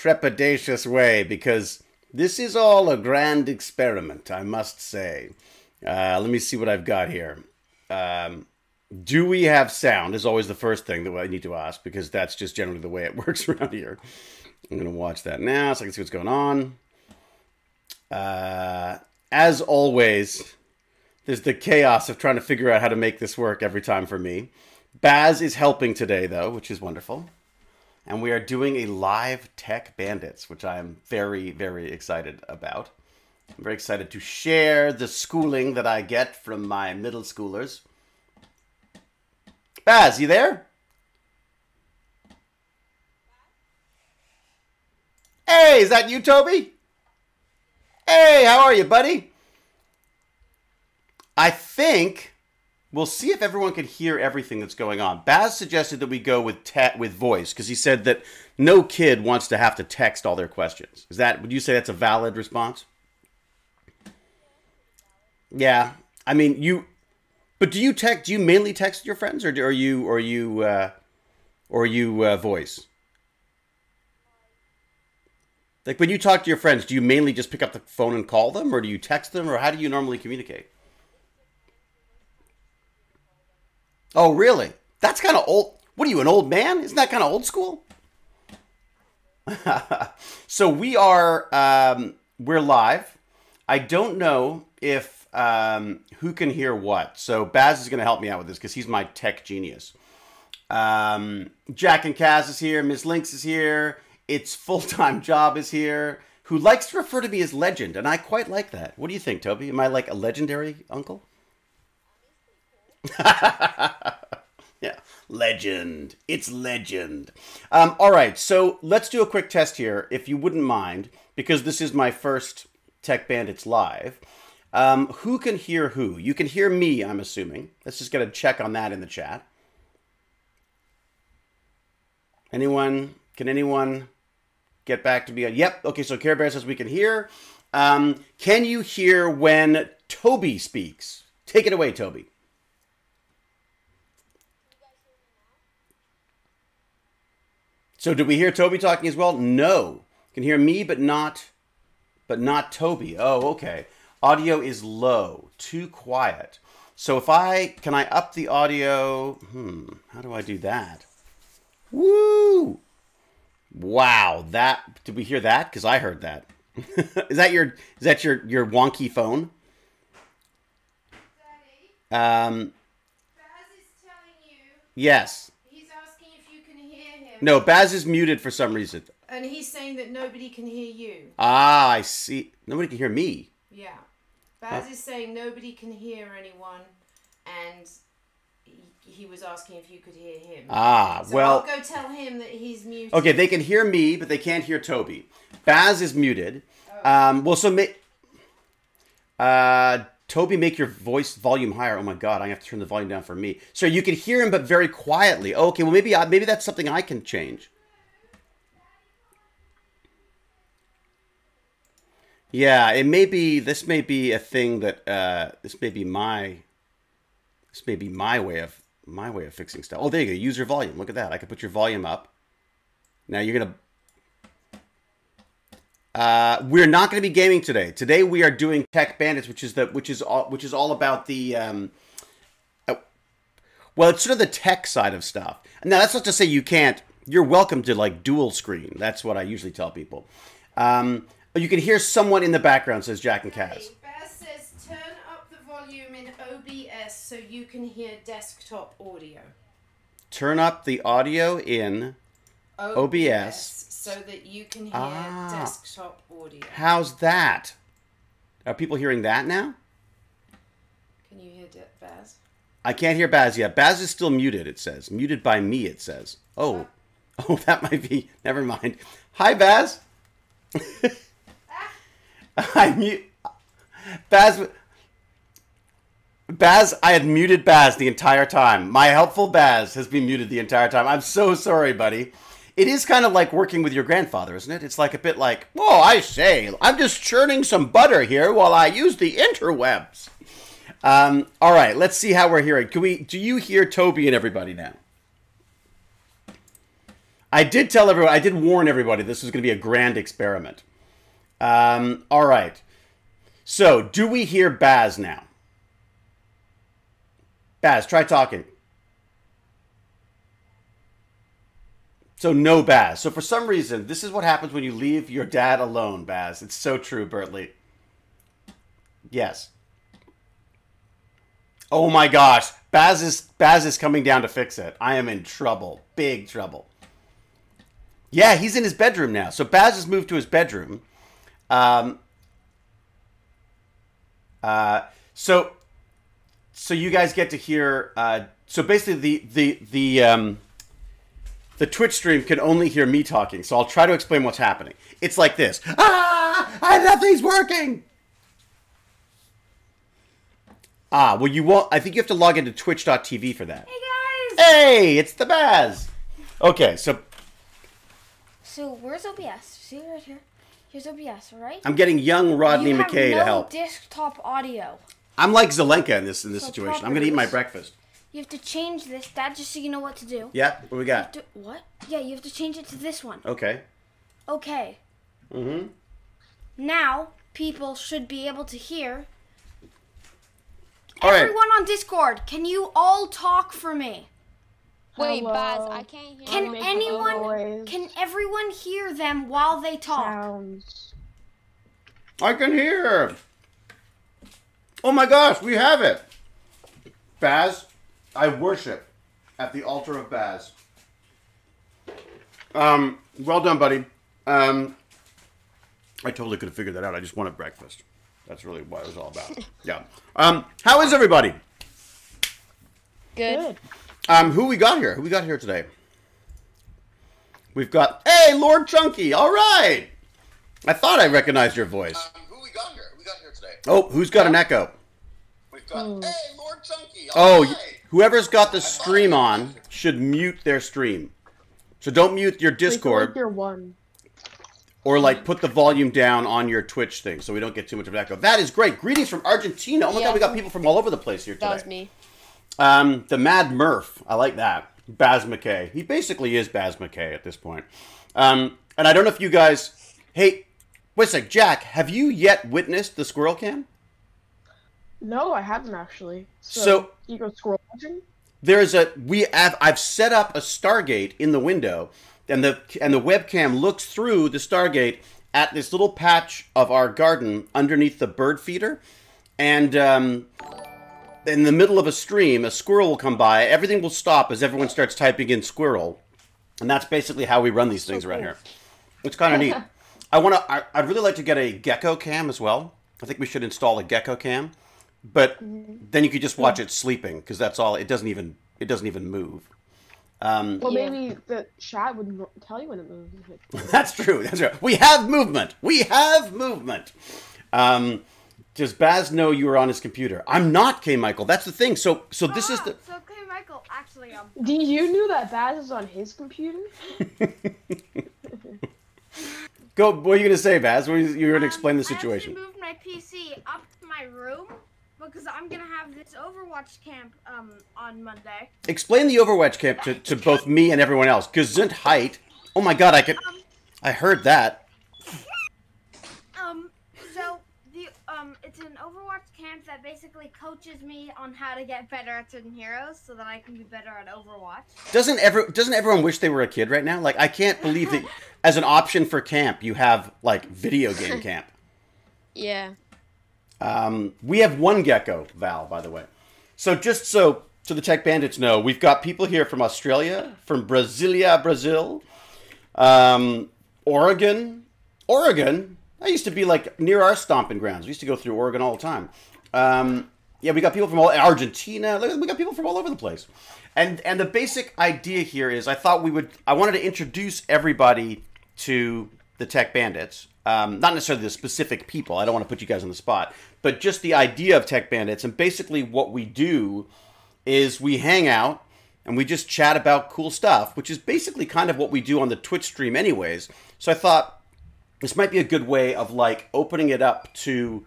trepidatious way because this is all a grand experiment, I must say. Uh, let me see what I've got here. Um, do we have sound? Is always the first thing that I need to ask because that's just generally the way it works around here. I'm going to watch that now so I can see what's going on. Uh, as always, there's the chaos of trying to figure out how to make this work every time for me. Baz is helping today, though, which is wonderful. And we are doing a live Tech Bandits, which I am very, very excited about. I'm very excited to share the schooling that I get from my middle schoolers. Baz, you there? Hey, is that you, Toby? Hey, how are you, buddy? I think we'll see if everyone can hear everything that's going on. Baz suggested that we go with te- with voice because he said that no kid wants to have to text all their questions. Is that would you say that's a valid response? Yeah, I mean you, but do you text? Do you mainly text your friends, or do, are you or you uh, or you uh, voice? Like when you talk to your friends, do you mainly just pick up the phone and call them, or do you text them, or how do you normally communicate? Oh, really? That's kind of old. What are you, an old man? Isn't that kind of old school? so we are um, we're live. I don't know if um, who can hear what. So Baz is going to help me out with this because he's my tech genius. Um, Jack and Kaz is here. Miss Links is here. Its full time job is here. Who likes to refer to me as legend, and I quite like that. What do you think, Toby? Am I like a legendary uncle? yeah, legend. It's legend. Um, all right, so let's do a quick test here, if you wouldn't mind, because this is my first Tech Bandits live. Um, who can hear who? You can hear me, I'm assuming. Let's just get a check on that in the chat. Anyone? Can anyone get back to me? Yep. Okay, so Care Bear says we can hear. Um, can you hear when Toby speaks? Take it away, Toby. So did we hear Toby talking as well? No. Can hear me, but not, but not Toby. Oh, okay. Audio is low, too quiet. So if I, can I up the audio? Hmm, how do I do that? Woo! Wow, that, did we hear that? Because I heard that. is that your, is that your, your wonky phone? Um, yes. He's asking if you can hear him. No, Baz is muted for some reason. And he's saying that nobody can hear you. Ah, I see. Nobody can hear me. Yeah. Baz is saying nobody can hear anyone, and he, was asking if you could hear him. Ah, so well. I'll go tell him that he's muted. Okay, they can hear me, but they can't hear Toby. Baz is muted. Um, well, so make. Uh, Toby, make your voice volume higher. Oh my God, I have to turn the volume down for me. So you can hear him, but very quietly. Okay, well maybe I, maybe that's something I can change. Yeah, it may be. This may be a thing that uh, this may be my. This may be my way of my way of fixing stuff. Oh, there you go. Use your volume. Look at that. I can put your volume up. Now you're gonna. Uh, we're not going to be gaming today. Today we are doing Tech Bandits, which is the which is all which is all about the. Um, uh, well, it's sort of the tech side of stuff. Now that's not to say you can't. You're welcome to like dual screen. That's what I usually tell people. Um, you can hear someone in the background, says Jack and Kaz. Baz says turn up the volume in OBS so you can hear desktop audio. Turn up the audio in OBS. So that you can hear Ah. desktop audio. How's that? Are people hearing that now? Can you hear Baz? I can't hear Baz yet. Baz is still muted, it says. Muted by me, it says. Oh. Oh, that might be. Never mind. Hi, Baz. I mute. Baz. Baz, I had muted Baz the entire time. My helpful Baz has been muted the entire time. I'm so sorry, buddy. It is kind of like working with your grandfather, isn't it? It's like a bit like, oh, I say, I'm just churning some butter here while I use the interwebs. Um, all right, let's see how we're hearing. Can we? Do you hear Toby and everybody now? I did tell everyone, I did warn everybody this was going to be a grand experiment. Um, all right. So, do we hear Baz now? Baz, try talking. So, no Baz. So, for some reason, this is what happens when you leave your dad alone, Baz. It's so true, Bertley. Yes. Oh my gosh. Baz is Baz is coming down to fix it. I am in trouble. Big trouble. Yeah, he's in his bedroom now. So Baz has moved to his bedroom. Um, uh, so so you guys get to hear uh, so basically the the the um, the Twitch stream can only hear me talking, so I'll try to explain what's happening. It's like this. Ah, nothing's working. Ah, well, you won't. I think you have to log into twitch.tv for that. Hey guys! Hey, it's the Baz. Okay, so So where's OBS? See right here. Here's OBS, right? I'm getting young Rodney you McKay no to help. desktop audio. I'm like Zelenka in this in this So situation. I'm gonna eat my breakfast. You have to change this, that just so you know what to do. Yeah, what we got? Do- what? Yeah, you have to change it to this one. Okay. Okay. Mm-hmm. Now people should be able to hear. All right. Everyone on Discord, can you all talk for me? Wait, Hello. Baz, I can't hear Can you. make anyone noise. can everyone hear them while they talk? Sounds. I can hear. Oh my gosh, we have it. Baz, I worship at the altar of Baz. Um, well done, buddy. Um, I totally could have figured that out. I just wanted breakfast. That's really what it was all about. yeah. Um, how is everybody? Good. Good. Um, who we got here? Who we got here today? We've got hey Lord Chunky. All right. I thought I recognized your voice. Um, who we got here? Who we got here today? Oh, who's got an echo? We've got Oh. hey Lord Chunky. Oh, all y- right. Whoever's got the stream on should mute their stream. So don't mute your Wait till, like, Discord your one. or like put the volume down on your Twitch thing so we don't get too much of an echo. That is great. Greetings from Argentina. Oh my Yeah. god, we got people from all over the place here today. That was me. Um, the Mad Murph. I like that. Baz McKay. He basically is Baz McKay at this point. Um, and I don't know if you guys. Hey, wait a sec, Jack. Have you yet witnessed the squirrel cam? No, I haven't actually. So, So- you go squirrel watching? There's a we have I've set up a Stargate in the window, and the and the webcam looks through the Stargate at this little patch of our garden underneath the bird feeder, and um, in the middle of a stream, a squirrel will come by. Everything will stop as everyone starts typing in squirrel, and that's basically how we run these things around here. It's kind of neat. I want to. I'd really like to get a gecko cam as well. I think we should install a gecko cam, but then you could just watch it sleeping because that's all. It doesn't even. It doesn't even move. Um, Well, Yeah. maybe the chat would no- tell you when it moves. that's true. That's right. We have movement. We have movement. Um, does Baz know you were on his computer? I'm not, K. Michael. That's the thing. So, so this is the. So okay, Michael, actually um Do you knew that Baz is on his computer? Go. What are you gonna say, Baz? You, you're gonna explain the Um, I situation. actually moved my PC up to my room because I'm gonna have this Overwatch camp um on Monday. Explain the Overwatch camp to, to both me and everyone else. Gesundheit. Oh my God! I could. I heard that. Um, so the um, it's an Overwatch camp that basically coaches me on how to get better at certain heroes, so that I can be better at Overwatch. Doesn't ever doesn't everyone wish they were a kid right now? Like I can't believe that as an option for camp you have like video game camp. Yeah. Um, we have one gecko, Val, by the way. So just so so the tech bandits know, we've got people here from Australia, from Brasilia, Brazil, um, Oregon, Oregon. That used to be like near our stomping grounds. We used to go through Oregon all the time. Um, yeah, we got people from all Argentina. We got people from all over the place. And and the basic idea here is, I thought we would. I wanted to introduce everybody to the Tech Bandits. Um, not necessarily the specific people. I don't want to put you guys on the spot, but just the idea of Tech Bandits. And basically, what we do is we hang out and we just chat about cool stuff, which is basically kind of what we do on the Twitch stream, anyways. So I thought this might be a good way of like opening it up to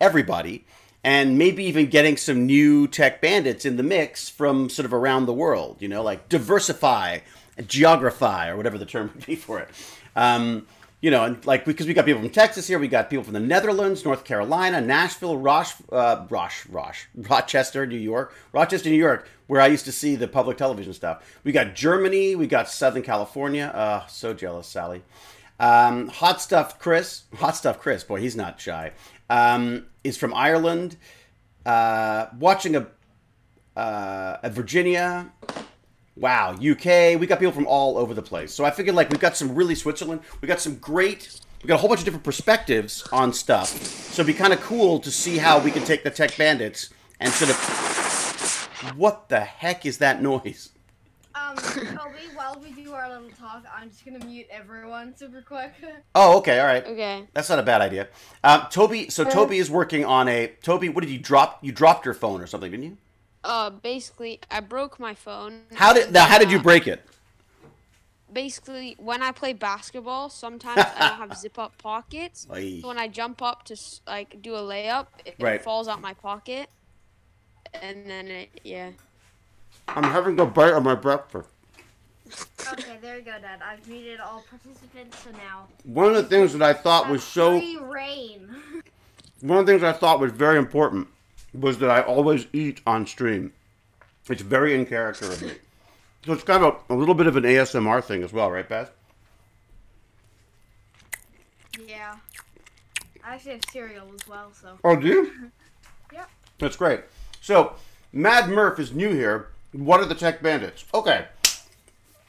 everybody and maybe even getting some new tech bandits in the mix from sort of around the world, you know, like diversify geography or whatever the term would be for it. Um, you know, and like because we got people from Texas here, we got people from the Netherlands, North Carolina, Nashville, Rosh, uh, Rosh, Rochester, New York, Rochester, New York, where I used to see the public television stuff. We got Germany, we got Southern California. Uh, so jealous, Sally. Um, hot stuff, Chris. Hot stuff, Chris. Boy, he's not shy. Um, is from Ireland. Uh, watching a uh, at Virginia. Wow, UK. We got people from all over the place. So I figured like we've got some really Switzerland. We got some great. We got a whole bunch of different perspectives on stuff. So it'd be kind of cool to see how we can take the Tech Bandits and sort of. What the heck is that noise? Um, Toby, while we do our little talk, I'm just gonna mute everyone super quick. Oh, okay, all right. Okay. That's not a bad idea. Um, Toby, so Toby is working on a Toby. What did you drop? You dropped your phone or something, didn't you? Uh, basically, I broke my phone. How did now? How did you break it? Basically, when I play basketball, sometimes I don't have zip up pockets. Oy. So when I jump up to like do a layup, it, Right. it falls out my pocket, and then it yeah. I'm having a bite of my breakfast. okay, there you go, Dad. I've muted all participants, so now One of the things that I thought was so free reign. one of the things I thought was very important was that I always eat on stream. It's very in character of me. So it's kind of a, a little bit of an ASMR thing as well, right, Beth? yeah. I actually have cereal as well, so. Oh, do you? Yep. That's great. So, Mad Murph is new here. What are the Tech Bandits? Okay.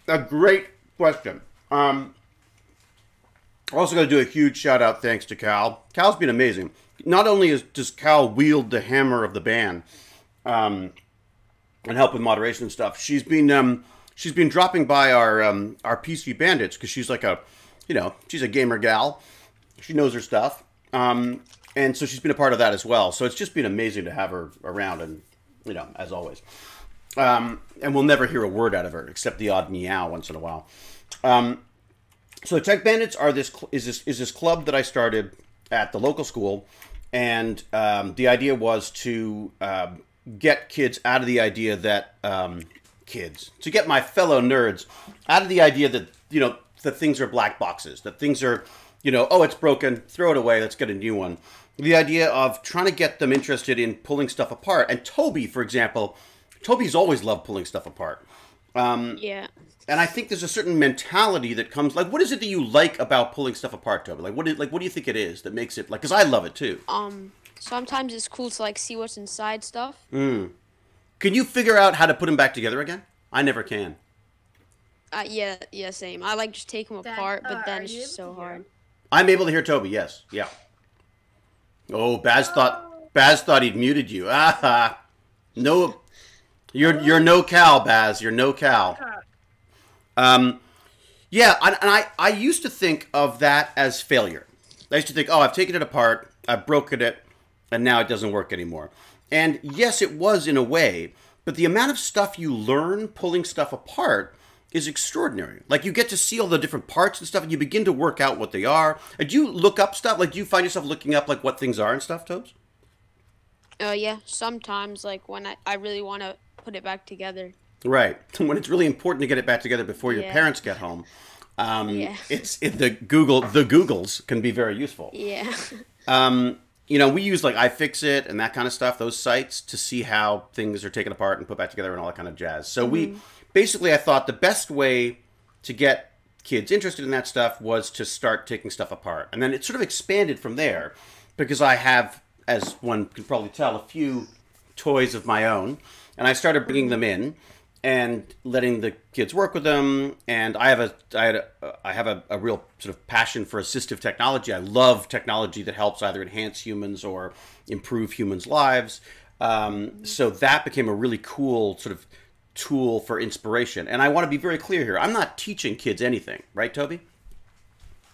A great question. Um, also, going to do a huge shout out thanks to Cal. Cal's been amazing. Not only is, does Cal wield the hammer of the band um, and help with moderation and stuff, she's been um, she's been dropping by our um, our PC Bandits because she's like a, you know, she's a gamer gal. She knows her stuff. Um, and so she's been a part of that as well. So it's just been amazing to have her around, and you know, as always. Um, and we'll never hear a word out of her except the odd meow once in a while. Um, so Tech Bandits are this is this is this club that I started at the local school, and um, the idea was to um, get kids out of the idea that um, kids to get my fellow nerds out of the idea that you know that things are black boxes, that things are you know oh it's broken, throw it away, let's get a new one. The idea of trying to get them interested in pulling stuff apart, and Toby, for example, Toby's always loved pulling stuff apart. Um, Yeah. And I think there's a certain mentality that comes. Like, what is it that you like about pulling stuff apart, Toby? Like, what? Is, like, what do you think it is that makes it like? Because I love it too. Um. Sometimes it's cool to like see what's inside stuff. Mm. Can you figure out how to put them back together again? I never can. Uh, yeah, yeah, same. I like just take them Dad, apart, uh, but then are it's just so hard. I'm able to hear Toby. Yes. Yeah. Oh, Baz thought Baz thought he'd muted you. Ah, no. You're you're no cow, Baz. You're no Cal. Um, yeah, and, and I, I used to think of that as failure. I used to think, oh, I've taken it apart, I've broken it, and now it doesn't work anymore. And yes, it was in a way, but the amount of stuff you learn pulling stuff apart is extraordinary. Like you get to see all the different parts and stuff, and you begin to work out what they are. And do you look up stuff? Like, do you find yourself looking up like what things are and stuff, Tobes? Uh, yeah. Sometimes, like when I, I really want to put it back together. Right. When it's really important to get it back together before your Yeah. parents get home. Um, Yeah. It's it, the Google the Googles can be very useful. Yeah. Um, you know, we use like iFixit and that kind of stuff, those sites to see how things are taken apart and put back together and all that kind of jazz. So we basically, I thought the best way to get kids interested in that stuff was to start taking stuff apart, and then it sort of expanded from there because I have, as one can probably tell, a few toys of my own, and I started bringing them in and letting the kids work with them. And I have a I, had a, I have a, a real sort of passion for assistive technology. I love technology that helps either enhance humans or improve humans' lives. Um, so that became a really cool sort of tool for inspiration. And I want to be very clear here. I'm not teaching kids anything, right, Toby?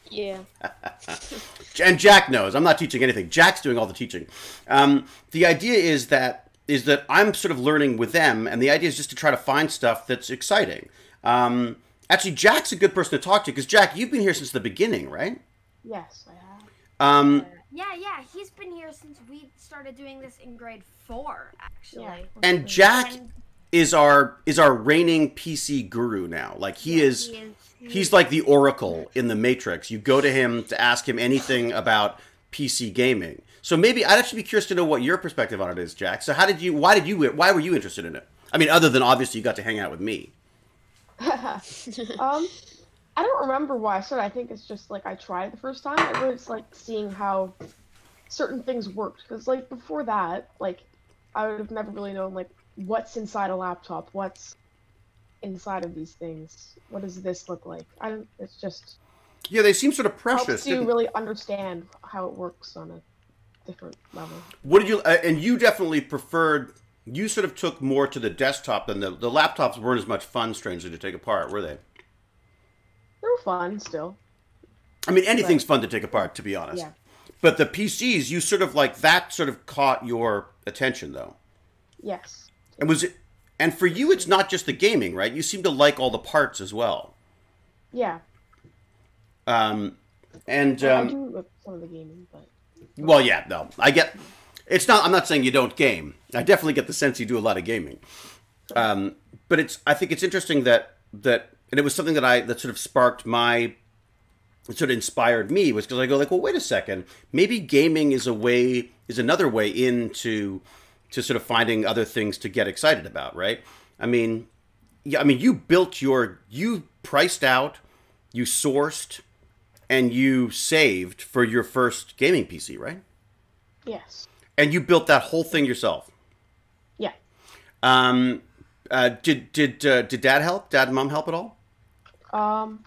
Yeah. and Jack knows I'm not teaching anything. Jack's doing all the teaching. Um, the idea is that is that I'm sort of learning with them, and the idea is just to try to find stuff that's exciting. Um, actually, Jack's a good person to talk to because Jack, you've been here since the beginning, right? Yes, I have. Um, Yeah, yeah, he's been here since we started doing this in grade four, actually. Yeah. and Jack, And is our is our reigning PC guru now. Like he is He is- he he's like the oracle in the Matrix. You go to him to ask him anything about PC gaming. So maybe I'd actually be curious to know what your perspective on it is, Jack. So how did you why did you why were you interested in it? I mean, other than obviously you got to hang out with me. um, I don't remember why I started. I think it's just like I tried it the first time. It was like seeing how certain things worked. Because like before that, like I would have never really known like what's inside a laptop, what's inside of these things. What does this look like? I don't. It's just Yeah, they seem sort of precious. helps you really understand how it works on a different level. What did you? Uh, and you definitely preferred. You sort of took more to the desktop than the the laptops weren't as much fun. Strangely, to take apart, were they? They were fun still. I mean, anything's fun to take apart, to be honest. Yeah. But the PCs, you sort of like that. Sort of caught your attention, though. Yes. And was it? And for you, it's not just the gaming, right? You seem to like all the parts as well. Yeah. Um, and I um, do some of the gaming, but Well, yeah, no, I get. It's not. I'm not saying you don't game. I definitely get the sense you do a lot of gaming. Um, but it's. I think it's interesting that that, and it was something that I that sort of sparked my. It sort of inspired me was because I go like, well, wait a second. Maybe gaming is a way is another way into to sort of finding other things to get excited about, right? I mean, yeah, I mean, you built your you priced out, you sourced, and you saved for your first gaming PC, right? yes. And you built that whole thing yourself. Yeah. Um, uh, did did uh, did Dad help? Dad and Mom help at all? Um.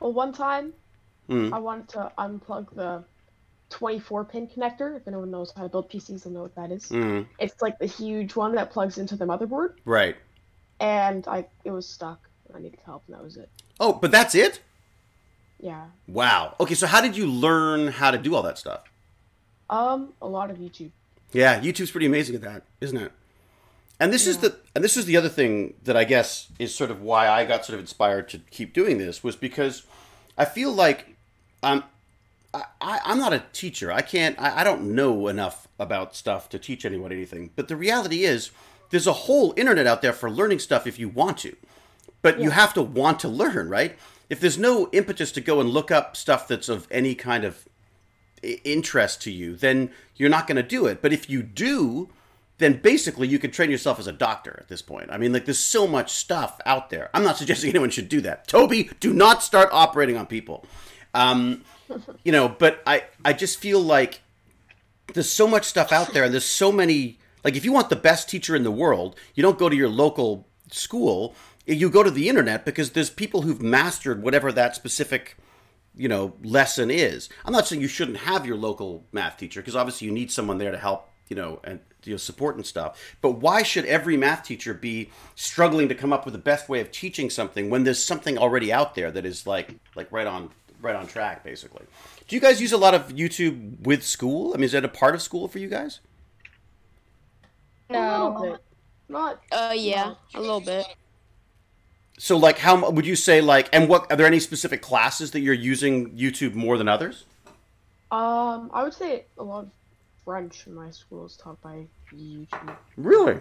Well, one time Mm. I wanted to unplug the 24 pin connector. If anyone knows how to build PCs, they'll know what that is. Mm, It's like the huge one that plugs into the motherboard, right. and I it was stuck. I needed help, and that was it. Oh, but that's it. Yeah. Wow. Okay, so how did you learn how to do all that stuff? Um, a lot of YouTube. Yeah, YouTube's pretty amazing at that, isn't it? And this is the and this is the other thing that I guess is sort of why I got sort of inspired to keep doing this was because I feel like um I, I'm not a teacher. I can't I, I don't know enough about stuff to teach anyone anything. But the reality is there's a whole internet out there for learning stuff if you want to. But you have to want to learn, right? If there's no impetus to go and look up stuff that's of any kind of interest to you, then you're not going to do it. But if you do, then basically you could train yourself as a doctor at this point. I mean, like there's so much stuff out there. I'm not suggesting anyone should do that. Toby, do not start operating on people. Um, you know, but I I just feel like there's so much stuff out there and there's so many like if you want the best teacher in the world, you don't go to your local school, you go to the internet because there's people who've mastered whatever that specific you know lesson is. I'm not saying you shouldn't have your local math teacher because obviously you need someone there to help, you know, and you know, support and stuff. But why should every math teacher be struggling to come up with the best way of teaching something when there's something already out there that is like like right on right on track basically. Do you guys use a lot of YouTube with school? I mean, is that a part of school for you guys? no. Not. Uh, yeah, a little bit. So like how would you say like and what are there any specific classes that you're using YouTube more than others? Um, I would say a lot of French in my school is taught by YouTube. Really?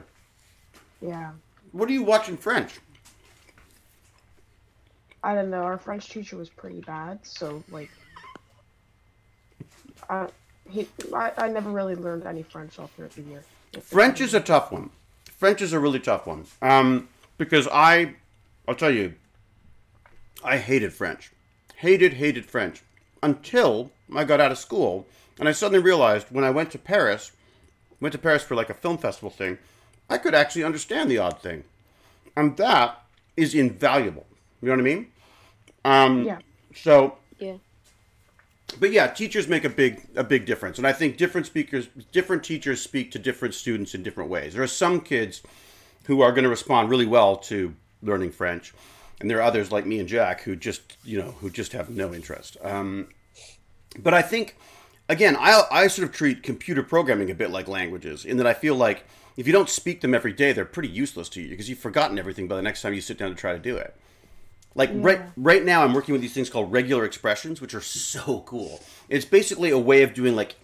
Yeah. What do you watch in French? I don't know. Our French teacher was pretty bad, so like, I he I, I never really learned any French all throughout the year. French is a tough one. French is a really tough one. Um, because I, I'll tell you, I hated French, hated hated French until I got out of school, and I suddenly realized when I went to Paris, went to Paris for like a film festival thing, I could actually understand the odd thing, and that is invaluable. You know what I mean? Um, Yeah. So Yeah. but yeah, teachers make a big a big difference, and I think different speakers, different teachers speak to different students in different ways. There are some kids who are going to respond really well to learning French, and there are others like me and Jack who just you know who just have no interest. Um, but I think again, I I sort of treat computer programming a bit like languages in that I feel like if you don't speak them every day, they're pretty useless to you because you've forgotten everything by the next time you sit down to try to do it. Like right right now, I'm working with these things called regular expressions, which are so cool. It's basically a way of doing like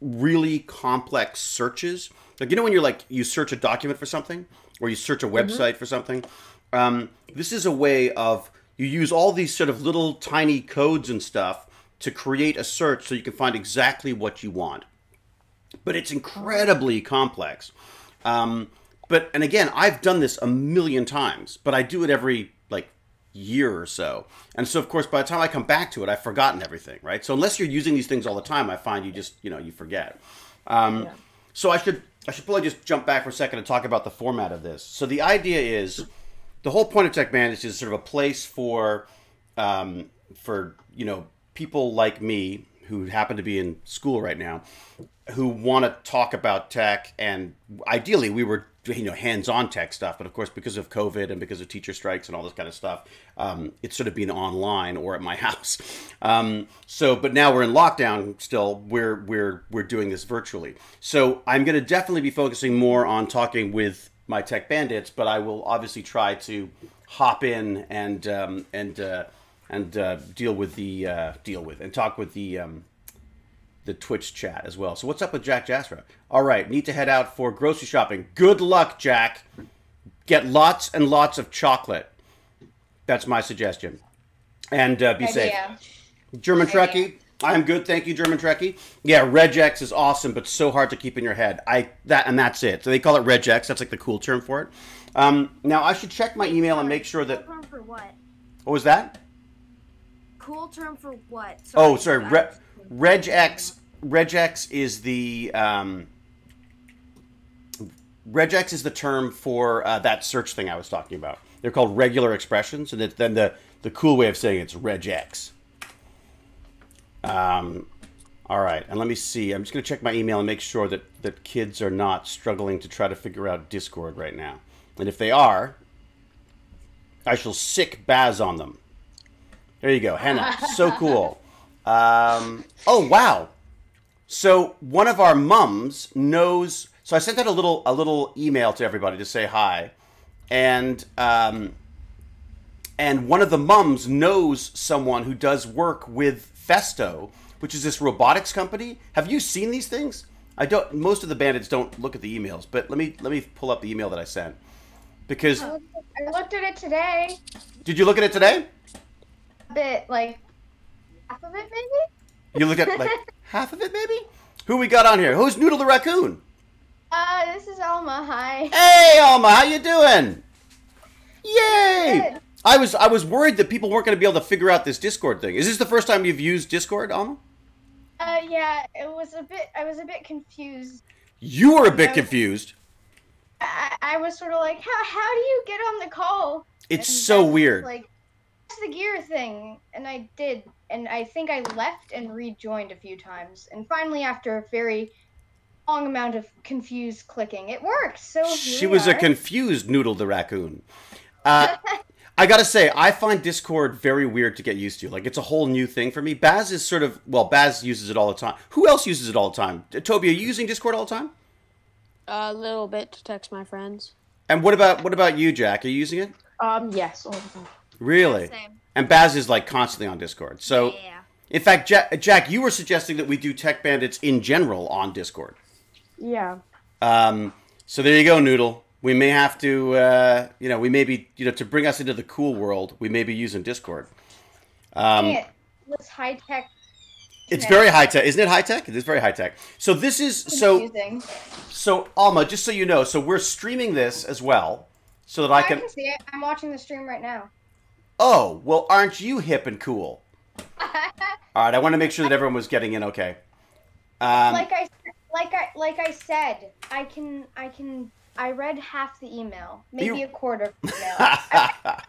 really complex searches. Like you know when you're like you search a document for something or you search a website for something. Um, this is a way of you use all these sort of little tiny codes and stuff to create a search so you can find exactly what you want. But it's incredibly complex. Um, but and again, I've done this a million times, but I do it every like year or so. And so of course by the time I come back to it, I've forgotten everything, right? So unless you're using these things all the time, I find you just, you know, you forget. Um, Yeah. So I should I should probably just jump back for a second and talk about the format of this. So the idea is the whole point of Tech Bandits is sort of a place for um, for you know people like me who happen to be in school right now who want to talk about tech and ideally we were you know hands-on tech stuff but of course because of covid and because of teacher strikes and all this kind of stuff um, it's sort of been online or at my house. Um, so but now we're in lockdown still. We're we're we're doing this virtually. So i'm going to definitely be focusing more on talking with my tech bandits but i will obviously try to hop in and um, and uh, and uh, deal with the uh, deal with and talk with the um, the Twitch chat as well. So what's up with Jack Jasper? All right, need to head out for grocery shopping. Good luck, Jack. Get lots and lots of chocolate. That's my suggestion. And uh, be safe. Idea. German Idea. Trekkie. I'm good, thank you, German Trekkie. Yeah, Regex is awesome, but so hard to keep in your head. I that and that's it. So they call it Regex. That's like the cool term for it. Um, now I should check my email and make sure that. Cool term for what? What was that? Cool term for what? Oh, sorry. Re- Regex. Regex is the um, regex is the term for uh, that search thing I was talking about. They're called regular expressions, and then the the cool way of saying it's regex. Um, all right, and let me see. I'm just going to check my email and make sure that that kids are not struggling to try to figure out Discord right now. And if they are, I shall sick Baz on them. There you go, Henna. So cool. Um, oh wow. So one of our mums knows. So I sent out a little a little email to everybody to say hi, and um, and one of the mums knows someone who does work with Festo, which is this robotics company. Have you seen these things? I don't. Most of the bandits don't look at the emails, but let me let me pull up the email that I sent because I looked, at it today. did you look at it today? A bit, like half of it, maybe. You looked at like half of it, maybe. Who we got on here? Who's Noodle the raccoon? Uh, this is Alma. Hi. Hey, Alma, how you doing? Yay! Good. I was I was worried that people weren't going to be able to figure out this Discord thing. Is this the first time you've used Discord, Alma? Uh, yeah, it was a bit. I was a bit confused. You were a bit No. confused. I, I was sort of like, how how do you get on the call? It's And so weird. Like, that's the gear thing, and I did, and I think I left and rejoined a few times, and finally, after a very long amount of confused clicking, it worked. So She was a confused Noodle the raccoon. Uh, I gotta say, I find Discord very weird to get used to. Like, it's a whole new thing for me. Baz is sort of well, Baz uses it all the time. Who else uses it all the time? Toby, are you using Discord all the time? A little bit to text my friends. And what about what about you, Jack? Are you using it? Um, yes, all the time. Really? Same. And Baz is like constantly on Discord. So, yeah. in fact, Jack, Jack, you were suggesting that we do Tech Bandits in general on Discord. Yeah. Um, so there you go, Noodle. We may have to, uh, you know, we may be, you know, to bring us into the cool world, we may be using Discord. Um, it was high tech. it's very high tech, isn't it? High tech. It is very high tech. So this is so so Alma. Just so you know, so we're streaming this as well, so that I I can. can see it. I'm watching the stream right now. Oh well, aren't you hip and cool? All right, I want to make sure that everyone was getting in okay. Um, like I like I like I said, I can I can I read half the email, maybe You- a quarter of the email.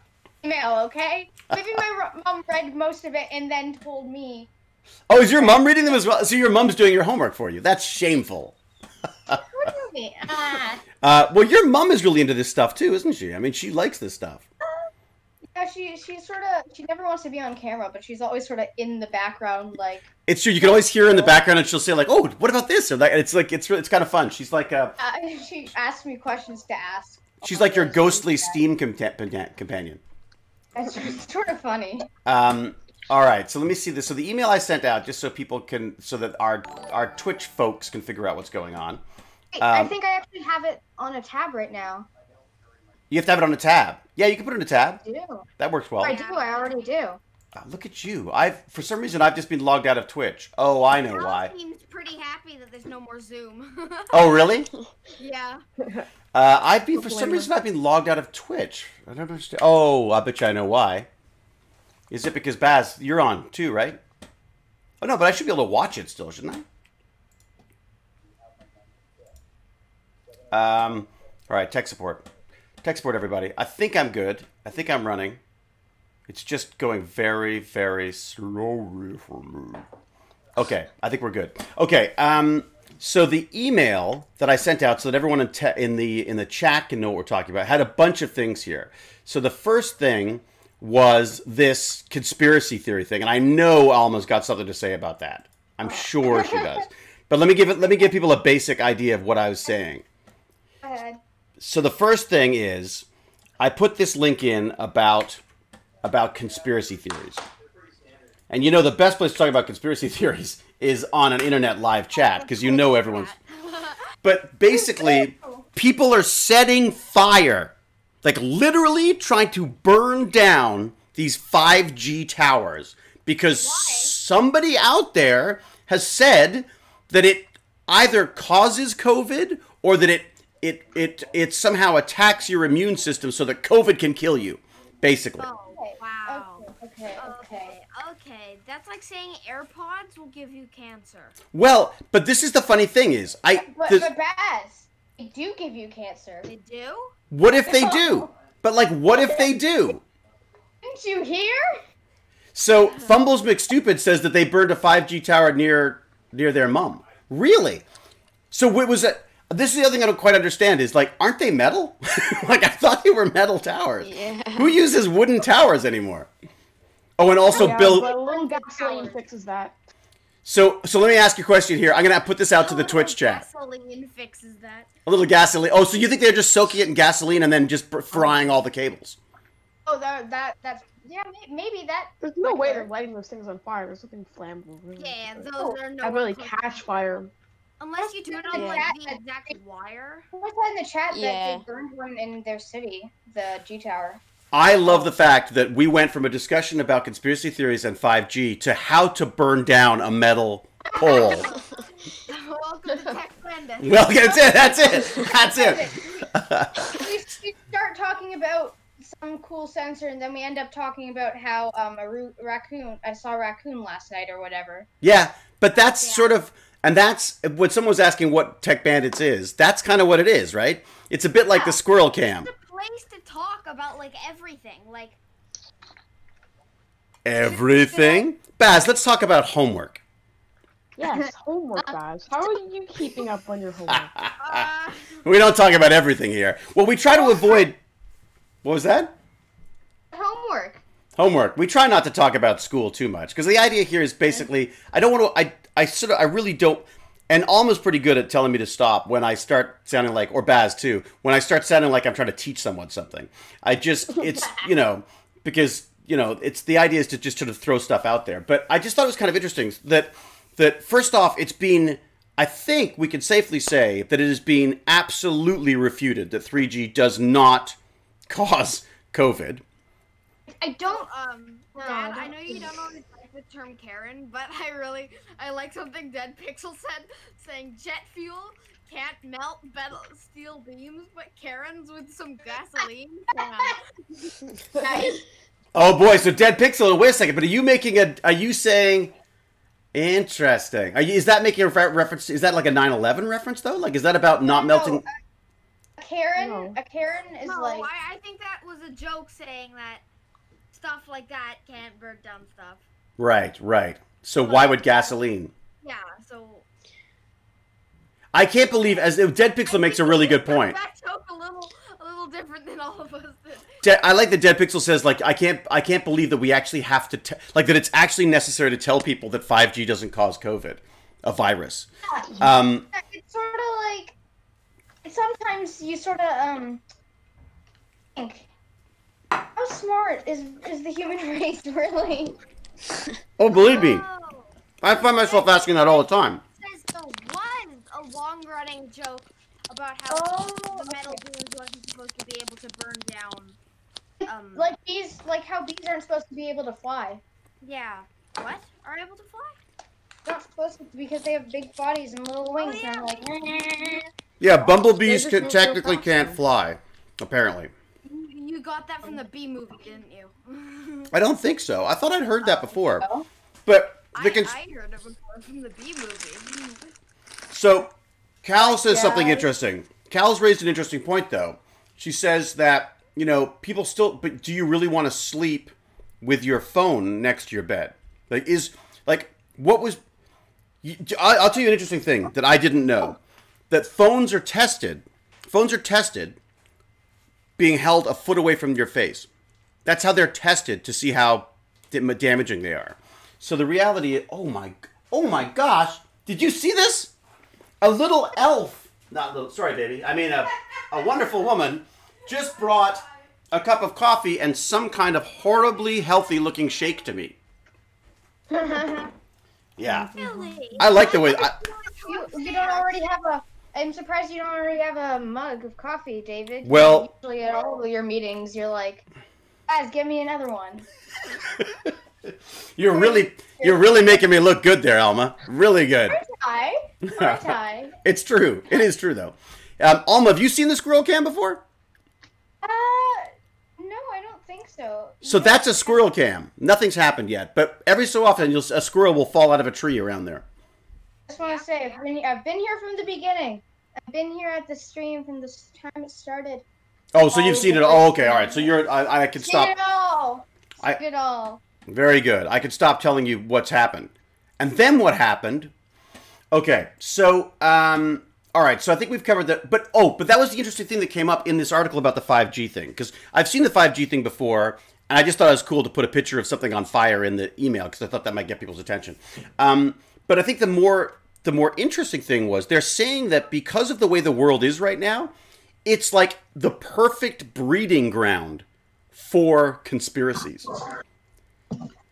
Email, okay? Maybe my mom read most of it and then told me. oh, is your mom reading them as well? So your mom's doing your homework for you? That's shameful. What do you mean? Ah, Uh, well, your mom is really into this stuff too, isn't she? I mean, she likes this stuff. Yeah, she she's sort of she never wants to be on camera, but she's always sort of in the background, like It's true. You can always hear her in the background, and she'll say like, "Oh, what about this?" Or that. It's like it's really- it's kind of fun. She's like uh, uh, she asks me questions to ask. she's like your ghostly. Steam compa- companion. Just sort of funny. Um, All right, so let me see this. So the email I sent out, just so people can, so that our our Twitch folks can figure out what's going on. Wait, I Um, think I actually have it on a tab right now. You have to have it on a tab. Yeah, you can put it in a tab. I do. That works well. I do. I already do. Ah, look at you. I've for some reason I've just been logged out of Twitch. Oh, I know Al why. seems pretty happy that there's no more Zoom. Oh, really? yeah. Uh, I've been for some reason I've been logged out of Twitch. I don't understand. Oh, I bet you I know why. Is it because Baz, you're on too, right? Oh no, but I should be able to watch it still, shouldn't I? Um, all right, tech support. Tech support, everybody. I think I'm good. I think I'm running. It's just going very, very slowly for me. Okay, I think we're good. Okay, um, so the email that I sent out so that everyone in, te- in the in the chat can know what we're talking about had a bunch of things here. So the first thing was this conspiracy theory thing, and I know Alma's got something to say about that. I'm sure she does. But let me give it. Let me give people a basic idea of what I was saying. So the first thing is, I put this link in about about conspiracy theories. And you know the best place to talk about conspiracy theories is on an internet live chat because you know everyone's. But basically, people are setting fire, like literally trying to burn down these 5G towers because somebody out there has said that it either causes COVID or that it it it it somehow attacks your immune system so that COVID can kill you, basically. Oh, Okay, wow. Okay. Okay. Okay, okay. That's like saying AirPods will give you cancer. Well, but this is the funny thing is, I But, this, but Baz, they do give you cancer. They do? what if they do? But like, what if they do? Didn't you hear? So Fumbles McStupid says that they burned a 5G tower near near their mom. Really? So what was it? This is the other thing I don't quite understand is like, aren't they metal? like I thought they were metal towers. Yeah. Who uses wooden towers anymore? Oh, and also yeah, Bill. but a little gasoline fixes that. So so let me ask you a question here. I'm gonna put this out to the oh, Twitch chat. Gasoline fixes that. A little gasoline. Oh, so you think they're just soaking it in gasoline and then just oh. frying all the cables? Oh, that that that's yeah. Maybe that. There's no way they're lighting those things on fire. There's something flammable. Really. Yeah, those Oh, are no. I really catch fire. Unless you turn on Yeah. like the exact wire. Who was that in the chat that they burned one in their city, the G Tower? I love the fact that we went from a discussion about conspiracy theories and 5G to how to burn down a metal pole. Welcome to Tech Brenda. well, that's it. That's it. That's it. we, we start talking about some cool sensor, and then we end up talking about how um a raccoon. I saw a raccoon last night or whatever. Yeah, but that's Yeah. sort of, and that's when someone was asking what Tech Bandits is. That's kind of what it is, right? It's a bit like the squirrel cam. It's a place to talk about like everything. Like Everything. Baz, let's talk about homework. Yes, homework, guys. How are you keeping up on your homework? uh, We don't talk about everything here. Well, we try to avoid. What was that? Homework. homework. We try not to talk about school too much because the idea here is basically I don't want to. I I sort of I really don't. And Alma's pretty good at telling me to stop when I start sounding like, or Baz too, when I start sounding like I'm trying to teach someone something. I just it's you know because you know it's the idea is to just sort of throw stuff out there. But I just thought it was kind of interesting that that first off it's been. I think we can safely say that it has been absolutely refuted that 3G does not cause COVID. I don't. um, No, Dad, I I know you don't always like the term Karen, but I really I like something Dead Pixel said, saying jet fuel can't melt metal steel beams, but Karens with some gasoline. Nice. Oh boy, so Dead Pixel. Wait a second, but are you making a? Are you saying? Interesting. Are you, is that making a re- reference? Is that like a 9/11 reference though? Like, is that about not No, melting? Uh, a Karen. No. A Karen is no, like. I, I think that was a joke saying that stuff like that can't burn down stuff. Right, right. So why would gasoline? Yeah, so I can't believe as Dead Pixel makes a really good point. That joke a little a little different than all of us did. De- I like that Dead Pixel says like I can't I can't believe that we actually have to te- like that it's actually necessary to tell people that 5G doesn't cause COVID, a virus. Um, it's sort of like sometimes you sort of um think how smart is is the human race really Oh, believe me, Oh, I find myself asking that all the time. says there was a long-running joke about how Oh, the metal okay. beams wasn't supposed to be able to burn down. Um, Like bees, like how bees aren't supposed to be able to fly. yeah. What? Are able to fly? Not supposed to because they have big bodies and little wings, and they're like. Yeah, bumblebees can, technically can't fly. Apparently, You you got that from the bee movie, didn't you? I don't think so. I thought I'd heard that oh. before, Oh. but the I, cons- I heard it before from the bee movie. So, Cal says something interesting. Cal's raised an interesting point, though. She says that, you know, people still, but do you really want to sleep with your phone next to your bed? Like, is, like, what was, I'll tell you an interesting thing that I didn't know. That phones are tested, phones are tested being held a foot away from your face. That's how they're tested to see how damaging they are. So the reality is, oh my, oh my gosh, did you see this? a little elf, not little, sorry, baby, I mean a, a wonderful woman, just brought a cup of coffee and some kind of horribly healthy looking shake to me. Yeah. I like the way, I, you, you don't already have a. I'm surprised you don't already have a mug of coffee, David. Well- usually at all of your meetings, you're like, guys, give me another one. you're really, you're really making me look good there, Alma. Really good. Tie, my tie. it's true. It is true, though. Um, Alma, have you seen the squirrel cam before? Uh, no, I don't think so. So No. that's a squirrel cam. Nothing's happened yet, but every so often you'll, a squirrel will fall out of a tree around there. I just want to say, I've been, I've been here from the beginning. I've been here at the stream from the time it started. Oh, so you've seen it. Oh, okay, all right. So you're, I, I can Seen stop. it all. I- Seen it all. Very good. I can stop telling you what's happened. And then what happened? Okay, so um all right, so I think we've covered that. But oh, but that was the interesting thing that came up in this article about the 5G thing because I've seen the 5G thing before, and I just thought it was cool to put a picture of something on fire in the email because I thought that might get people's attention. Um, but I think the more the more interesting thing was they're saying that because of the way the world is right now, it's like the perfect breeding ground for conspiracies.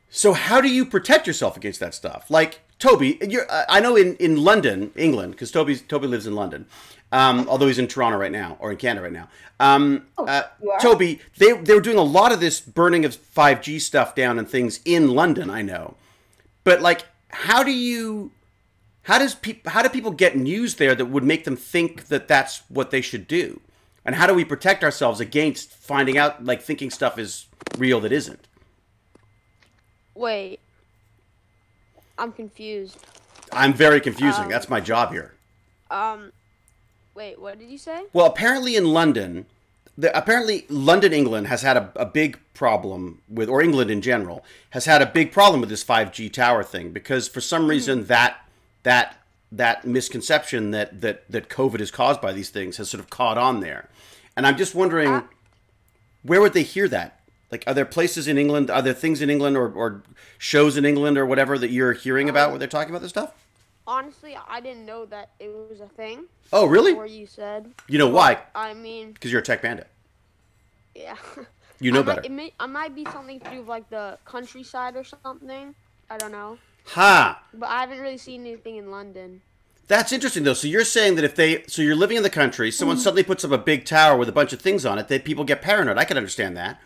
So how do you protect yourself against that stuff? Like Toby, you're, I know in, in London, England, because Toby's Toby lives in London, um, although he's in Toronto right now or in Canada right now. Um, uh. Toby, they they were doing a lot of this burning of five G stuff down and things in London. I know, but like, how do you? How does people? How do people get news there that would make them think that that's what they should do? And how do we protect ourselves against finding out, like thinking stuff is real that isn't? Wait. I'm confused. I'm very confusing. Um, That's my job here. Um, wait, what did you say? Well, apparently in London, the, apparently London, England has had a, a big problem with, or England in general has had a big problem with this 5G tower thing because for some reason that that that misconception that that that COVID is caused by these things has sort of caught on there, and I'm just wondering uh, where would they hear that? Like, are there places in England? Are there things in England or, or shows in England or whatever that you're hearing about where they're talking about this stuff? Honestly, I didn't know that it was a thing Oh, really? before you said. You know why? I mean, Because you're a tech bandit. yeah. You know I might, better. It, may, it might be something to do with like the countryside or something. I don't know, Ha! but I haven't really seen anything in London. That's interesting though. So you're saying that if they, so you're living in the country, someone suddenly puts up a big tower with a bunch of things on it, that people get paranoid. I can understand that.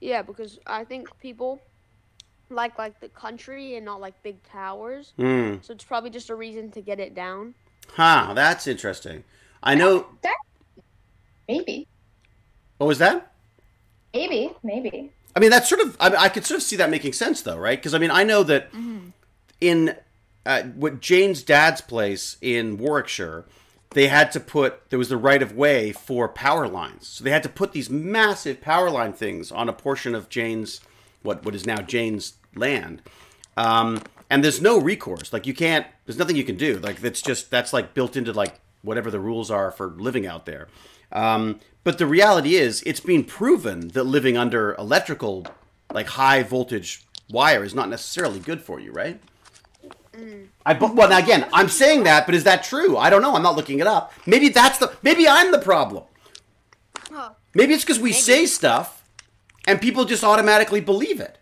Yeah, because I think people like like the country and not like big towers. Hmm. So it's probably just a reason to get it down. Huh. That's interesting. I know. That, Maybe. What was that? Maybe. Maybe. I mean, that's sort of. I, mean, I could sort of see that making sense though, right? Because I mean, I know that in uh, what Jane's dad's place in Warwickshire, they had to put there was the right of way for power lines, so they had to put these massive power line things on a portion of Jane's what what is now Jane's land. Um, and there's no recourse. Like you can't. There's nothing you can do. Like that's just that's like built into like whatever the rules are for living out there. Um, but the reality is, it's been proven that living under electrical, like high voltage wire, is not necessarily good for you, right? I but well now again, I'm saying that, but is that true? I don't know. I'm not looking it up. Maybe that's the. Maybe I'm the problem. Huh. Maybe it's because we say stuff, and people just automatically believe it.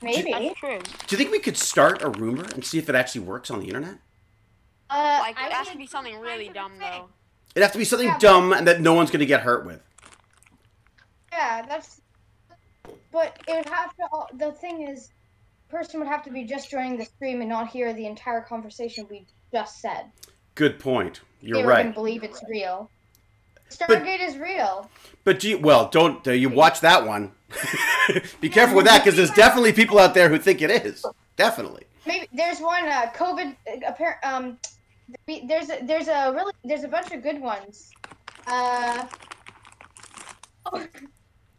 Maybe. That's true. Do you think we could start a rumor and see if it actually works on the internet? Uh, Like it has to be something really dumb though. It'd have to be something Yeah. dumb and that no one's going to get hurt with. Yeah, that's. But it would have to. al- The thing is, person would have to be just joining the stream and not hear the entire conversation we just said. Good point. You're gonna right. believe it's real. Stargate is real. But do you, well, don't uh, you watch that one? Be careful with that because there's definitely people out there who think it is. Definitely. Maybe there's one. Uh, COVID. Uh, um, there's a, there's a really there's a bunch of good ones. Uh,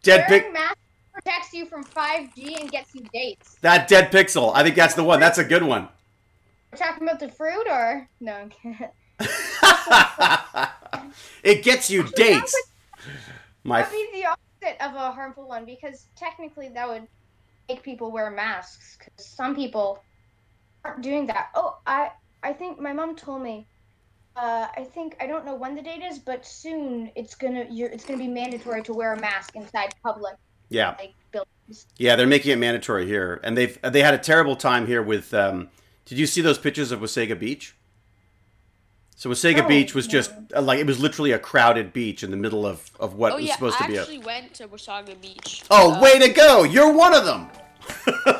Dead wearing pic. mask protects you from 5G and gets you dates. That dead pixel. I think that's the one. That's a good one. We're talking about the fruit or no? It gets you dates. My That'd be the opposite of a harmful one because technically that would make people wear masks because some people aren't doing that. Oh, I I think my mom told me. Uh, I think I don't know when the date is, but soon it's gonna you're, it's gonna be mandatory to wear a mask inside public yeah. like buildings. Yeah, they're making it mandatory here, and they've they had a terrible time here with. Um, did you see those pictures of Wasaga Beach? So Wasaga No, Beach was just uh, like it was literally a crowded beach in the middle of of what Oh was yeah, supposed I to be a. actually went to Wasaga Beach. Oh, Uh, way to go! You're one of them.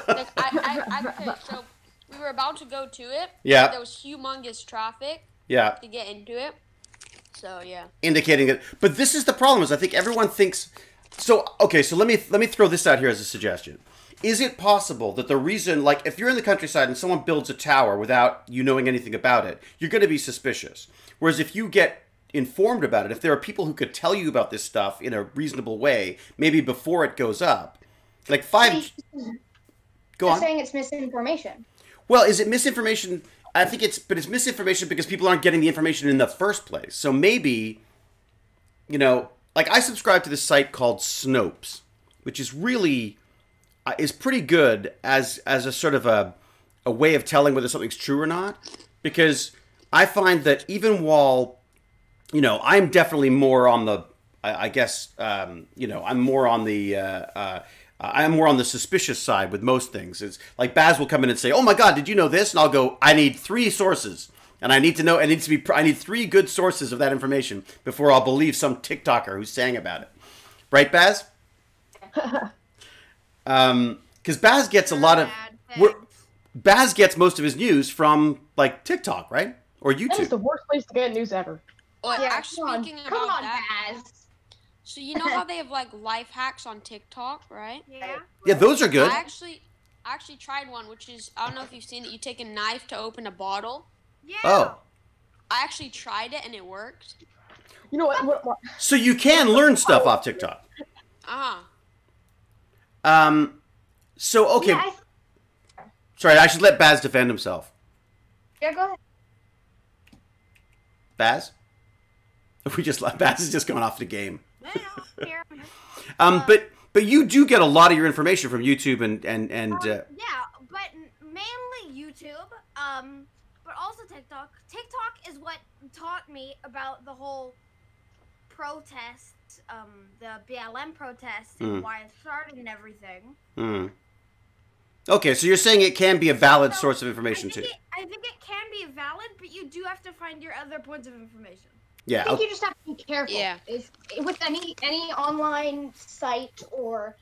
Like, I, I, I, so we were about to go to it. Yeah. There was humongous traffic yeah, to get into it. So yeah. indicating it, But this is the problem: is I think everyone thinks. So okay, so let me let me throw this out here as a suggestion. Is it possible that the reason, like, if you're in the countryside and someone builds a tower without you knowing anything about it, you're going to be suspicious. Whereas if you get informed about it, if there are people who could tell you about this stuff in a reasonable way, maybe before it goes up, like five. Go You're on. saying it's misinformation. Well, is it misinformation? I think it's, but it's misinformation because people aren't getting the information in the first place. So maybe, you know, like I subscribe to this site called Snopes, which is really uh, is pretty good as as a sort of a a way of telling whether something's true or not. Because I find that even while, you know, I'm definitely more on the, I, I guess, um, you know, I'm more on the. Uh, uh, I'm more on the suspicious side with most things. It's like Baz will come in and say, "Oh my God, did you know this?" And I'll go, "I need three sources, and I need to know. It needs to be. I need three good sources of that information before I'll believe some TikToker who's saying about it." Right, Baz? Um, because Baz gets a lot of Bad, we're- thanks. Baz gets most of his news from like TikTok, right, or That is YouTube. the worst place to get news ever. Oh, Yeah, actually, come on, speaking come on, that, Baz. so you know how they have like life hacks on TikTok, right? Yeah. Yeah, those are good. I actually, I actually tried one, which is I don't know if you've seen it. You take a knife to open a bottle. Yeah. Oh. I actually tried it and it worked. You know what? what, what So you can learn stuff off TikTok. Uh huh. Um, so okay, Yeah, I, sorry, I should let Baz defend himself. yeah, go ahead. Baz, we just Baz is just going off the game. No, no, here, Um, but but you do get a lot of your information from YouTube and and and Um, uh, yeah, but mainly YouTube, um, but also TikTok. TikTok is what taught me about the whole protest, um, the BLM protest Mm. and why it started and everything. hmm. Okay, so you're saying it can be a valid So, source of information think, too. it, I think it can be valid, but you do have to find your other points of information. Yeah. I think okay. you just have to be careful. Yeah. If, with any any online site or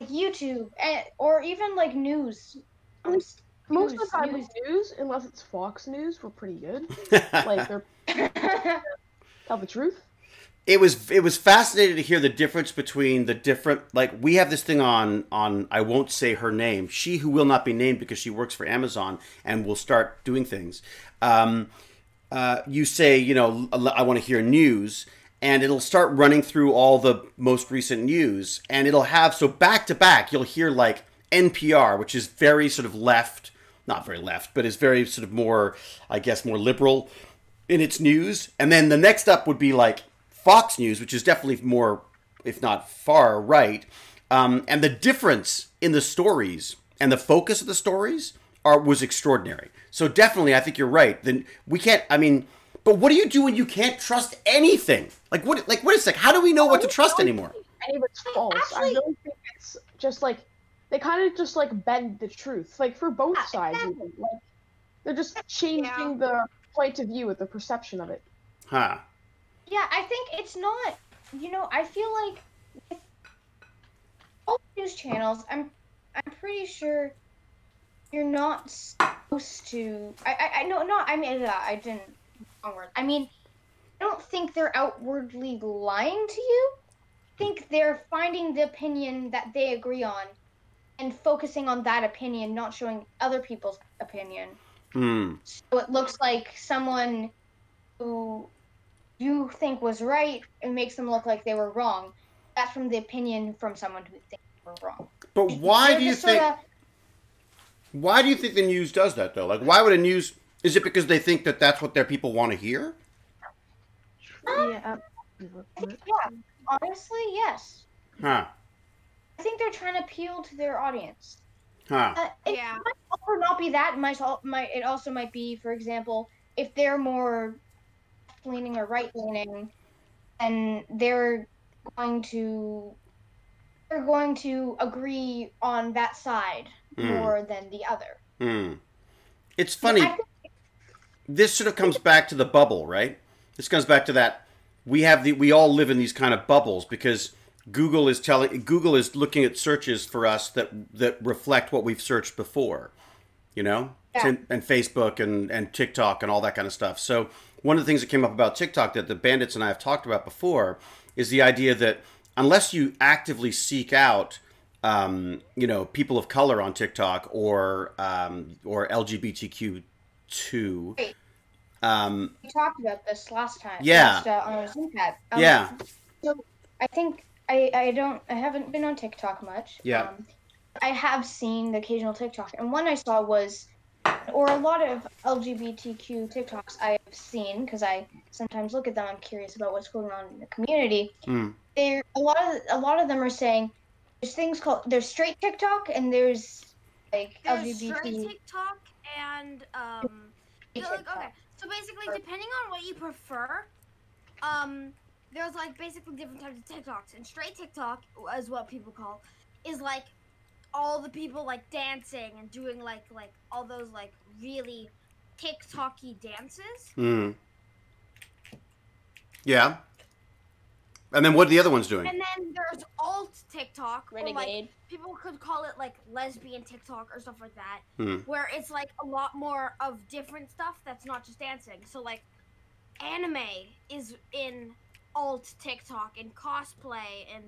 YouTube eh, or even like news. S- most of the time news. news, unless it's Fox News, we're pretty good. Like they're tell the truth. it was it was fascinating to hear the difference between the different like we have this thing on on I won't say her name she who will not be named because she works for Amazon and will start doing things um, uh, you say you know I want to hear news and it'll start running through all the most recent news and it'll have so back to back you'll hear like NPR which is very sort of left not very left but is very sort of more I guess more liberal in its news, and then the next up would be like Fox News, which is definitely more, if not far right. Um, and the difference in the stories and the focus of the stories are was extraordinary. So definitely, I think you're right. Then we can't. I mean, but what do you do when you can't trust anything? Like what? Like what is like? How do we know what to trust anymore? Any of it's false. I Actually- really think it's just like they kind of just like bend the truth, like for both Yeah, sides. exactly. even. Like they're just changing the point of view, with the perception of it. Huh. Yeah, I think it's not. You know, I feel like with all news channels, I'm I'm pretty sure you're not supposed to. I I, I no not. I mean, I didn't. Wrong word. I mean, I don't think they're outwardly lying to you. I think they're finding the opinion that they agree on, and focusing on that opinion, not showing other people's opinion. Hmm. So it looks like someone who you think was right and makes them look like they were wrong. That's from the opinion from someone who thinks they were wrong. But why They're do you think? sorta- Why do you think the news does that though? Like, why would a news? Is it because they think that that's what their people want to hear? Yeah. yeah, honestly, yes. Huh. I think they're trying to appeal to their audience. Huh. Uh, it Yeah. might also not be that. It might, al- might it also might be, for example, if they're more left leaning or right leaning, and they're going to they're going to agree on that side Mm. more than the other. Hmm. It's funny. I think this sort of comes back to the bubble, right? This comes back to that we have the we all live in these kind of bubbles because Google is telling Google is looking at searches for us that that reflect what we've searched before, you know, Yeah. and, and Facebook and and TikTok and all that kind of stuff. So one of the things that came up about TikTok that the bandits and I have talked about before is the idea that unless you actively seek out um, you know people of color on TikTok or um, or LGBTQ two. Um, we talked about this last time. Yeah. Last, uh, on our Zoom pad. Um, yeah, So I think I, I don't I haven't been on TikTok much. Yeah. Um, I have seen the occasional TikTok, and one I saw was, or a lot of LGBTQ TikToks I have seen because I sometimes look at them. I'm curious about what's going on in the community. Mm. There, a lot of a lot of them are saying there's things called there's straight TikTok and there's like There's straight TikTok and um. so, like, okay, so basically, depending on what you prefer, um, there's like basically different types of TikToks, and straight TikTok, is what people call, is like all the people like dancing and doing like like all those like really TikToky dances. mm. yeah. And then what are the other ones doing? And then there's alt TikTok, or like people could call it like lesbian TikTok or stuff like that, Hmm. where it's like a lot more of different stuff that's not just dancing. So like, anime is in alt TikTok and cosplay and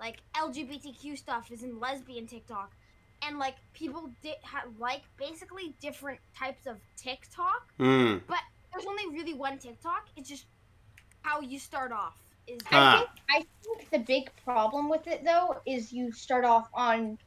like LGBTQ stuff is in lesbian TikTok, and like people di- ha- like basically different types of TikTok. Mm. But there's only really one TikTok. It's just how you start off. Is Ah. I think I think the big problem with it though is you start off on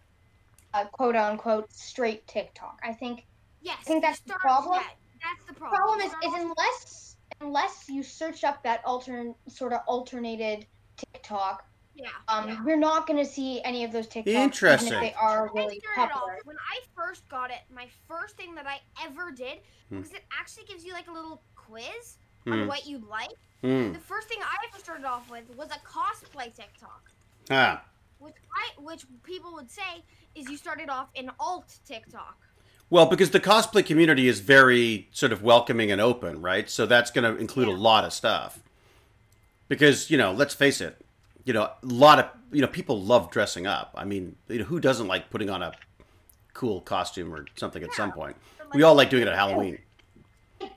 uh, quote unquote straight TikTok. I think yes, I think you that's the problem. yeah, that's the the problem. problem is, start is unless unless you search up that altern sort of alternated TikTok, yeah, um, yeah. we're not going to see any of those TikToks. even Interesting. if they are I really started off when I first got it. My first thing that I ever did Hmm. because it actually gives you like a little quiz Hmm. on what you like. Mm. The first thing I ever started off with was a cosplay TikTok, Ah. which I which people would say is you started off in alt TikTok. Well, because the cosplay community is very sort of welcoming and open, right? So that's going to include a lot of stuff. Because you know, let's face it, you know, a lot of you know people love dressing up. I mean, you know, who doesn't like putting on a cool costume or something at some point? But, We all like doing it at Halloween.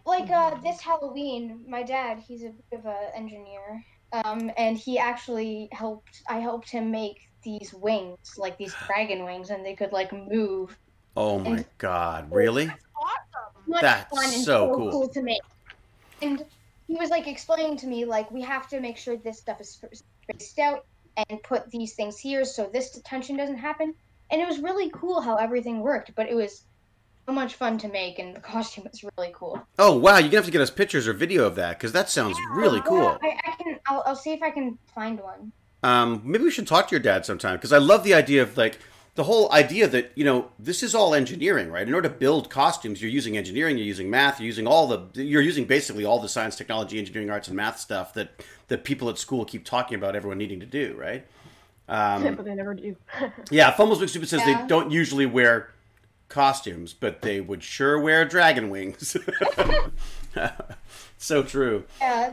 Like uh, this Halloween, my dad, he's a bit of an engineer, um, and he actually helped. I helped him make these wings, like these dragon wings, and they could like move. Oh my god, really? That's awesome. That's fun and so cool. to make. And he was like explaining to me like we have to make sure this stuff is spaced out and put these things here so this tension doesn't happen. And it was really cool how everything worked, but it was so much fun to make, and the costume was really cool. Oh wow, you're gonna have to get us pictures or video of that because that sounds really cool. Yeah, I, I can. I'll, I'll see if I can find one. Um, maybe we should talk to your dad sometime because I love the idea of like the whole idea that you know this is all engineering, right? In order to build costumes, you're using engineering, you're using math, you're using all the you're using basically all the science, technology, engineering, arts, and math stuff that that people at school keep talking about everyone needing to do, right? Um, but they never do. yeah, Fumbles Big Stupid says they don't usually wear costumes, but they would sure wear dragon wings. so true. Yeah,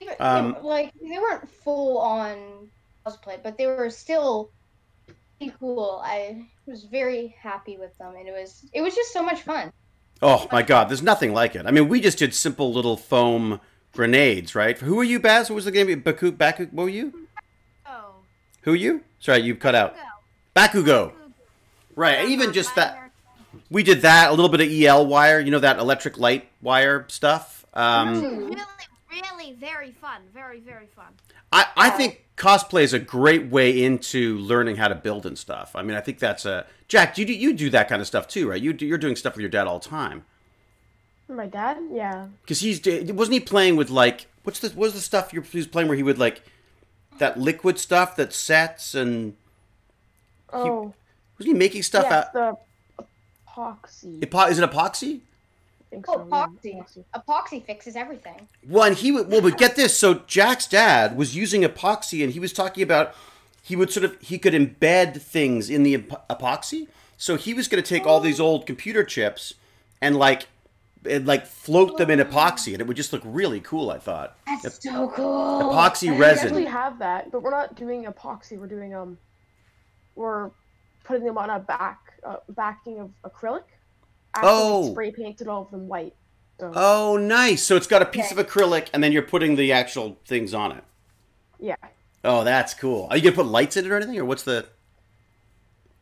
even, Um, like they weren't full on cosplay, but they were still pretty cool. I was very happy with them, and it was it was just so much fun. Oh my God, there's nothing like it. I mean, we just did simple little foam grenades, right? Who are you, Baz? What was the name? Baku, Baku, what were you? Oh. Who are you? Sorry, you cut out. Bakugo. Right, even just that. We did that, a little bit of EL wire, you know, that electric light wire stuff. Um, Really, really very fun. Very, very fun. I, I think cosplay is a great way into learning how to build and stuff. I mean, I think that's a Jack. You do you do that kind of stuff too, right? You do, you're doing stuff with your dad all the time My dad, yeah. because he's wasn't he playing with like what's the what was the stuff you're, he was playing where he would like that liquid stuff that sets and Oh, was he making stuff yes, out? the epoxy. Epo- is it epoxy? I think Oh, so, epoxy. Epoxy fixes everything. Well, and he would well, but get this. So Jack's dad was using epoxy, and he was talking about he would sort of he could embed things in the epoxy. So he was going to take all these old computer chips and like and like float them in epoxy, and it would just look really cool. I thought That's so cool. epoxy We resin. actually have that, but we're not doing epoxy. We're doing um, we're putting them on a back uh, backing of acrylic. After Oh. spray painted all of them white. So Oh, nice! So it's got a piece Okay. of acrylic, and then you're putting the actual things on it. yeah. Oh, that's cool. Are you gonna put lights in it or anything, or what's the?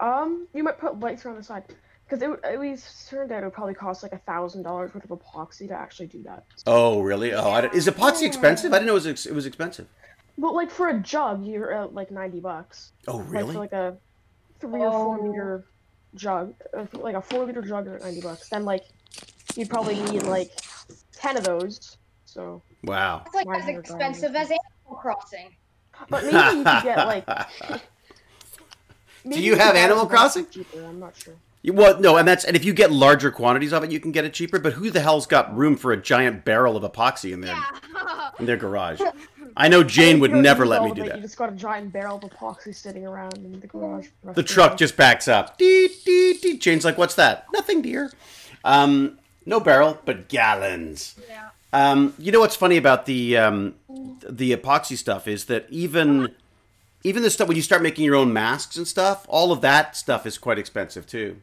Um, you might put lights around the side because it would- it was turned out it would probably cost like a thousand dollars worth of epoxy to actually do that. Oh, really? Oh, I, don't- is epoxy expensive? I didn't know it was ex- it was expensive. But like for a jug, you're at like ninety bucks. Oh, Like really? for like a three or four Oh. Liter jug, uh, like a four liter jug at ninety bucks. Then like you'd probably need like ten of those. So, Wow. It's like as expensive as Animal Crossing. but maybe you could get like. maybe you could have Animal Crossing? Cheaper. I'm not sure. You- Well, no, and that's and if you get larger quantities of it, you can get it cheaper. But who the hell's got room for a giant barrel of epoxy in their Yeah. in their garage? I know Jane would never let me do that. You just got a giant barrel of epoxy sitting around in the garage. The truck just backs up. Dee, dee, dee. Jane's like, "What's that? Nothing, dear." Um, no barrel, but gallons. Yeah. Um, you know what's funny about the um, the epoxy stuff is that even even the stuff when you start making your own masks and stuff, all of that stuff is quite expensive too.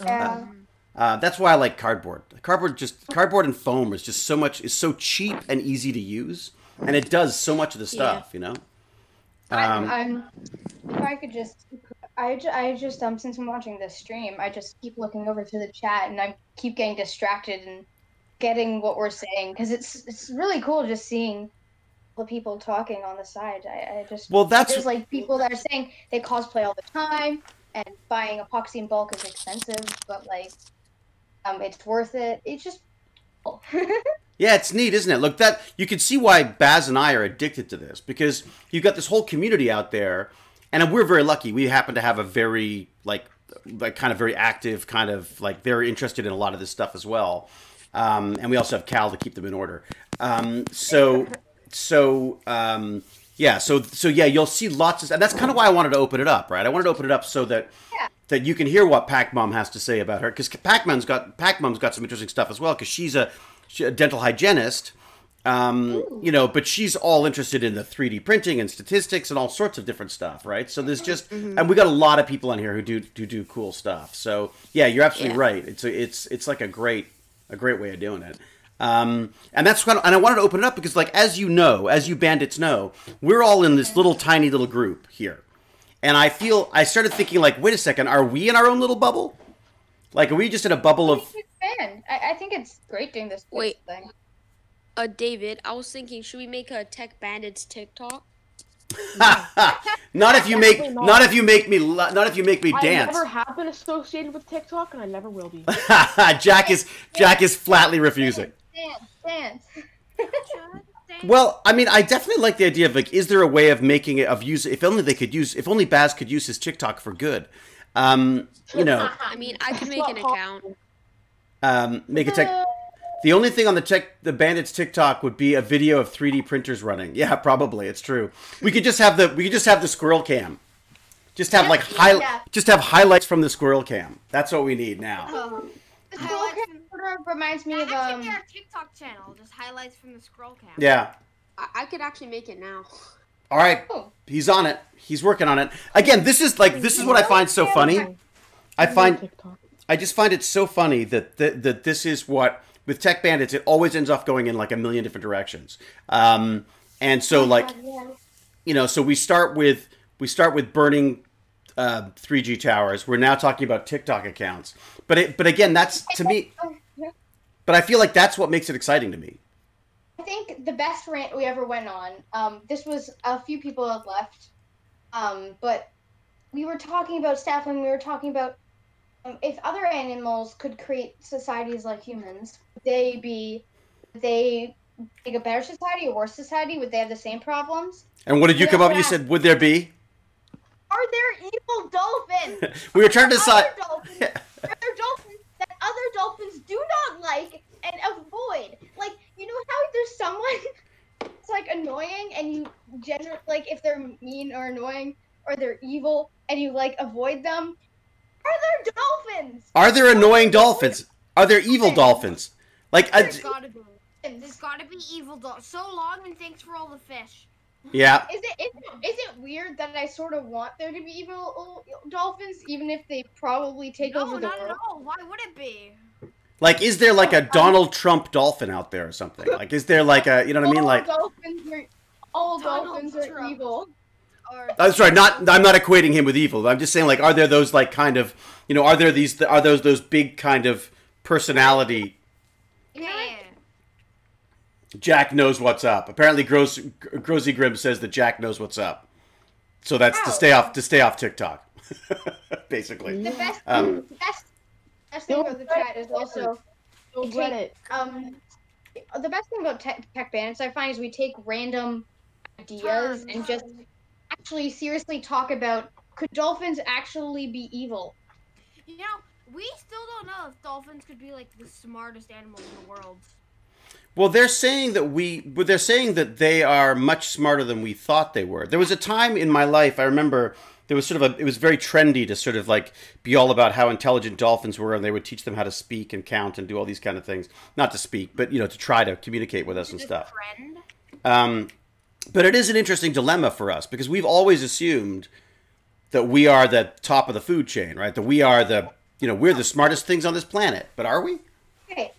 Yeah. Uh, that's why I like cardboard. Cardboard just cardboard and foam is just so much is so cheap and easy to use, and it does so much of the stuff. You know. Um, I, am if I could just, I, I just um since I'm watching this stream, I just keep looking over to the chat and I keep getting distracted and getting what we're saying because it's it's really cool just seeing the people talking on the side. I, I just well, that's there's like people that are saying they cosplay all the time and buying epoxy in bulk is expensive, but like um it's worth it. It's just Yeah, it's neat, isn't it? Look, that you can see why Baz and I are addicted to this because you've got this whole community out there, and we're very lucky. We happen to have a very like like kind of very active, kind of like very interested in a lot of this stuff as well. Um, and we also have Cal to keep them in order. Um, so so um, yeah, so so yeah, you'll see lots of, and that's kind of why I wanted to open it up, right? I wanted to open it up so that Yeah. That you can hear what Pac Mom has to say about her because Pac Mom's got Pac Mom's got some interesting stuff as well because she's a, she's a dental hygienist. Um, you know, but she's all interested in the 3D printing and statistics and all sorts of different stuff, right? So there's just, and we got a lot of people on here who do who do cool stuff. So yeah, you're absolutely Yeah. right. It's a, it's it's like a great a great way of doing it. Um, and that's kind of, and I wanted to open it up because, like, as you know, as you bandits know, we're all in this little tiny little group here. And I feel, I started thinking, like, wait a second, are we in our own little bubble? Like, are we just in a bubble of, fan. I, I think it's great doing this Wait. thing. Uh, David, I was thinking, should we make a Tech Bandits TikTok? not if you make, Definitely not. not if you make me, la- not if you make me I dance. never have been associated with TikTok, and I never will be. Jack is, Jack is flatly refusing. Dance, dance. Well, I mean, I definitely like the idea of like, is there a way of making it of use? If only they could use, if only Baz could use his TikTok for good. Um, you know, I mean, I could make an account. um, make a tech. The only thing on the tech, the bandits TikTok would be a video of 3D printers running. Yeah, probably it's true. We could just have the we could just have the squirrel cam. Just have like high, Yeah. just have highlights from the squirrel cam. That's what we need now. Um, The Highlights scroll from- cam sort of reminds me that of should um. our TikTok channel. Just highlights from the scroll cam. Yeah. I, I could actually make it now. All right. Oh. He's on it. He's working on it. Again, this is like this is what I find so funny. I find TikTok. I just find it so funny that that, that this is what with Tech Bandits it always ends up going in like a million different directions. Um, and so like you know, so we start with we start with burning uh, 3G towers. We're now talking about TikTok accounts. But it, but again, that's to me. But I feel like that's what makes it exciting to me. I think the best rant we ever went on. Um, this was a few people have left, um, but we were talking about stuff, and we were talking about um, if other animals could create societies like humans, would they be, would they make a better society, a worse society? Would they have the same problems? And what did you come up? You said, would there be? Are there evil dolphins? We were trying to decide. Other dolphins, are there dolphins that other dolphins do not like and avoid? Like, you know how there's someone it's like annoying and you generally like if they're mean or annoying or they're evil and you like avoid them? Are there dolphins? Are there annoying dolphins? Are there evil dolphins? Like, I, There's gotta be. There's gotta be evil dolphins. So long and thanks for all the fish. Yeah. Is it, is it is it weird that I sort of want there to be evil uh, dolphins, even if they probably take No, over the not at world? all. Why would it be? Like, is there like a oh, Donald oh. Trump dolphin out there or something? Like, is there like a, you know what I mean? All Like, dolphins are all Donald dolphins are evil. Or I'm uh, sorry, not. I'm not equating him with evil. I'm just saying, like, are there those like kind of, you know, are there these, are those those big kind of personality? yeah. Jack knows what's up. Apparently, Gross, Grosy Grim says that Jack knows what's up. So that's to stay off to stay off TikTok, basically. The best, Um, best, best thing about the chat is also Go You get take- it. um the best thing about tech, tech bandits I find is we take random ideas Terms. and just actually seriously talk about could dolphins actually be evil? You know, we still don't know if dolphins could be like the smartest animals in the world. Well, they're saying that we, but they're saying that they are much smarter than we thought they were. There was a time in my life I remember there was sort of a, it was very trendy to sort of like be all about how intelligent dolphins were, and they would teach them how to speak and count and do all these kind of things. Not to speak, but you know, to try to communicate with us and stuff. a trend? Um, but it is an interesting dilemma for us because we've always assumed that we are the top of the food chain, right? That we are the, you know, we're the smartest things on this planet. But are we? Okay.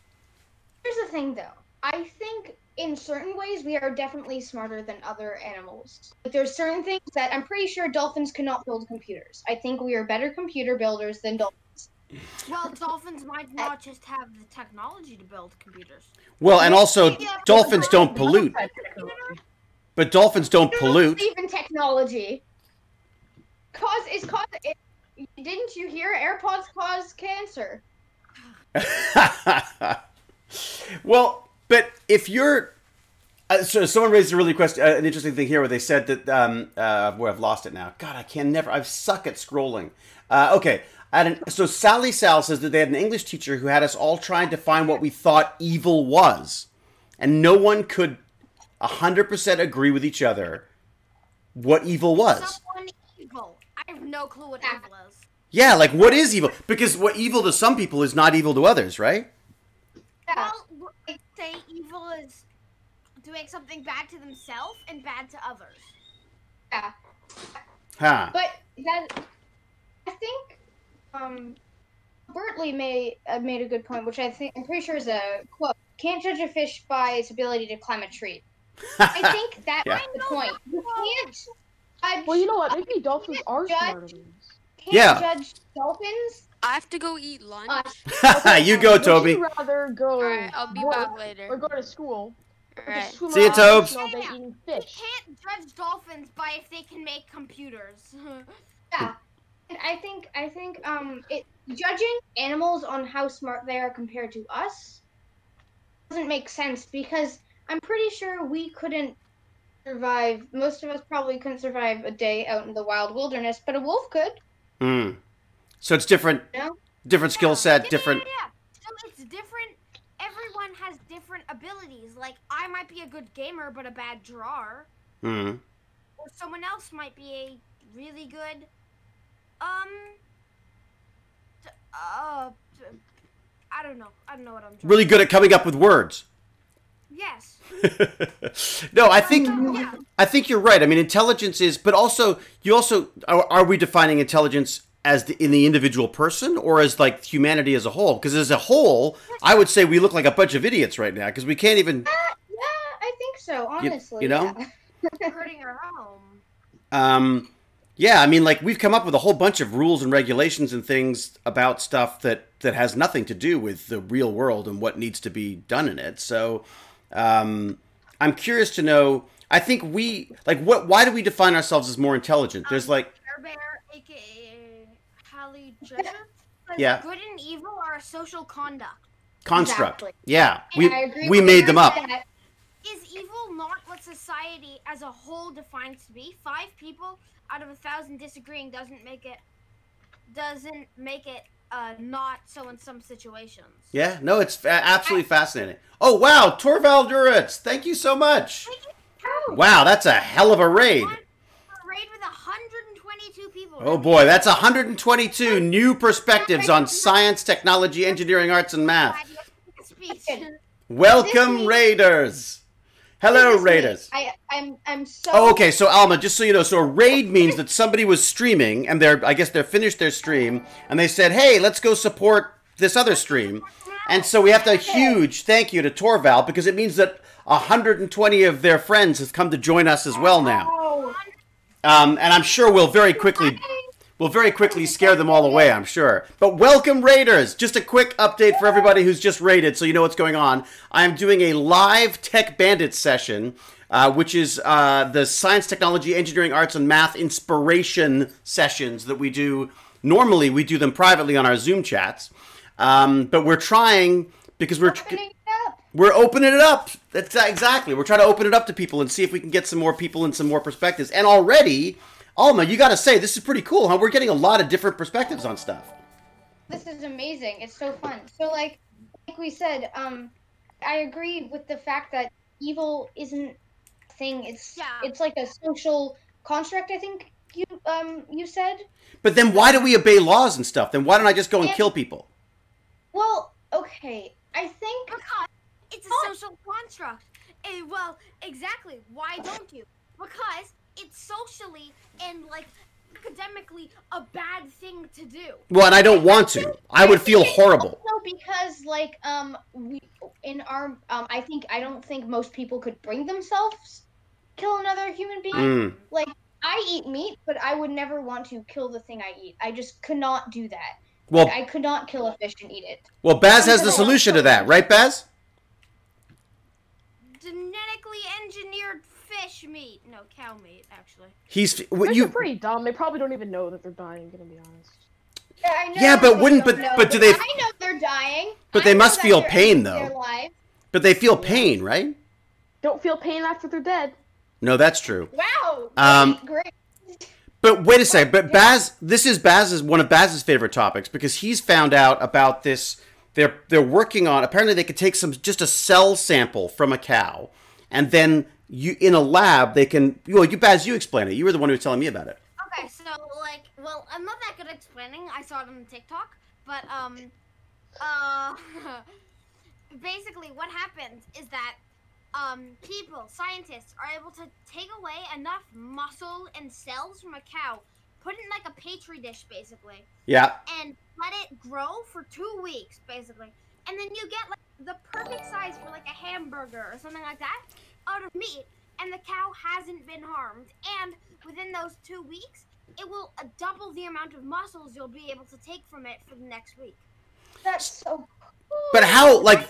Here's the thing though. I think in certain ways we are definitely smarter than other animals. But there's certain things that I'm pretty sure dolphins cannot build computers. I think we are better computer builders than dolphins. Well, dolphins might not just have the technology to build computers. Well, and also Yeah, dolphins don't pollute, but dolphins don't pollute. Even technology. Cause is cause it, didn't you hear AirPods cause cancer? well, but if you're, uh, so someone raised a really question, uh, an interesting thing here, where they said that, um, uh, where I've lost it now. God, I can never. I suck at scrolling. Uh, okay, I an, so Sally Sal says that they had an English teacher who had us all trying to find what we thought evil was, and no one could hundred percent agree with each other what evil was. Someone evil. I have no clue what evil is. Yeah, like what is evil? Because what evil to some people is not evil to others, right? Yeah. Well, w- say evil is doing something bad to themselves and bad to others. yeah. Huh. But that I think um Bertley may uh, made a good point, which I think I'm pretty sure is a quote. Can't judge a fish by its ability to climb a tree. I think that's Yeah. the point. You can't judge, Well, you know what? Maybe dolphins are Judge- smarter than can't Yeah. judge dolphins. I have to go eat lunch. Uh, you go, Would Toby. you rather go Alright, I'll be back later. or later. go to school? Or Alright. See you, around Tobes. all day Yeah. You can't judge dolphins by if they can make computers. yeah. And I think I think um it judging animals on how smart they are compared to us doesn't make sense because I'm pretty sure we couldn't survive most of us probably couldn't survive a day out in the wild wilderness, but a wolf could. Hmm. So it's different, No. different skill set, different. Yeah, yeah, yeah. So it's different. Everyone has different abilities. like I might be a good gamer but a bad drawer, Hmm. or someone else might be a really good, um, uh, I don't know. I don't know what I'm. Trying Really good at coming up with words. Yes. no, I think Yeah. I think you're right. I mean, intelligence is, but also you also are, are we defining intelligence as the, in the individual person or as like humanity as a whole? Because as a whole, I would say we look like a bunch of idiots right now because we can't even. Yeah, I think so. You- Honestly, you know? yeah. hurting our home. Um, yeah, I mean, like we've come up with a whole bunch of rules and regulations and things about stuff that that has nothing to do with the real world and what needs to be done in it. So, um, I'm curious to know. I think we like what? Why do we define ourselves as more intelligent? There's like, Bear Bear, aka Hallie Treasure. Yeah. Good and evil are a social conduct. construct. Exactly. Yeah, And we we made them up. that Is evil not what society as a whole defines to be? Five people out of a thousand disagreeing doesn't make it doesn't make it uh, not so in some situations. Yeah, no, it's fa- absolutely fascinating. Oh wow, Torvald Duritz, thank you so much. Wow, that's a hell of a raid. A raid with 122 people. Oh boy, that's 122 new perspectives on science, technology, engineering, arts, and math. Welcome, means- Raiders. Hello, Raiders. I, I'm, I'm so. Oh, okay. So Alma, just so you know, so a raid means that somebody was streaming, and they're, I guess, they're finished their stream, and they said, "Hey, let's go support this other stream," and so we have to a huge thank you to Torval because it means that 120 of their friends have come to join us as well now, Oh, um, and I'm sure we'll very quickly. We'll very quickly scare them all away, I'm sure. But welcome, Raiders! Just a quick update for everybody who's just raided so you know what's going on. I am doing a live Tech Bandits session, uh, which is uh, the science, technology, engineering, arts, and math inspiration sessions that we do. Normally, we do them privately on our Zoom chats. Um, but we're trying, because we're. We're opening it up. That's exactly. We're trying to open it up to people and see if we can get some more people and some more perspectives. And already, Alma, you got to say this is pretty cool, huh? We're getting a lot of different perspectives on stuff. This is amazing. It's so fun. So like, like we said, um, I agree with the fact that evil isn't a thing. It's Yeah. it's like a social construct. I think you um you said. But then why do we obey laws and stuff? Then why don't I just go and kill people? Well, okay. I think Because it's a social construct. Eh, well, exactly. Why don't you? Because it's socially and like academically a bad thing to do. Well, and I don't want to. I would feel horrible. Also because like um we in our um I think I don't think most people could bring themselves kill another human being. Mm. Like I eat meat, but I would never want to kill the thing I eat. I just could not do that. Well, I could not kill a fish and eat it. well, Baz has the solution to that, right, Baz? Genetically engineered fish meat. No, cow meat, actually. He's what Fish you. are pretty dumb. They probably don't even know that they're dying. Gonna be honest. Yeah, I know Yeah, but wouldn't- don't but- know, but do they- I know they're dying. But I they must feel pain, though. But they feel pain, right? Don't feel pain after they're dead. No, that's true. Wow. Um, great. But wait a second. But Baz, this is Baz's one of Baz's favorite topics because he's found out about this. They're they're working on. Apparently, they could take some just a cell sample from a cow, and then you in a lab they can. Well, you Baz, you explain it. You were the one who was telling me about it. Okay, so like, well, I'm not that good at explaining. I saw it on TikTok, but um, uh, basically, what happens is that um, people, scientists, are able to take away enough muscle and cells from a cow, put it in like a petri dish, basically, Yeah. and let it grow for two weeks, basically, and then you get like the perfect size for like a hamburger or something like that out of meat, and the cow hasn't been harmed, and within those two weeks, it will uh, double the amount of muscles you'll be able to take from it for the next week. That's so cool. But how? Like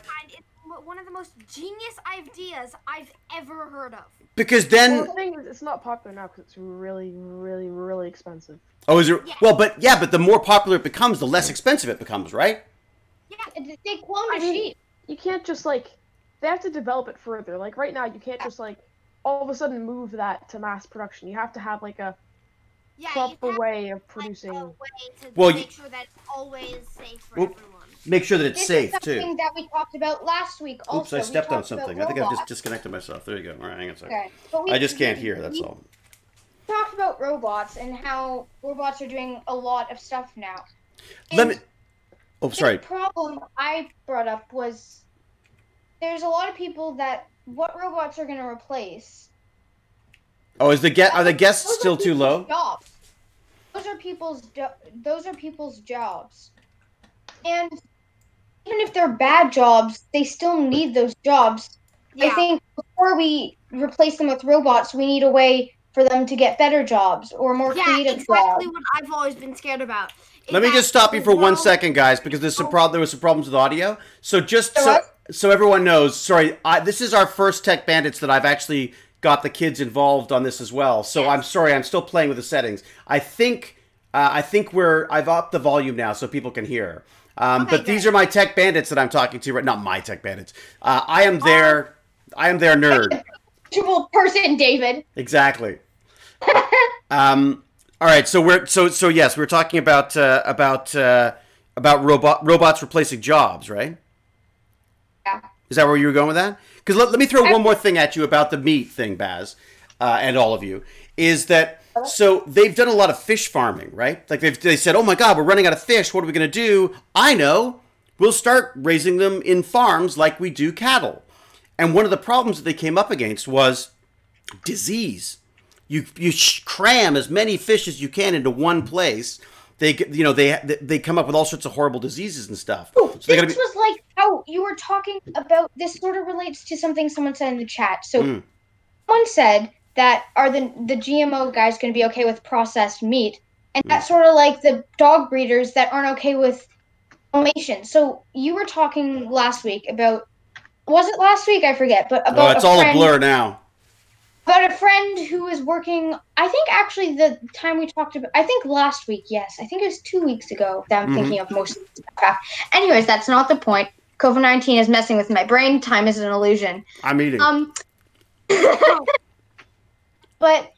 I find it mo- one of the most genius ideas I've ever heard of. because Well, then. the thing is, it's not popular now because it's really, really, really expensive. Oh, is it? Yeah. Well, but yeah, but the more popular it becomes, the less expensive it becomes, right? They clone I a mean- sheep. You can't just like. They have to develop it further. Like right now, you can't just like all of a sudden move that to mass production. You have to have like a Yeah, proper way of like, producing. a way to Well, make y- sure that it's always safe for Well- everyone. Make sure that it's This safe is too. something that we talked about last week. Oops, I stepped on something. I think I've just disconnected myself. There you go. All right, hang on a second. Okay. I just can't hear. That's all. talked about robots and how robots are doing a lot of stuff now. Let me. Oh, the sorry. problem I brought up was there's a lot of people that what robots are going to replace. Oh, is the get are the guests Those still too low? Jobs. Those are people's those are people's jobs. And even if they're bad jobs, they still need those jobs. I think before we replace them with robots, we need a way for them to get better jobs or more Yeah, creative exactly jobs. what I've always been scared about. Let me just stop you for one well- guys, because there's some prob- there was some problems with audio. So just so so everyone knows, sorry, I, this is our first Tech Bandits that I've actually got the kids involved on this as well. So I'm sorry, I'm still playing with the settings. I think uh, I think we're I've upped the volume now so people can hear. Um, Okay, but these good. are my Tech Bandits that I'm talking to right. Not my Tech Bandits. Uh, I am their I am their nerd. Comfortable person, David. Exactly. um, all right, so we're so so yes, we're talking about uh, about uh, about robot robots replacing jobs, right? Yeah. Is that where you were going with that? Because let, let me throw one more thing at you about the meat thing, Baz, uh, and all of you. Is that so? They've done a lot of fish farming, right? Like they've they said, "Oh my God, we're running out of fish. What are we going to do?" I know. We'll start raising them in farms like we do cattle. And one of the problems that they came up against was disease. You you cram as many fish as you can into one place. They you know they they come up with all sorts of horrible diseases and stuff. Oh, So this be- was like how you were talking about. This sort of relates to something someone said in the chat. So, Mm. someone said that are the the GMO guys going to be okay with processed meat, and that's sort of like the dog breeders that aren't okay with Dalmatian. So you were talking last week about. Was it last week? I forget, but about Oh, about it's a all a blur now. about a friend who was working. I think actually the time we talked about. I think last week. Yes, I think it was two weeks ago that I'm Mhm. thinking of most of the stuff. Anyways, that's not the point. COVID nineteen is messing with my brain. Time is an illusion. I'm eating. Um, but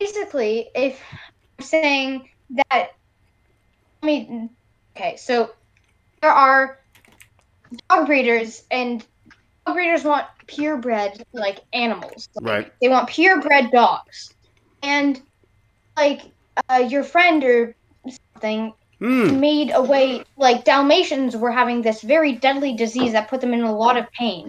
basically, if I'm saying that, I mean, okay, so there are dog breeders, and dog breeders want purebred like animals. Like, Right. They want purebred dogs, and like uh, your friend or something Hmm. made a way like Dalmatians were having this very deadly disease that put them in a lot of pain.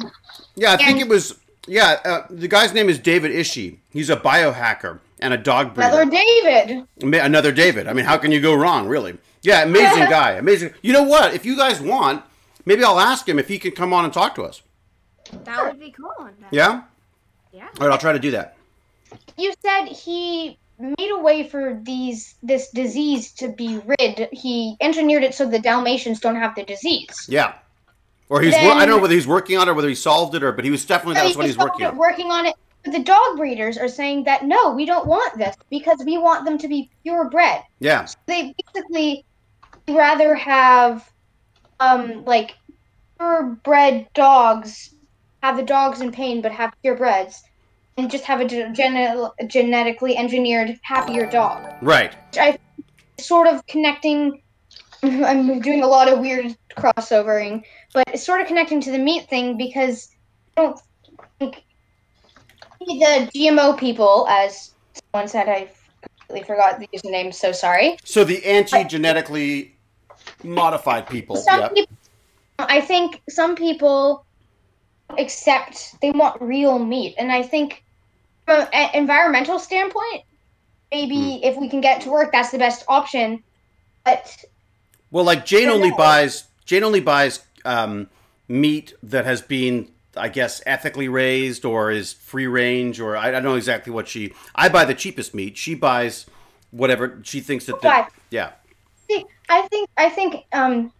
Yeah, I think it was. Yeah, uh, the guy's name is David Ishee. He's a biohacker and a dog breeder. Brother David. Ma- Another David. I mean, how can you go wrong, really? Yeah, amazing guy. Amazing. You know what? If you guys want, maybe I'll ask him if he can come on and talk to us. That would be cool. Yeah? Yeah. All right, I'll try to do that. You said he made a way for these this disease to be rid. He engineered it so the Dalmatians don't have the disease. Yeah. Or he's, wor- I don't know whether he's working on it or whether he solved it or, but he was definitely, that was what he's working on. working on it. But the dog breeders are saying that no, we don't want this because we want them to be purebred. Yeah. They basically rather have um like purebred dogs have the dogs in pain but have purebreds and just have a gen- genetically engineered happier dog. Right. I sort of connecting. I'm doing a lot of weird crossovering, but it's sort of connecting to the meat thing because I don't think the GMO people, as someone said, I completely forgot the username. So sorry. So the anti-genetically modified people. Some Yep. people, I think, some people accept they want real meat, and I think from an environmental standpoint, maybe hmm. if we can get to work, that's the best option. But Well, like Jane only buys Jane only buys um, meat that has been, I guess, ethically raised or is free range, or I, I don't know exactly what she. I buy the cheapest meat. She buys whatever she thinks that. Okay. yeah. See, I think I think um,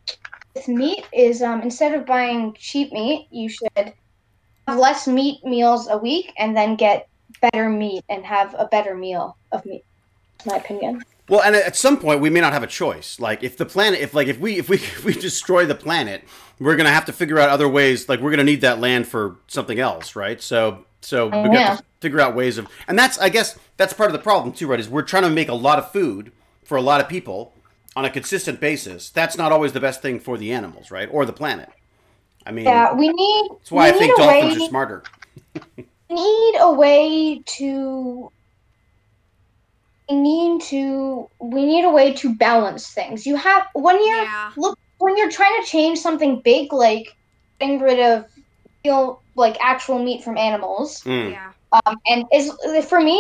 with meat is um, instead of buying cheap meat, you should have less meat meals a week and then get better meat and have a better meal of meat. My opinion. Well, and at some point we may not have a choice. Like if the planet, if like if we if we if we destroy the planet, we're gonna have to figure out other ways. Like we're gonna need that land for something else, right? So so oh, we Yeah. got to figure out ways of, and that's I guess that's part of the problem too, right? Is we're trying to make a lot of food for a lot of people, on a consistent basis, that's not always the best thing for the animals, right? Or the planet. I mean, Yeah, we need. that's why I we think dolphins way, are smarter. need a way to. We need to. We need a way to balance things. You have when you're Yeah. look when you're trying to change something big like getting rid of feel like actual meat from animals Mm. Yeah. um, and is for me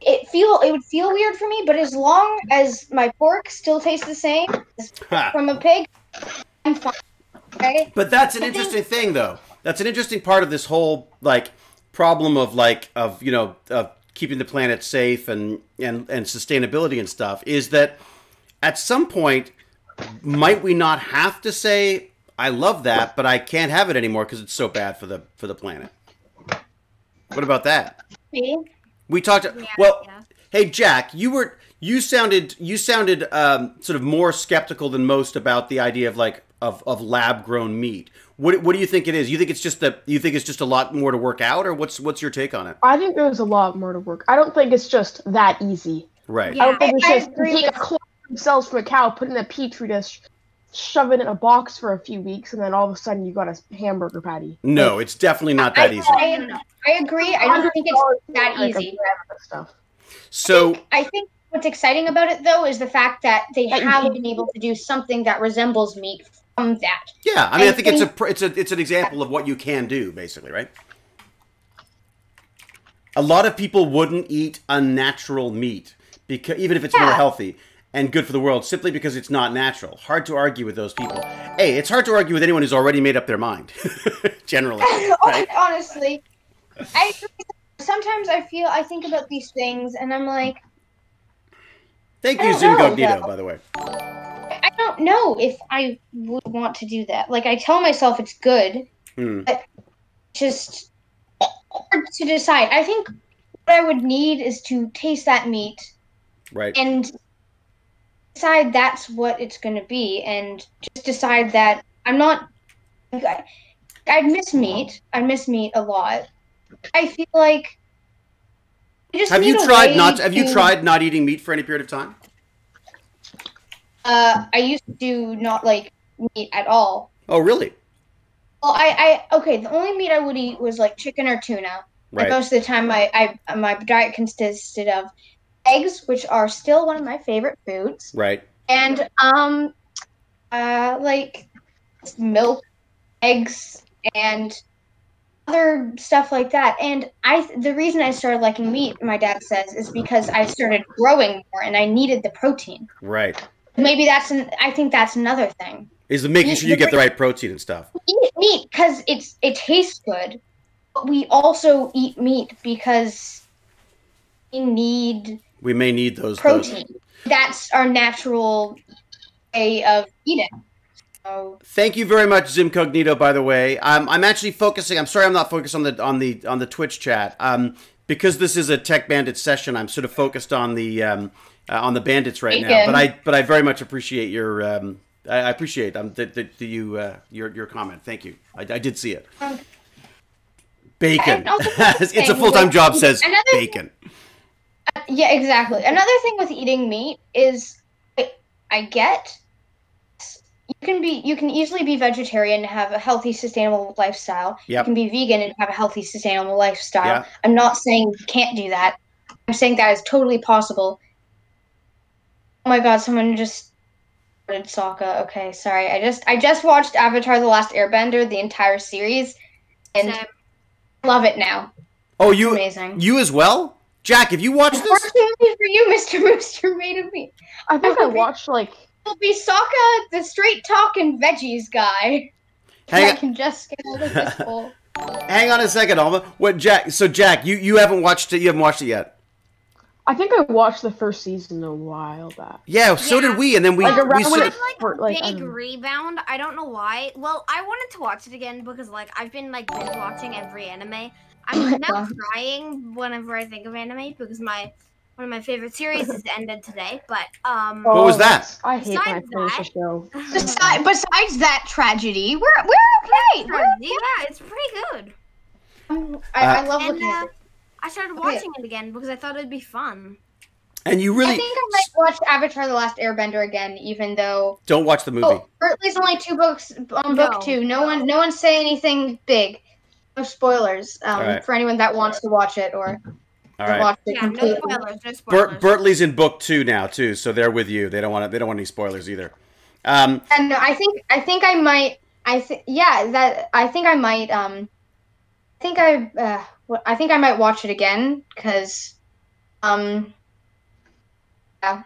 it feel it would feel weird for me but as long as my pork still tastes the same as from a pig i'm fine okay But that's an I think- interesting thing, though. That's an interesting part of this whole like problem of like of you know of keeping the planet safe and and and sustainability and stuff is that at some point might we not have to say I love that, but I can't have it anymore because it's so bad for the for the planet. What about that? See? We talked. Yeah, well, yeah. hey Jack, you were you sounded you sounded um, sort of more skeptical than most about the idea of like of, of lab grown meat. What, what do you think it is? You think it's just that you think it's just a lot more to work out, or what's what's your take on it? I think there's a lot more to work. I don't think it's just that easy. Right. Yeah. I don't think it's I just agree take a with- clone of cells from a cow, put in a petri dish, shove it in a box for a few weeks, and then all of a sudden you got a hamburger patty. No, it's definitely not that I, easy. I, I agree i don't think it's that Like easy gram of Stuff. So i think what's exciting about it though is the fact that they have been able to do something that resembles meat from that yeah, I mean, I I think it's a it's a it's an example of what you can do, basically, right? A lot of people wouldn't eat unnatural meat because even if it's more healthy and good for the world, simply because it's not natural. Hard to argue with those people. Hey, it's hard to argue with anyone who's already made up their mind. Generally, oh, right? honestly i sometimes i feel i think about these things and i'm like Thank you, don't know, Zimgognito, though. by the way. I don't know if I would want to do that. Like I tell myself it's good, Hmm. but just hard to decide. I think what I would need is to taste that meat Right. and decide that's what it's going to be, and just decide that I'm not. I, I miss meat. I miss meat a lot. I feel like. I just Have you tried not? Have you tried not eating meat for any period of time? Uh, I used to not like meat at all. Oh, really? Well, I, I okay. The only meat I would eat was like chicken or tuna. Like Right. most of the time, I, I my diet consisted of eggs, which are still one of my favorite foods, Right. and um, uh, like milk, eggs, and other stuff like that. And I, the reason I started liking meat, my dad says, is because I started growing more and I needed the protein. Right. Maybe that's an. I think that's another thing. Is making sure you get the right protein and stuff. eat meat because it's it tastes good, but we also eat meat because we need We may need those. those. protein. That's our natural way of eating. So Thank you very much, Zimcognito. By the way, I'm I'm actually focusing. I'm sorry, I'm not focused on the on the on the Twitch chat. Um, because this is a Tech Bandit session, I'm sort of focused on the um, uh, on the bandits right now. But I but I very much appreciate your um, I, I appreciate um the, the, the you uh, your your comment. Thank you. I, I did see it. Um, Bacon. it's a full time job. Says bacon. yeah, exactly. Another thing with eating meat is I, I get you can be you can easily be vegetarian and have a healthy sustainable lifestyle. Yep. You can be vegan and have a healthy sustainable lifestyle. Yeah. I'm not saying you can't do that. I'm saying that is totally possible. Oh my god, someone just started Sokka. Okay, sorry. I just I just watched Avatar the Last Airbender, the entire series, and Same. love it now. Oh, It's you amazing. you as well, Jack. Have you watched this? Unfortunately for you, Mr. Rooster made of me. I think I Okay. watched like It'll be Sokka, the straight talking veggies guy. Hang I on. can just get out of this hole. Hang on a second, Alma. What Jack? So Jack, you you haven't watched it. You haven't watched it yet. I think I watched the first season a while back. Yeah, so Yeah. did we, and then we Like around we when sort it of, like, for- like, big don't rebound. I don't know why. Well, I wanted to watch it again because like I've been like binge watching every anime. I'm now crying whenever I think of anime because my one of my favorite series has ended today. But um, What was that? I hate when I Besides finish a that- show. Besides, besides that tragedy, we're we're okay. We're yeah, it's pretty good. Um, I, I love And looking at uh, it. I started Okay. watching it again because I thought it'd be fun. And you really. I think I might watch Avatar: The Last Airbender again, even though. don't watch the movie. Oh, Bertley's only two books on book No. two. No one, no one say anything big. No spoilers um, Alright. for anyone that wants to watch it or All to watch it Yeah, no completely. spoilers, no spoilers. Bert, Bertley's in book two now too, so they're with you. They don't want to, they don't want any spoilers either. Um, And I think I think I might. I think yeah that I think I might. Um, I think I. Uh, I think I might watch it again because, um, yeah,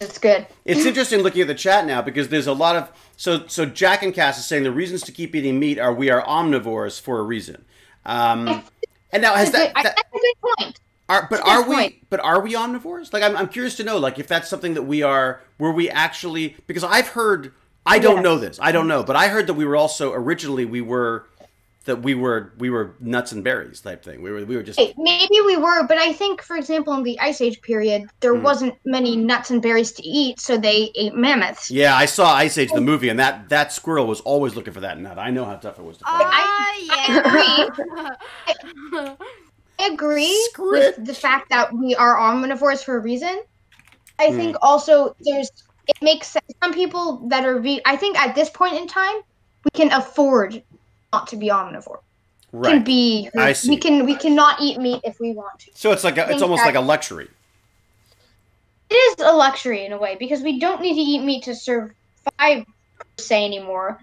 it's good. it's interesting looking at the chat now because there's a lot of so so Jack and Cass is saying the reasons to keep eating meat are we are omnivores for a reason. Um, and now has that, that that's a good point. are, but are we point. but are we omnivores? Like I'm I'm curious to know like if that's something that we are were we actually because I've heard I don't Yes. know this I don't know but I heard that we were also originally we were that we were we were nuts and berries type thing we were we were just maybe we were, but I think, for example, in the Ice Age period, there Hmm. wasn't many nuts and berries to eat, so they ate mammoths. Yeah, I saw Ice Age the movie, and that that squirrel was always looking for that nut. I know how tough it was to find. Ah, yeah. I agree Scrat. with the fact that we are omnivores for a reason. I Hmm. think also there's it makes sense. Some people that are ve- I think at this point in time we can afford not to be omnivore. We Can be I see. we can we cannot eat meat if we want to. So it's like a, it's almost like a luxury. It is a luxury in a way because we don't need to eat meat to survive per se anymore.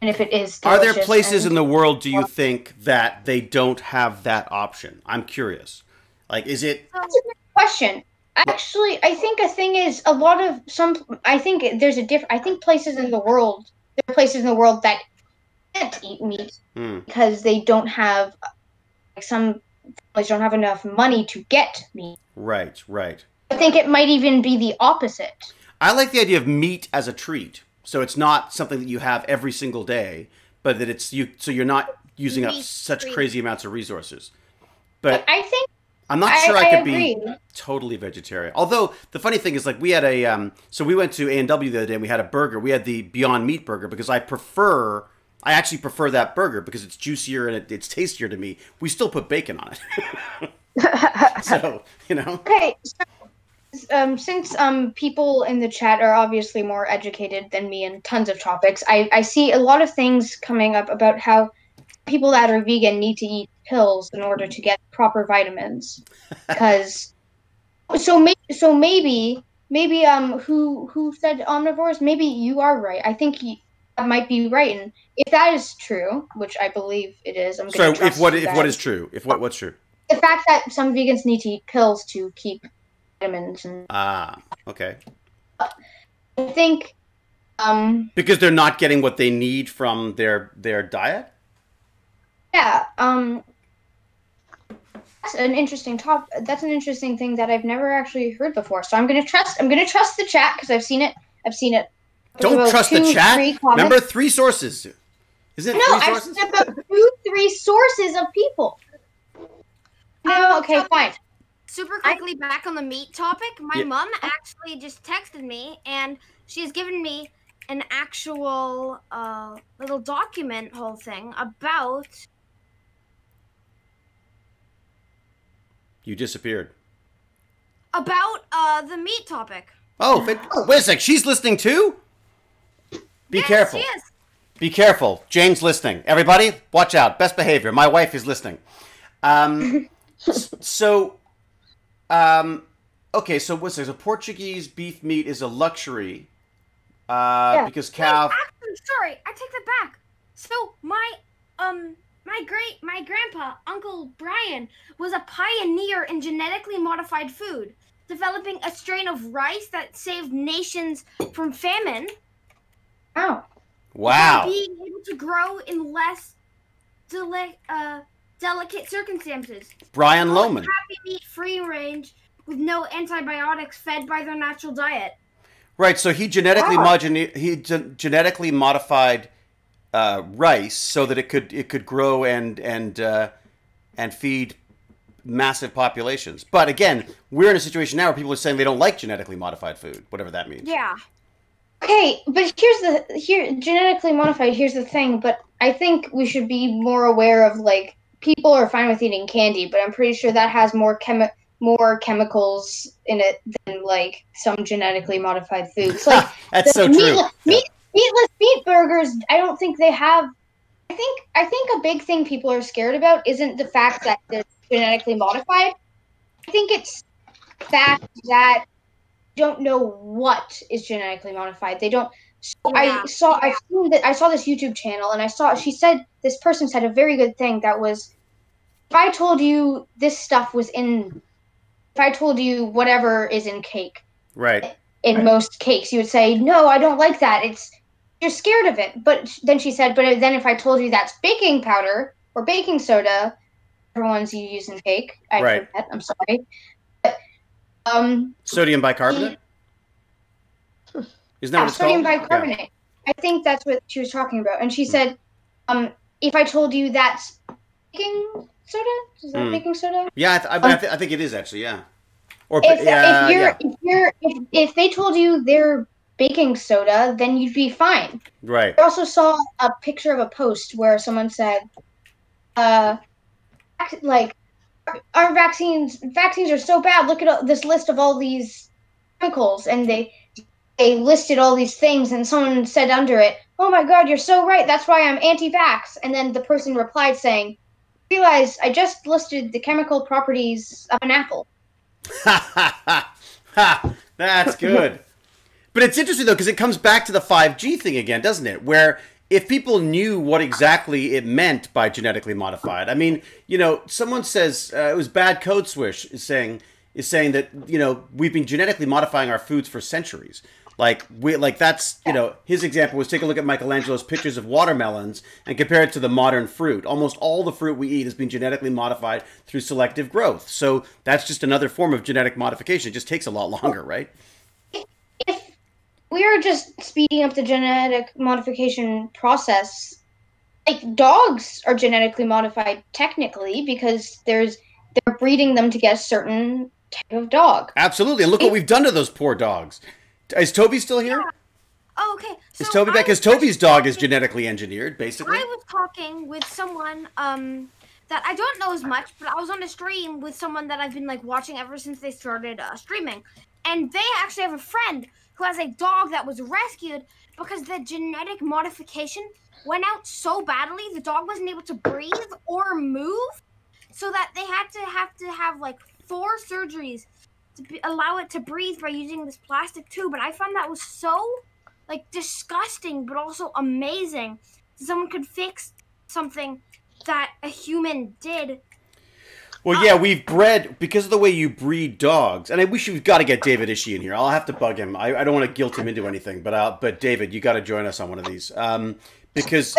And if it is, Are there places in the world do you think that they don't have that option? I'm curious. Like, is it? That's a good question. Actually, I think a thing is a lot of some. I think there's a different I think places in the world, there are places in the world that can't eat meat Hmm. because they don't have, like some families don't have enough money to get meat. Right, right. I think it might even be the opposite. I like the idea of meat as a treat. So it's not something that you have every single day, but that it's you. So you're not using up such treat. crazy amounts of resources. But I think I'm not I, sure I, I could agree. be totally vegetarian. Although the funny thing is, like, we had a um, so we went to A and W the other day. and We had a burger. We had the Beyond Meat burger because I prefer. I actually prefer that burger because it's juicier and it, it's tastier to me. We still put bacon on it, so you know. Okay, so, um, since um people in the chat are obviously more educated than me in tons of topics, I I see a lot of things coming up about how people that are vegan need to eat pills in order to get proper vitamins, because so maybe so maybe maybe um who who said omnivores? Maybe you are right. I think that might be right, and if that is true, which I believe it is, I'm So if what if what guys. is true? If what what's true? the fact that some vegans need to eat pills to keep vitamins and Ah, okay. I think um Because they're not getting what they need from their their diet. yeah, um that's an interesting top that's an interesting thing that I've never actually heard before. So I'm gonna trust I'm gonna trust the chat because I've seen it I've seen it. There's Don't about trust the chat. three. Remember three sources. Is it No, three I've sources? about two, three sources of people. No, okay, fine. Super quickly back on the meat topic. My Yeah. mom actually just texted me and she's given me an actual uh, little document whole thing about You disappeared. about uh, the meat topic. Oh, fit- wait a sec. She's listening too. Be yes, careful. She is. Be careful. Jane's listening. Everybody, watch out. Best behavior. My wife is listening. Um, so, um, okay. So what's this? A Portuguese beef meat is a luxury. Uh, Yeah. because Wait, cow. actually, sorry, I take that back. So my um my great my grandpa Uncle Brian was a pioneer in genetically modified food, developing a strain of rice that saved nations from famine. Wow. Wow. By being able to grow in less deli- uh, delicate circumstances. Brian Call it Lohman. Happy meat free range with no antibiotics fed by their natural diet. Right. So he genetically Wow. modeni- he gen- genetically modified uh, rice so that it could it could grow and and uh, and feed massive populations. But again, we're in a situation now where people are saying they don't like genetically modified food, whatever that means. Yeah. Okay, but here's the here genetically modified. Here's the thing, but I think we should be more aware of like people are fine with eating candy, but I'm pretty sure that has more chemi- more chemicals in it than like some genetically modified foods. Like That's so the true. meat, meatless meat burgers, I don't think they have. I think I think a big thing people are scared about isn't the fact that they're genetically modified. I think it's fact that don't know what is genetically modified. They don't. So Yeah. I saw I seen that I saw this YouTube channel and I saw she said this person said a very good thing that was if I told you this stuff was in if I told you whatever is in cake Right. in Right. most cakes you would say no i don't like that it's you're scared of it but then she said but then if i told you that's baking powder or baking soda everyone's you use in cake i Right. heard that i'm sorry but, um Sodium bicarbonate. Isn't that yeah, what sodium called? Yeah. bicarbonate i think that's what she was talking about and she said um if i told you that's baking soda is that Mm. baking soda Yeah, I, th- I, I, th- I think it is actually. Yeah. Or if, yeah, if you're yeah. if you're if, if they told you they're baking soda then you'd be fine Right. I also saw a picture of a post where someone said, uh, like, our vaccines vaccines are so bad. Look at this list of all these chemicals, and they they listed all these things, and someone said under it, "Oh my God, you're so right. That's why I'm anti-vax." And then the person replied saying, "Realize I just listed the chemical properties of an apple." Ha ha ha ha! That's good. But it's interesting though because it comes back to the 5G thing again, doesn't it? Where if people knew what exactly it meant by genetically modified, I mean, you know, someone says uh, it was bad code swish is saying is saying that you know we've been genetically modifying our foods for centuries. Like we like that's you know his example was take a look at Michelangelo's pictures of watermelons and compare it to the modern fruit. Almost all the fruit we eat has been genetically modified through selective growth. So that's just another form of genetic modification. It just takes a lot longer, right? If we are just speeding up the genetic modification process, like dogs are genetically modified technically because there's they're breeding them to get a certain type of dog. Absolutely. And look what we've done to those poor dogs. Is Toby still here? Oh, okay. Is Toby I back? was Because Toby's dog is genetically engineered, basically. I was talking with someone um that I don't know as much, but I was on a stream with someone that I've been like watching ever since they started uh, streaming, and they actually have a friend who has a dog that was rescued because the genetic modification went out so badly the dog wasn't able to breathe or move, so that they had to have to have like four surgeries to be, allow it to breathe by using this plastic tube, and I found that was so like disgusting but also amazing someone could fix something that a human did. Well, yeah, we've bred because of the way you breed dogs, and I wish you've got to get David Ishee in here. I'll have to bug him. I, I don't want to guilt him into anything, but uh, but David, you got to join us on one of these um, because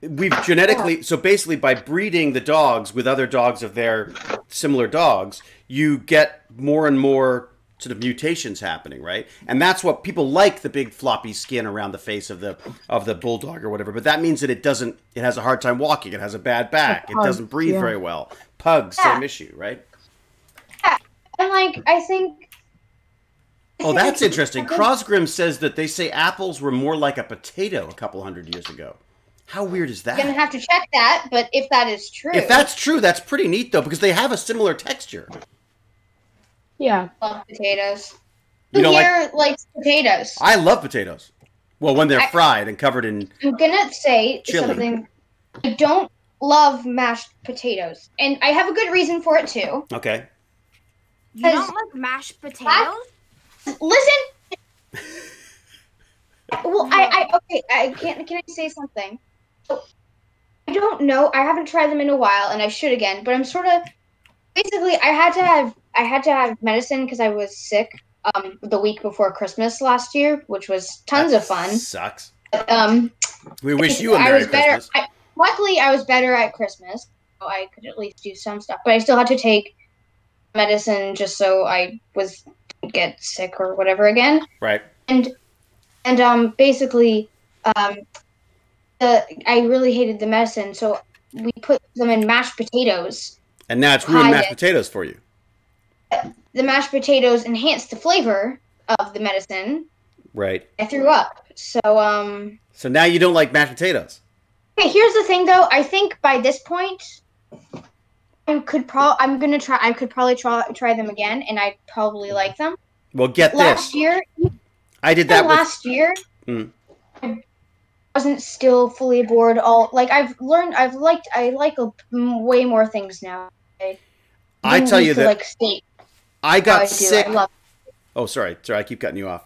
we've genetically. So basically, by breeding the dogs with other dogs of their similar dogs, you get more and more sort of mutations happening, right? And that's what people like the big floppy skin around the face of the of the bulldog or whatever. But that means that it doesn't. It has a hard time walking. It has a bad back. It doesn't breathe yeah. very well. Pugs, Yeah. same issue, right? Yeah. And like I think Oh, that's interesting. Crosgrim says that they say apples were more like a potato a couple hundred years ago. How weird is that? I'm gonna have to check that, but if that is true, If that's true, that's pretty neat though, because they have a similar texture. Yeah. Love potatoes. You know, like Here likes potatoes. I love potatoes. Well, when they're I- fried and covered in I'm gonna say Chili. something. I don't love mashed potatoes, and I have a good reason for it too. okay. You don't like mashed potatoes? Listen. well, I, I, okay, I can't. Can I say something? So, I don't know. I haven't tried them in a while, and I should again. But I'm sort of, basically, I had to have, I had to have medicine because I was sick. Um, the week before Christmas last year, which was tons That of fun. Sucks. Um, We wish you a Merry was better. Christmas. I, luckily, I was better at Christmas, so I could at least do some stuff. But I still had to take medicine just so I was didn't get sick or whatever again. Right. And and um, basically, um, the I really hated the medicine, so we put them in mashed potatoes. And now it's ruined mashed it. potatoes for you. The mashed potatoes enhanced the flavor of the medicine. Right. I threw up. So um. So now you don't like mashed potatoes. Okay, here's the thing though. I think by this point, I could pro I'm gonna try I could probably try try them again and I probably like them. Well, get Last this. year I did that with. last year Hmm. I wasn't still fully bored. all like I've learned I've liked I like a, way more things now. I Didn't tell you that like steak. I got I sick. I Oh, sorry, sorry. I keep cutting you off.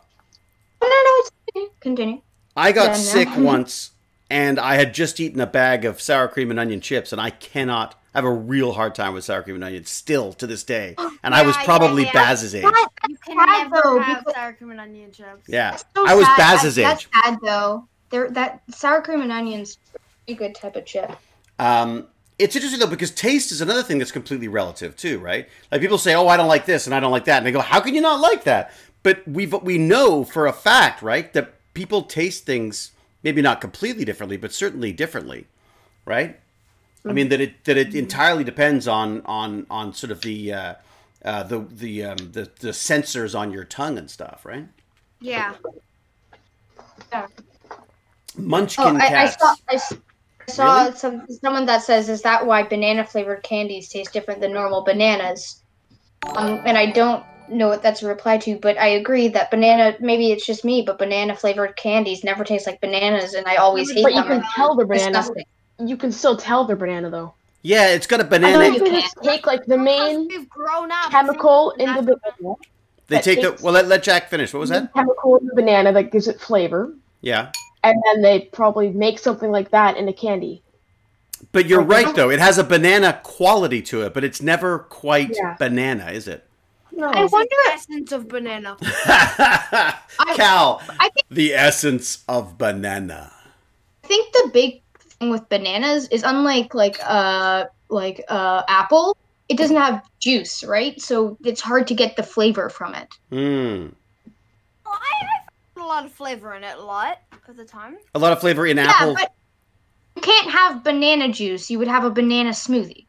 Oh, no, no, it's continue. I got Yeah, no. sick once, and I had just eaten a bag of sour cream and onion chips, and I cannot. I have a real hard time with sour cream and onions still to this day, and I was Yeah, yeah, probably yeah. Baz's age. You can Sad, never though, have because- sour cream and onion chips. Yeah, So I was sad. Baz's That- age. That's sad though. There that sour cream and onions pretty good type of chip. Um, it's interesting though because taste is another thing that's completely relative too, right? Like people say, "Oh, I don't like this and I don't like that," and they go, "How can you not like that?" But we we know for a fact, right, that people taste things maybe not completely differently, but certainly differently, right? I mean that it that it entirely depends on on on sort of the uh, uh, the the um, the the sensors on your tongue and stuff, right? Yeah. Munchkin Oh, I, I cats. saw I saw Really? some someone that says, "Is that why banana flavored candies taste different than normal bananas?" Um, and I don't know what that's a reply to, but I agree that banana. Maybe it's just me, but banana flavored candies never taste like bananas, and I always hate But you can tell the banana. Disgusting. You can still tell the banana though. yeah, it's got a banana. know You you can can. just take like the main We've grown up. chemical in the that's banana. They take the well. Let, let Jack finish. What was that? Chemical in the banana that gives it flavor, Yeah. and then they probably make something like that in a candy. But you're Okay. right, though. It has a banana quality to it, but it's never quite Yeah. banana, is it? No. I wonder. the essence of banana. Cal, I think the essence of banana. I think the big thing with bananas is unlike like uh like uh apple, it doesn't have juice, right? So it's hard to get the flavor from it. Hmm. Well, I, I found a lot of flavor in it a lot of the time. A lot of flavor in Yeah, apple. but you can't have banana juice. You would have a banana smoothie.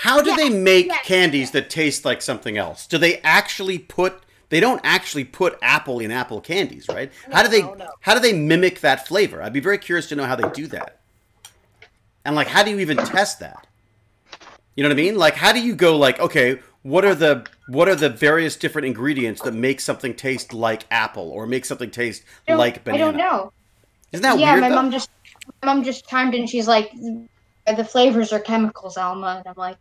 How do Yeah, they make yeah, candies that taste like something else? Do they actually put? They don't actually put apple in apple candies, right? how do they? No, no. How do they mimic that flavor? I'd be very curious to know how they do that. And like, how do you even test that? You know what I mean? Like, how do you go like, okay, what are the what are the various different ingredients that make something taste like apple or make something taste like banana? I don't know. Isn't that yeah, weird? my though? mom just my mom just chimed in. She's like, "The flavors are chemicals, Alma." And I'm like,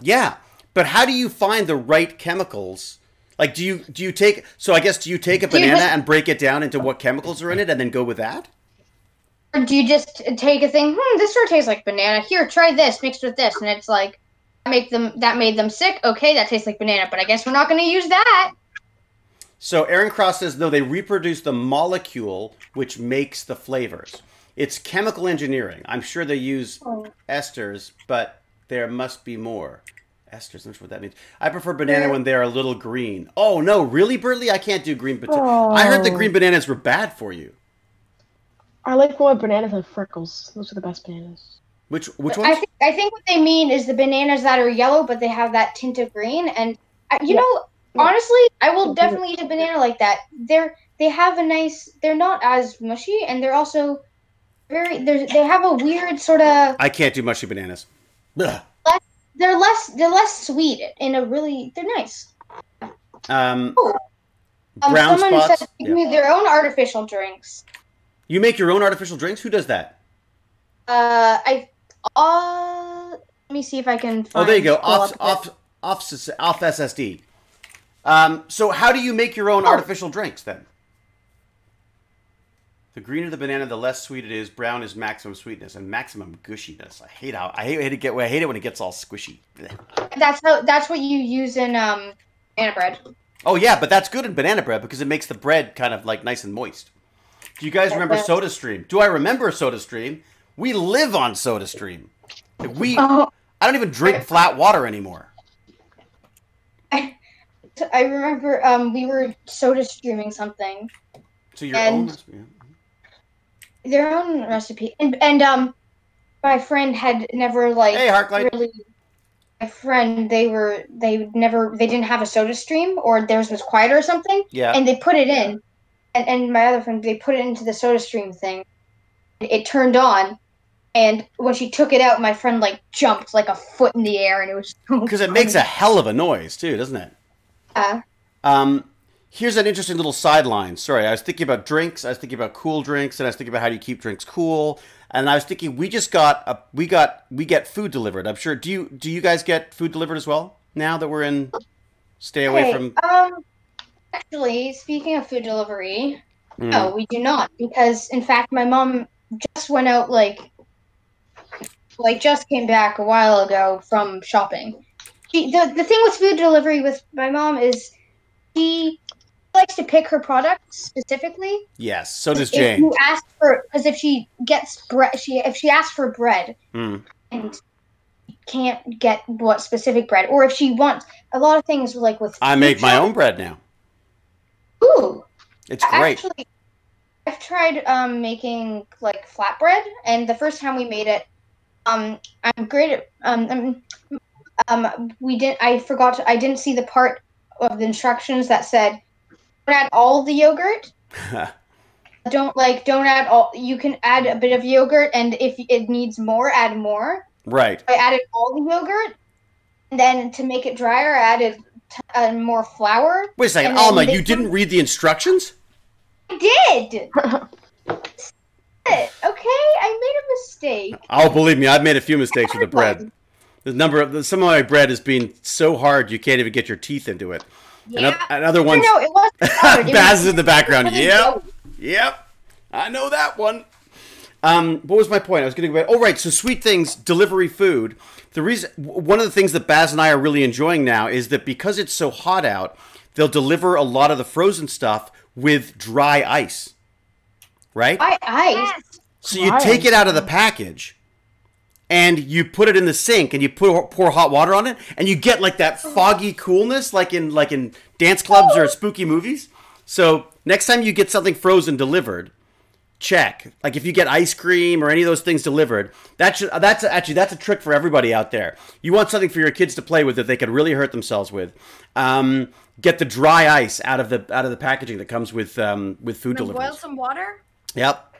Yeah, but how do you find the right chemicals? Like, do you do you take? So I guess do you take a Do banana just- and break it down into what chemicals are in it, and then go with that? or do you just take a thing? Hmm, this sure tastes like banana. Here, try this mixed with this, and it's like, make them that made them sick. Okay, that tastes like banana, but I guess we're not going to use that. So Aaron Cross says though they reproduce the molecule which makes the flavors. It's chemical engineering. I'm sure they use Oh. esters, but there must be more. Esters, I'm not sure what that means. I prefer banana when they are a little green. Oh no, really, Burley? I can't do green banana. I heard the Oh. green bananas were bad for you. I like when bananas have freckles. Those are the best bananas. Which which I ones? think I think what they mean is the bananas that are yellow, but they have that tint of green. And uh, you Yeah. know, Yeah. honestly, I will definitely eat a banana like that. They're they have a nice. They're not as mushy, and they're also very. They they have a weird sort of. I can't do mushy bananas. Ugh. They're less. They're less sweet in a really. They're nice. Um, Oh. Um, brown someone spots. said they Yeah. their own artificial drinks. You make your own artificial drinks? Who does that? Uh, I. Uh, let me see if I can. Oh, there you go. find- Off, off, off, off SSD. Um, so how do you make your own Oh. artificial drinks then? The greener the banana, the less sweet it is. Brown is maximum sweetness and maximum gushiness. I hate how I hate, I hate it get I hate it when it gets all squishy. That's how. That's what you use in um banana bread. Oh yeah, but that's good in banana bread because it makes the bread kind of like nice and moist. Do you guys remember. SodaStream? Do I remember SodaStream? We live on SodaStream. We Oh, I don't even drink flat water anymore. I remember um we were soda streaming something, So your own And- recipe, yeah. Their own recipe, and and um my friend had never like Hey, Harklight. really. My friend, they were they never they didn't have a soda stream or theirs was quieter or something, Yeah. and they put it in, and and my other friend they put it into the soda stream thing. It turned on, And when she took it out, my friend like jumped like a foot in the air, and it was so Because it makes a hell of a noise too, doesn't it? Uh, Um, here's an interesting little sideline. Sorry, I was thinking about drinks. I was thinking about cool drinks, and I was thinking about how do you keep drinks cool. And I was thinking we just got a we got we get food delivered. I'm sure. Do you do you guys get food delivered as well? Now that we're in, stay away from. um, actually, speaking of food delivery, Mm. no, we do not because in fact, my mom just went out like, like just came back a while ago from shopping. She, the the thing with food delivery with my mom is she likes to pick her products specifically. Yes, so does if Jane. you ask for because if she gets bread, she if she asks for bread Mm. and can't get what specific bread, or if she wants a lot of things like with I make my own bread now. Ooh, It's great. actually, I've tried um making like flatbread, and the first time we made it, um, I'm great at um. um um, we didn't. I forgot. To, I didn't see the part of the instructions that said, "Don't add all the yogurt." don't like don't add all you can add a bit of yogurt and if it needs more add more right. i added all the yogurt and then to make it drier i added t- uh, more flour Wait a second, Alma. they You didn't read the instructions? i did okay i made a mistake Oh, believe me, I've made a few mistakes with the bread. The number of the, some of my bread has been so hard you can't even get your teeth into it. And, oth- and other no, it. It Baz is in the background. Yep. Yep. I know that one. Um, what was my point? I was going to go back. Oh, right. So sweet things, delivery food. The reason, one of the things that Baz and I are really enjoying now is that because it's so hot out, they'll deliver a lot of the frozen stuff with dry ice. Right? I, I Yes. So you take ice. it out of the package and you put it in the sink and you pour, pour hot water on it and you get like that foggy coolness like in like in dance clubs or spooky movies. So next time you get something frozen delivered, check. Like if you get ice cream or any of those things delivered, that should, that's actually that's a trick for everybody out there. You want something for your kids to play with that they could really hurt themselves with. Um, get the dry ice out of the out of the packaging that comes with um, with food Then boil some water. Yep.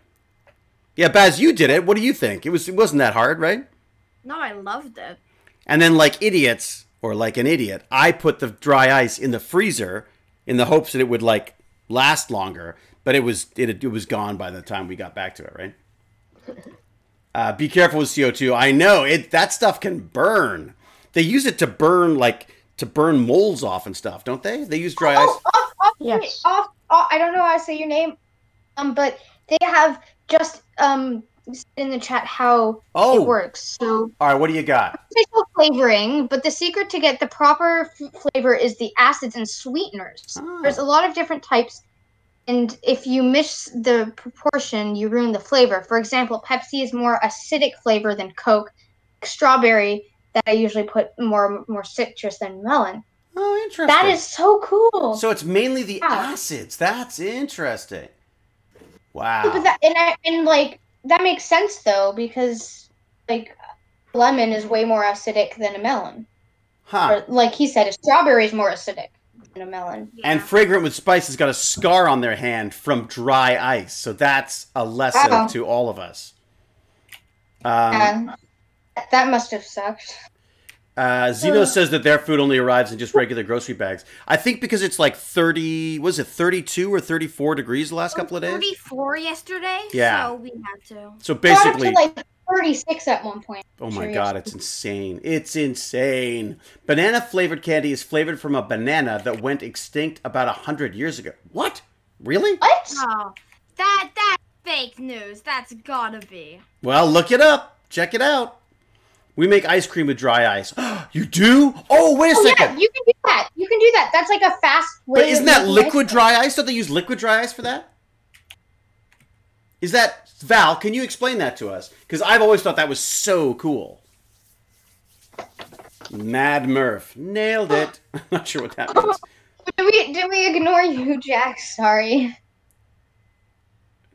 Yeah, Baz, you did it. What do you think? It was it wasn't that hard, right? No, I loved it. And then like idiots or like an idiot, I put the dry ice in the freezer in the hopes that it would like last longer, but it was it, it was gone by the time we got back to it, right? Uh, be careful with CO2. I know it that stuff can burn. They use it to burn like to burn moles off and stuff, don't they? They use dry ice. Oh, off, off, Yes. off, off, I don't know how to say your name, um, but they have just um in the chat how Oh, it works. So all right. What do you got? flavoring, but the secret to get the proper flavor is the acids and sweeteners. Ah. There's a lot of different types, and if you miss the proportion, you ruin the flavor. For example, Pepsi is more acidic flavor than Coke. Strawberry that I usually put more more citrus than melon. Oh, interesting. That is so cool. So it's mainly the Yeah. acids. That's interesting. Wow. But that, and I and like that makes sense though because like lemon is way more acidic than a melon. huh. Or, like he said, a strawberry is more acidic than a melon. And fragrant with spice has got a scar on their hand from dry ice. So that's a lesson Wow. to all of us. Um, Yeah. that must have sucked. Uh, Zeno says that their food only arrives in just regular grocery bags. I think because it's like 30, was it 32 or 34 degrees the last couple of days? 34 yesterday. Yeah. So we had to. So Got up basically, to like 36 at one point. Oh my Sure, god, it's insane. It's insane. Banana flavored candy is flavored from a banana that went extinct about a hundred years ago. What? Really? What? Oh, that that's fake news. That's gotta be. Well, look it up. Check it out. We make ice cream with dry ice. you do? Oh, wait a Oh yeah, second. you can do that. You can do that. That's like a fast way. But isn't that liquid ice dry ice? Don't they use liquid dry ice for that? Is that Val? Can you explain that to us? Because I've always thought that was so cool. Mad Murph nailed it. I'm not sure what that means. Did we did we ignore you, Jack? Sorry.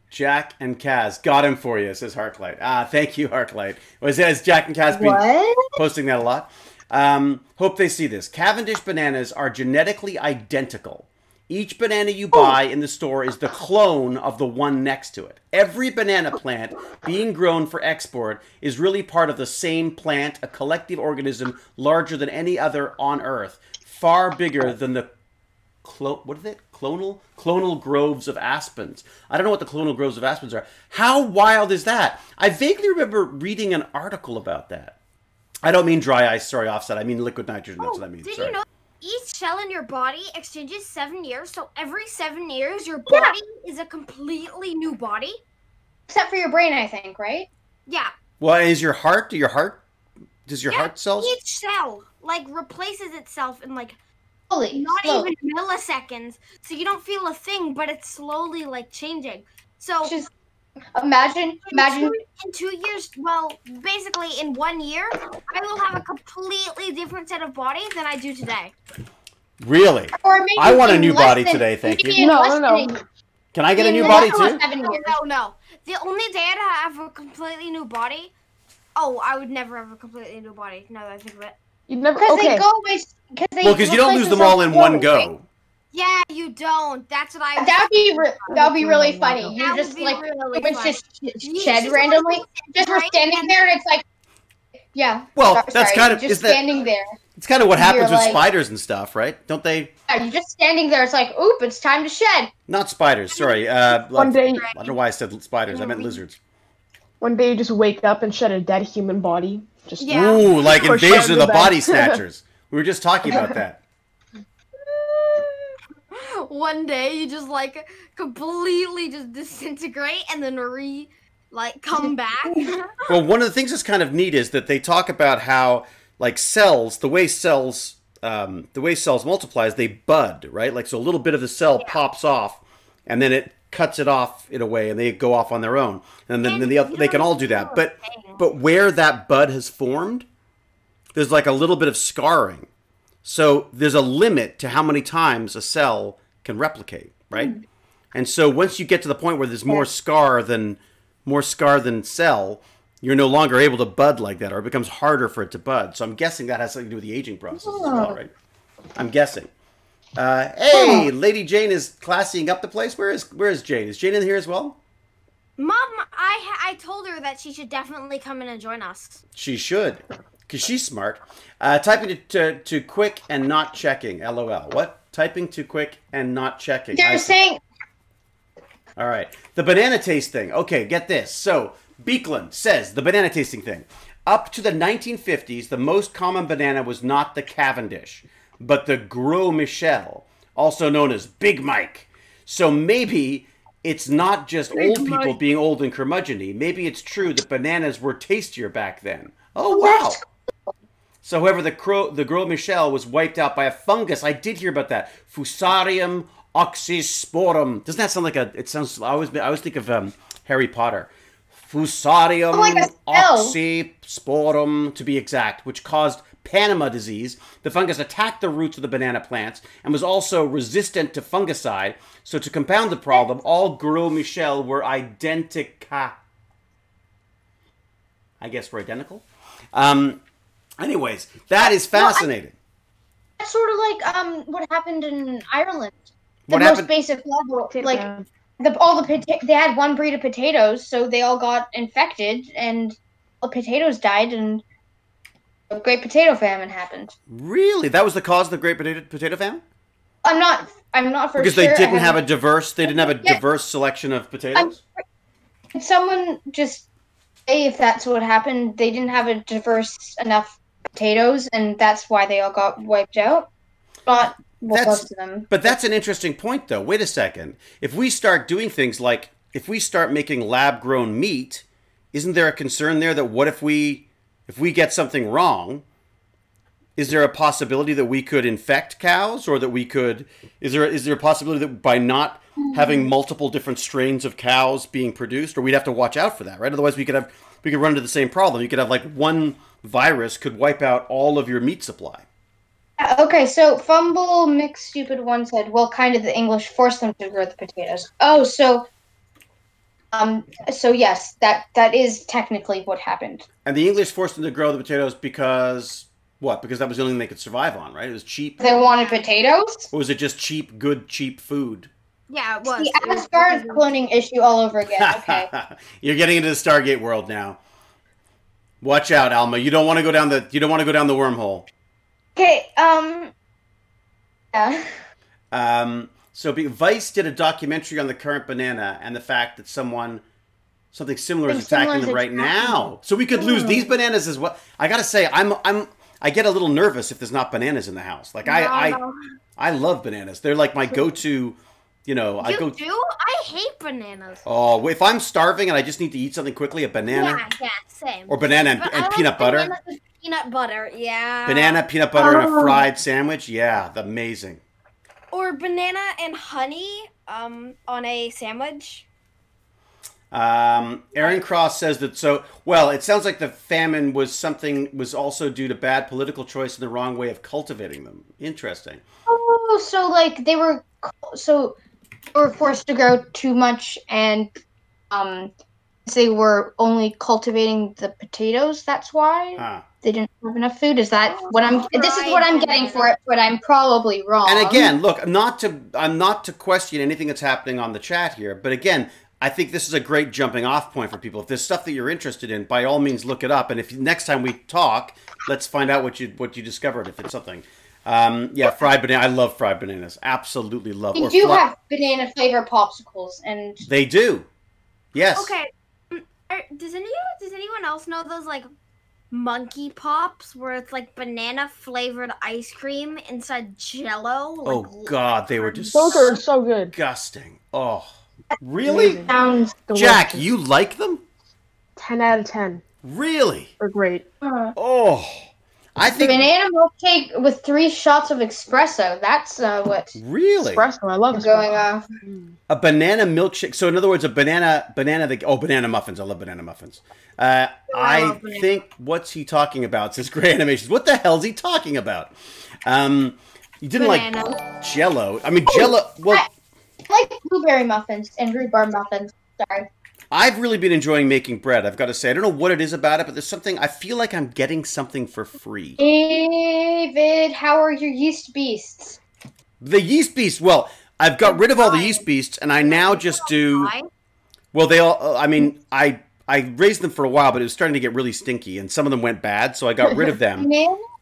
Jack and Kaz got him for you, says Harklight. Ah, thank you, Harklight. Was has Jack and Kaz been What? posting that a lot? Um, hope they see this. Cavendish bananas are genetically identical Each banana you buy in the store is the clone of the one next to it. Every banana plant being grown for export is really part of the same plant, a collective organism larger than any other on Earth, far bigger than the clo- what is it? Clonal clonal groves of aspens. I don't know what the clonal groves of aspens are. How wild is that? I vaguely remember reading an article about that. I don't mean dry ice. Sorry, offset. I mean liquid nitrogen. That's Oh, what I mean. did Sorry. you know each cell in your body exchanges seven years? So every seven years, your body is a completely new body. Except for your brain, I think, right? Yeah. Well, is your heart? Do your heart? Does your Yeah, heart cells? Each cell like replaces itself in like Slowly. not slowly. even milliseconds, so you don't feel a thing, but it's slowly like changing. So Which is imagine in imagine two, in two years, well, basically in one year, I will have a completely different set of body than I do today. Really? or maybe I want a new body than- today, thank you. No, no, no. Can I get a new body too? Seven No, no, no. The only day I'd have a completely new body. Oh, I would never have a completely new body. Now that I think of it. You'd never. Because Okay. they go away. Because they Well, because you don't lose them all in one go. Yeah, you don't. That's what I. That would be re- that would be really That funny. would You That just like really it's just You shed just randomly. Just we're standing there and it's like, yeah. Well, sorry, that's sorry, kind of just is that standing there. it's kind of what You're happens with like- spiders and stuff, right? Don't they? Yeah, you're just standing there. It's like, oop, it's time to shed. Not spiders. Sorry. Uh, One like- day, I don't know why I said spiders. I meant lizards. One day you just wake up and shed a dead human body. Just Yeah. Ooh, like Push invasion of the the body snatchers. we were just talking about that. One day you just like completely just disintegrate and then re like come back. Well, one of the things that's kind of neat is that they talk about how like cells, the way cells, um, the way cells multiply is they bud, right? Like so, a little bit of the cell pops off, and then it cuts it off in a way, and they go off on their own, and then, And then the, oth- you they can all do that. But but where that bud has formed, there's like a little bit of scarring. So there's a limit to how many times a cell can replicate, right? Hmm. And so once you get to the point where there's more scar than more scar than cell, you're no longer able to bud like that, or it becomes harder for it to bud. So I'm guessing that has something to do with the aging process as well, right? I'm guessing. Uh, hey, Lady Jane is classying up the place. Where is where is Jane? Is Jane in here as well? Mom, I I told her that she should definitely come in and join us. She should, because she's smart. Uh, typing to, to, to quick and not checking. LOL. What? Typing too quick and not checking. They're see. saying All right. The banana taste thing. Okay, get this. So, Beekland says the banana tasting thing. Up to the 1950s, the most common banana was not the Cavendish, but the Gros Michel, also known as Big Mike. So maybe it's not just old people being old and curmudgeony. Maybe it's true that bananas were tastier back then. Oh, wow. So, however, the Cro- the Gros Michel was wiped out by a fungus. I did hear about that. Fusarium oxysporum. Doesn't that sound like a? It sounds. I always I always think of um, Harry Potter. Fusarium Oh, like a spell. oxysporum, to be exact, which caused Panama disease. The fungus attacked the roots of the banana plants and was also resistant to fungicide. So, to compound the problem, all Gros Michel were identica. I guess we're identical. Um, anyways, that is Well, I- fascinating. that's sort of like um what happened in Ireland. The What most happened? basic level, Potato like man. the all the they had one breed of potatoes, so they all got infected, and the potatoes died, and great potato famine happened. Really, that was the cause of the Great Potato, potato Famine? I'm not. I'm not for Because sure. they didn't have a diverse. They didn't have a Yeah. diverse selection of potatoes. Could someone just say if that's what happened? They didn't have a diverse enough potatoes, and that's why they all got wiped out. Not well, That's- most of them. But that's an interesting point, though. Wait a second. If we start doing things like if we start making lab-grown meat, isn't there a concern there that what if we if we get something wrong? Is there a possibility that we could infect cows, or that we could? Is there is there a possibility that by not having multiple different strains of cows being produced, or we'd have to watch out for that, right? Otherwise, we could have we could run into the same problem. You could have like one virus could wipe out all of your meat supply. Okay, so Fumble Mix Stupid One said, "Well, kind of the English forced them to grow the potatoes." Oh, so, um, so yes, that that is technically what happened. And the English forced them to grow the potatoes because What? Because that was the only thing they could survive on, right? It was cheap. They wanted potatoes. Or was it just cheap, good, cheap food? Yeah, it was. The It was Asgard cloning issue all over again. Okay. You're getting into the Stargate world now. Watch out, Alma. You don't want to go down the you don't want to go down the wormhole. okay. Um. Yeah. Um, so Vice did a documentary on the current banana and the fact that someone something similar is attacking them right attacking now. So we could lose these bananas as well. I gotta say, I'm I'm I get a little nervous if there's not bananas in the house. Like I No, I. I love bananas. They're like my go-to. You know, I go. do? I hate bananas. Oh, if I'm starving and I just need to eat something quickly, a banana Yeah, yeah, same. or banana and, and like peanut butter. Peanut butter, yeah. Banana, peanut butter, and a Oh. fried sandwich. Yeah, amazing. Or banana and honey um, on a sandwich. Um, Aaron Cross says that so well. It sounds like the famine was something was also due to bad political choice and the wrong way of cultivating them. Interesting. Oh, so like they were, so they were forced to grow too much, and um, they were only cultivating the potatoes. That's why Huh. they didn't have enough food. Is that what I'm? This is what I'm getting for it, but I'm probably wrong. And again, look, not to I'm not to question anything that's happening on the chat here, but again, I think this is a great jumping off point for people. If there's stuff that you're interested in, by all means look it up. And if next time we talk, let's find out what you what you discovered if it's something. Um, yeah, fried banana. I love fried bananas. Absolutely love. they or do fla- have banana flavor popsicles, and They do. Yes. Okay. Are- Does any does anyone else know those like monkey pops where it's like banana flavored ice cream inside jello? Like, Oh God, they were just Those are so good. disgusting. Oh, really? Amazing. sounds Jack, you like them? 10 out of 10. Really? They're great. uh, Oh, I think banana milkshake with three shots of espresso. That's uh, what's really Espresso. I love espresso. going off. a banana milkshake. So in other words, a banana banana. The, oh, banana muffins. I love banana muffins. Uh, I love banana. think what's he talking about? Says Gray Animations. What the hell's he talking about? Um, you didn't Banana. like Jello. I mean, Jello. Well, I like blueberry muffins and rhubarb muffins. Sorry. I've really been enjoying making bread. I've got to say, I don't know what it is about it, but there's something. I feel like I'm getting something for free. David, how are your yeast beasts? The yeast beasts. Well, I've got rid of all the yeast beasts, and I now just do. Well, they all. uh, I mean, I I raised them for a while, but it was starting to get really stinky, and some of them went bad, so I got rid of them.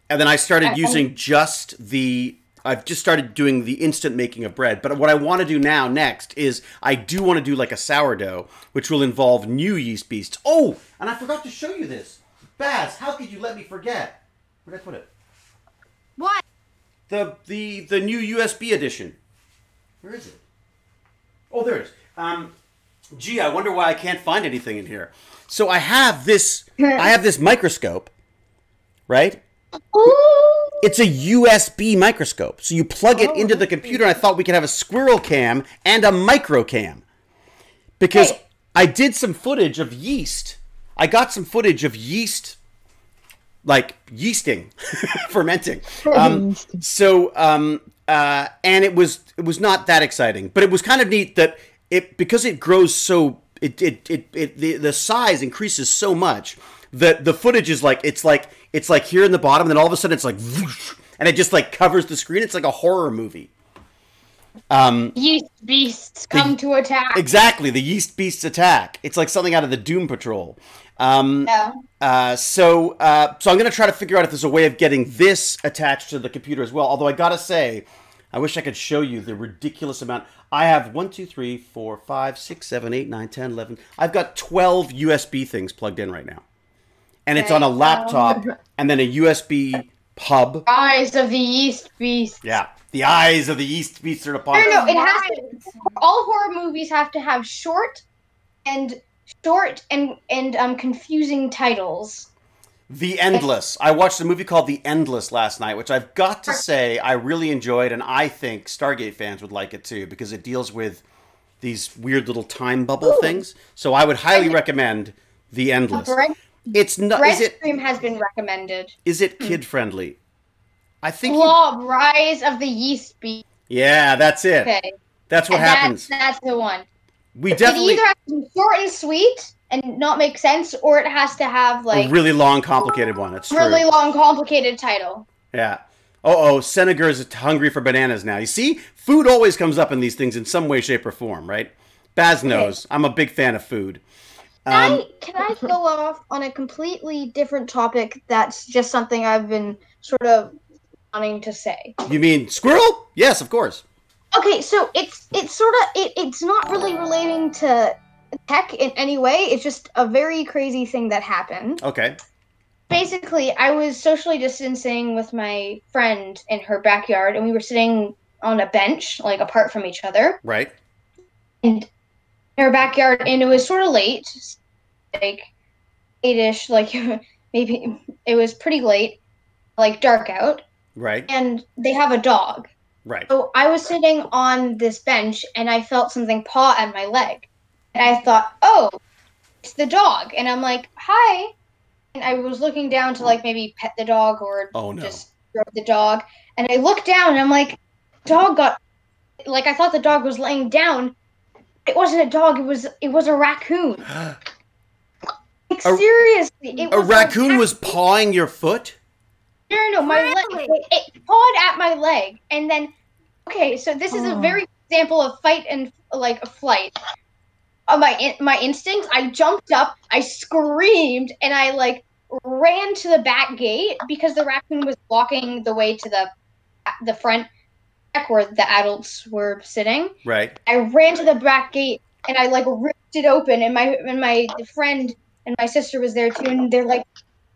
And then I started I- using just the. I've just started doing the instant making of bread. But what I want to do now next is I do want to do like a sourdough, which will involve new yeast beasts. Oh, and I forgot to show you this. Baz, how could you let me forget? Where'd I put it? What? The the the new USB edition. Where is it? Oh, there it is. Um, gee, I wonder why I can't find anything in here. So I have this. I have this microscope, right? Ooh. It's a USB microscope. So you plug it into the computer, and I thought we could have a squirrel cam and a micro cam. Because Hey. I did some footage of yeast. I got some footage of yeast, like yeasting, fermenting. Um, so, um, uh, and it was it was not that exciting, but it was kind of neat that it because it grows so it it, it, it the, the size increases so much that the footage is like it's like it's like here in the bottom, and then all of a sudden it's like whoosh, and it just like covers the screen. It's like a horror movie. Um, Yeast beasts come to attack. exactly, the yeast beasts attack. It's like something out of the Doom Patrol. Um, No. uh, so, uh, so I'm going to try to figure out if there's a way of getting this attached to the computer as well. Although I gotta say, I wish I could show you the ridiculous amount. I have one, two, three, four, five, six, seven, eight, nine, ten, eleven. I've got 12 USB things plugged in right now, and it's on a laptop and then a USB hub. Eyes of the East beast. Yeah, the eyes of the East beasts are upon. No, no, it has to. All horror movies have to have short and short and and um confusing titles. The Endless. I watched a movie called The Endless last night, which I've got to say I really enjoyed, and I think Stargate fans would like it too because it deals with these weird little time bubble things. So I would highly recommend The Endless. It's not. bread Is it? has been recommended. Is it hmm. kid friendly? I think. you- Blob, Rise of the Yeast Beast. yeah, that's it. Okay, That's what and happens. That's, that's the one. We definitely. It either has to be short and sweet, and not make sense, or it has to have like a really long, complicated one. True. really long, complicated title. Yeah. Oh, oh, Senegar is hungry for bananas now. You see, food always comes up in these things in some way, shape, or form, right? Baz knows. I'm a big fan of food. Can Um, I can I go off on a completely different topic? That's just something I've been sort of wanting to say. you mean squirrel? Yes, of course. Okay, so it's it's sort of it, it's not really relating to tech in any way. It's just a very crazy thing that happened. Okay. Basically, I was socially distancing with my friend in her backyard, and we were sitting on a bench, like apart from each other, Right. and her backyard, and it was sort of late, like eight-ish, like maybe it was pretty late, like dark out, Right. and they have a dog. Right. So I was sitting on this bench and I felt something paw at my leg. And I thought, oh, it's the dog. And I'm like, hi. And I was looking down to like maybe pet the dog or Oh no. just stroke the dog. And I looked down and I'm like, dog got like I thought the dog was laying down. It wasn't a dog, it was it was a raccoon. Like A- seriously. It a was raccoon was pawing your foot? no, no, no, my leg. Really? It pawed at my leg, and then, okay, so this is a Oh. very example of fight and like a flight. Uh, my in- my instincts. I jumped up, I screamed, and I like ran to the back gate because the raccoon was blocking the way to the the front deck where the adults were sitting. Right. I ran to the back gate and I like ripped it open, and my and my friend and my sister was there too, and they're like,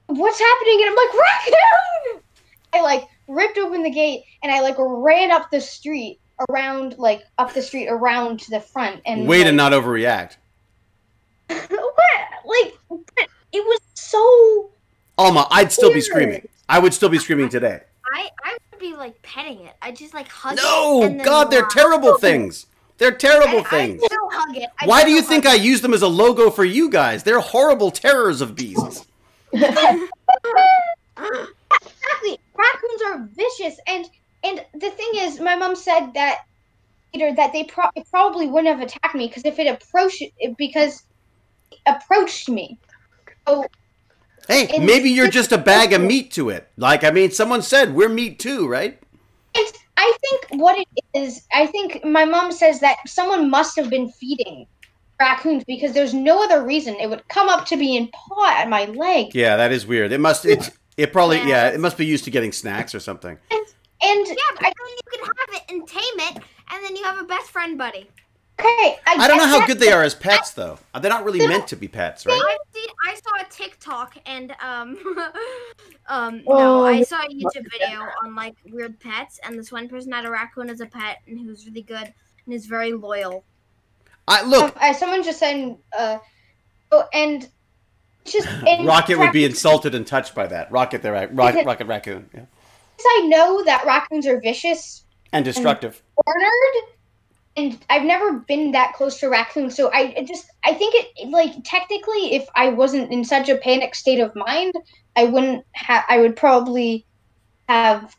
"What's happening?" And I'm like, "Raccoon!" I like ripped open the gate and I like ran up the street around like up the street around to the front and Way to not overreact. what like but it was so Alma, I'd still be screaming. I would still be screaming today. I I would be like petting it. I just like hug it. No, God, they're laugh. terrible things. They're terrible I, things. I still hug it. I Why do still you think hug I use them as a logo for you guys? They're horrible terrors of beasts. exactly raccoons are vicious and and the thing is my mom said that later that they pro- it probably wouldn't have attacked me because if it approached it because it approached me so Hey, And maybe you're just a bag of meat to it. Like, I mean, someone said we're meat too, right? and i think what it is i think my mom says that someone must have been feeding raccoons because there's no other reason it would come up to me and paw at my leg Yeah, that is weird. It must. It's. It probably. Yeah, Yeah, it must be used to getting snacks or something. and and Yeah, but then you can have it and tame it, and then you have a best friend buddy. Okay i, I don't know how good they are as pets, though. They're not really meant to be pets, right? I've seen. I saw a TikTok and um, um, Oh, no, I saw a YouTube video on like weird pets, and this one person had a raccoon as a pet, and he was really good and is very loyal. I look. uh, someone just said uh oh and just and Rocket would be insulted and touched by that. Rocket, the ra- Rocket, Rocket Raccoon, yeah. I know that raccoons are vicious and destructive. cornered and I've never been that close to raccoons, so I it just I think it like technically if I wasn't in such a panic state of mind, I wouldn't have I would probably have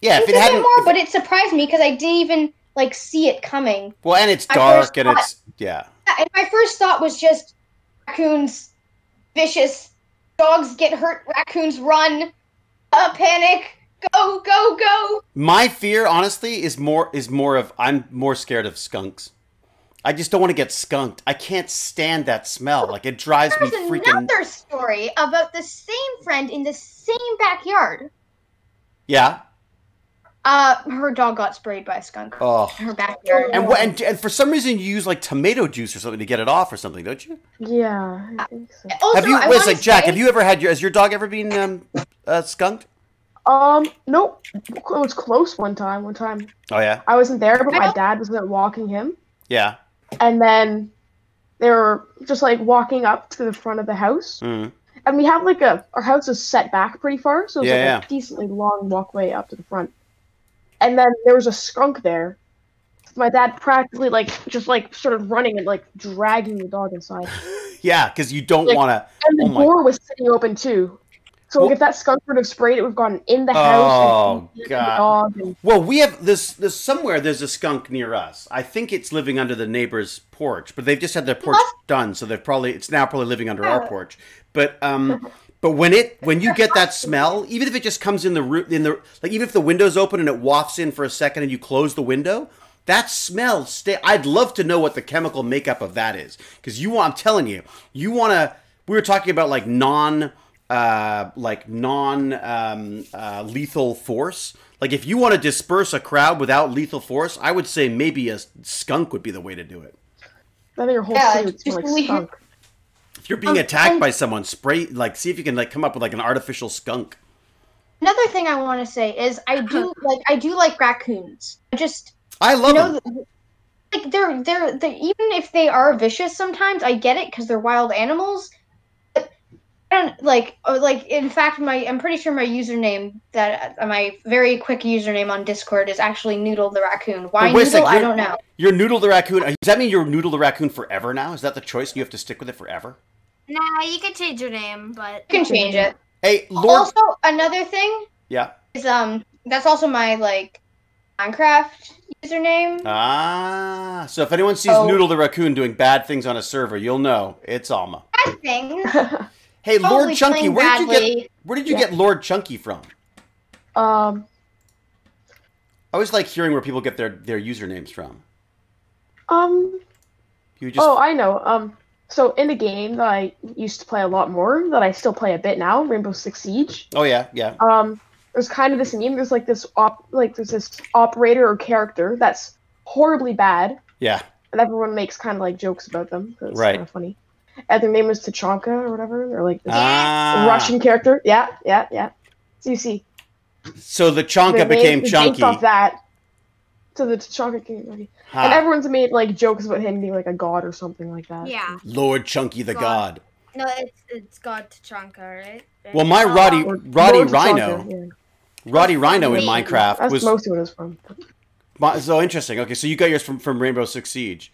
Yeah, if it hadn't. more, if- but it surprised me because I didn't even like see it coming. well, and it's I dark and thought- it's yeah. Yeah, And my first thought was just raccoons vicious dogs get hurt, raccoons run, uh, panic, go go go. My fear, honestly, is more is more of I'm more scared of skunks. I just don't want to get skunked. I can't stand that smell. Like it drives me There's freaking. another story about the same friend in the same backyard. Yeah. Uh, her dog got sprayed by a skunk Oh. in her backyard. And, wh- and and for some reason you use like tomato juice or something to get it off or something, don't you? Yeah, I think so. Also, have you? I Wait, it's wanna like Jack. Have you ever had your? Has your dog ever been um, uh, skunked? Um, nope. It was close one time. One time Oh yeah, I wasn't there, but my dad was out walking him, yeah. and then they were just like walking up to the front of the house, Mm. and we have like a our house is set back pretty far, so it's Yeah, like yeah. a decently long walkway up to the front. And then there was a skunk there. My dad practically like just like started running and like dragging the dog inside, Yeah, because you don't Like- want to. and the Oh my- door was sitting open too. So like, Well- if that skunk would have sprayed, it would have gone in the Oh, house. the God. and- Well, we have this. There's somewhere. There's a skunk near us. I think it's living under the neighbor's porch, but they've just had their porch done, so they've probably it's now probably living under our porch. But um, but when it when you get that smell, even if it just comes in the roo- in the like even if the window's open and it wafts in for a second and you close the window, that smell stay. I'd love to know what the chemical makeup of that is because you want. I'm telling you, you want to. We were talking about like non uh, like non um, uh, lethal force. Like if you want to disperse a crowd without lethal force, I would say maybe a skunk would be the way to do it. I your whole Yeah, city would smell just like leave- skunk. If you're being Um, attacked and- by someone, spray like see if you can like come up with like an artificial skunk. Another thing I want to say is I do like I do like raccoons. I just I love you know them. like they're they're they even if they are vicious sometimes I get it because they're wild animals. But I don't like oh, like in fact my I'm pretty sure my username that uh, my very quick username on Discord is actually Noodle the raccoon. Why But wait a Noodle? sec, I don't know. You're Noodle the raccoon. Does that mean you're Noodle the raccoon forever now? Is that the choice? You have to stick with it forever. Nah, you can change your name, but You can change it. Hey, Lord. Also, another thing Yeah. is um that's also my like Minecraft username. Ah. So if anyone sees Oh. Noodle the raccoon doing bad things on a server, you'll know it's Alma. Bad things. Hey, Lord Chunky, where did you get where did you Yeah. get Lord Chunky from? um, I always like hearing where people get their their usernames from. um, You just oh, I know. Um, so in a game that I used to play a lot more, that I still play a bit now, Rainbow Six Siege. Oh yeah, yeah. Um, there's kind of this meme. There's like this op, like there's this operator or character that's horribly bad, Yeah. and everyone makes kind of like jokes about them. It's Right. kind of funny. And their name was Tachanka or whatever. They're like this Ah. Russian character. Yeah, yeah, yeah. So you see, So the Chonka became is Chunky. based off that. So the Tachanka character. Ha. And everyone's made like jokes about him being like a god or something like that. yeah. Lord Chunky the God. God. No, it's it's God Tachanka, right? Well, my Oh, Roddy Roddy Lord Rhino, yeah. Roddy Rhino in Minecraft That's was mostly what it was from. So interesting. Okay, so you got yours from, from Rainbow Six Siege.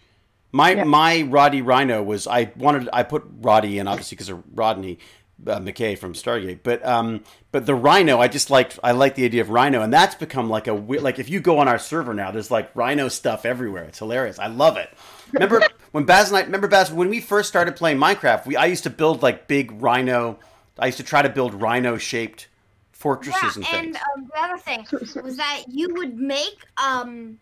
My Yeah. my Roddy Rhino was I wanted I put Roddy in obviously because of Rodney uh, McKay from Stargate, but um but the Rhino I just liked I like the idea of Rhino and that's become like a wi- like if you go on our server now there's like Rhino stuff everywhere. It's hilarious. I love it. Remember when Baz and I remember Baz when we first started playing Minecraft we I used to build like big Rhino. I used to try to build Rhino shaped fortresses Yeah, and things. and um, the other thing was that you would make um.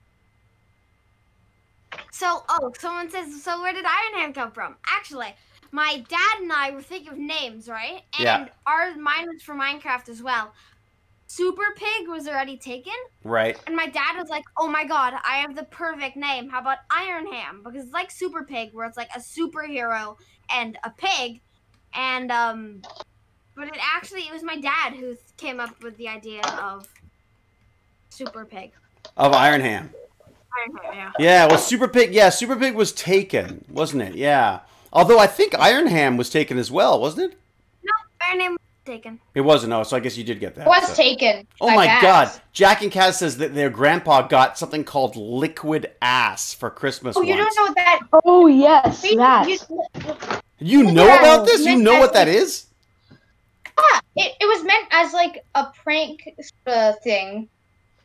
So oh, someone says so. Where did Iron Ham come from? Actually, my dad and I were thinking of names, right? And Yeah. our mine was for Minecraft as well. Super Pig was already taken, right. and my dad was like, "Oh my god, I have the perfect name. How about Iron Ham? Because it's like Super Pig, where it's like a superhero and a pig, and um, but it actually it was my dad who came up with the idea of Super Pig. Of Iron Ham. Iron yeah. Yeah, well, Super Pig. Yeah, Super Pig was taken, wasn't it? Yeah. Although I think Iron Ham was taken as well, wasn't it? No, Iron Ham was taken. It wasn't. No, so I guess you did get that. It was so- taken. Oh my Baz. God! Jack and Kaz says that their grandpa got something called liquid ass for Christmas Oh, you don't know that? Oh yes, you- that. you- You know Yeah, about this? You know what that is? like- Yeah, it, it was meant as like a prank uh, thing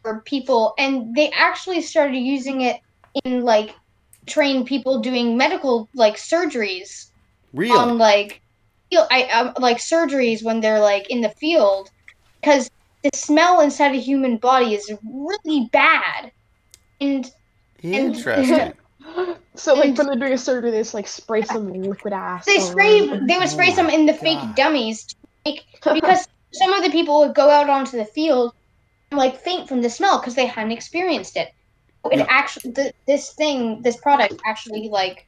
for people, and they actually started using it in like train people doing medical like surgeries Really? on like feel I um, like surgeries when they're like in the field because the smell inside a human body is really bad, and Interesting. So like and- when they're doing a surgery, they just like spray some liquid ass. they spray over. they would spray Oh some in the fake dummies to make because some of the people would go out onto the field and like faint from the smell because they hadn't experienced it. It Yeah. actually th- this thing this product actually like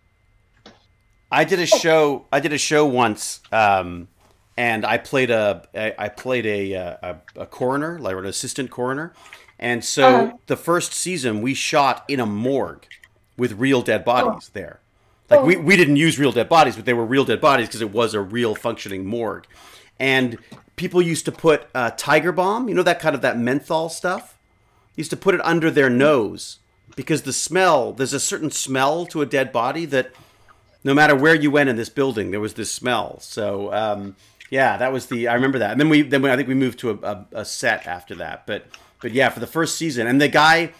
I did a show. I did a show once, um, and I played a I I played a a, a coroner, like an assistant coroner, and so Uh-huh. the first season we shot in a morgue with real dead bodies there. Like we, Oh. we didn't use real dead bodies, but they were real dead bodies because it was a real functioning morgue, and people used to put uh, Tiger Balm, you know that kind of that menthol stuff, used to put it under their nose because the smell. There's a certain smell to a dead body that no matter where you went in this building, there was this smell. So, um, Yeah, that was the. I remember that. And then we then we, I think we moved to a, a, a set after that. But but yeah, for the first season, and the guy,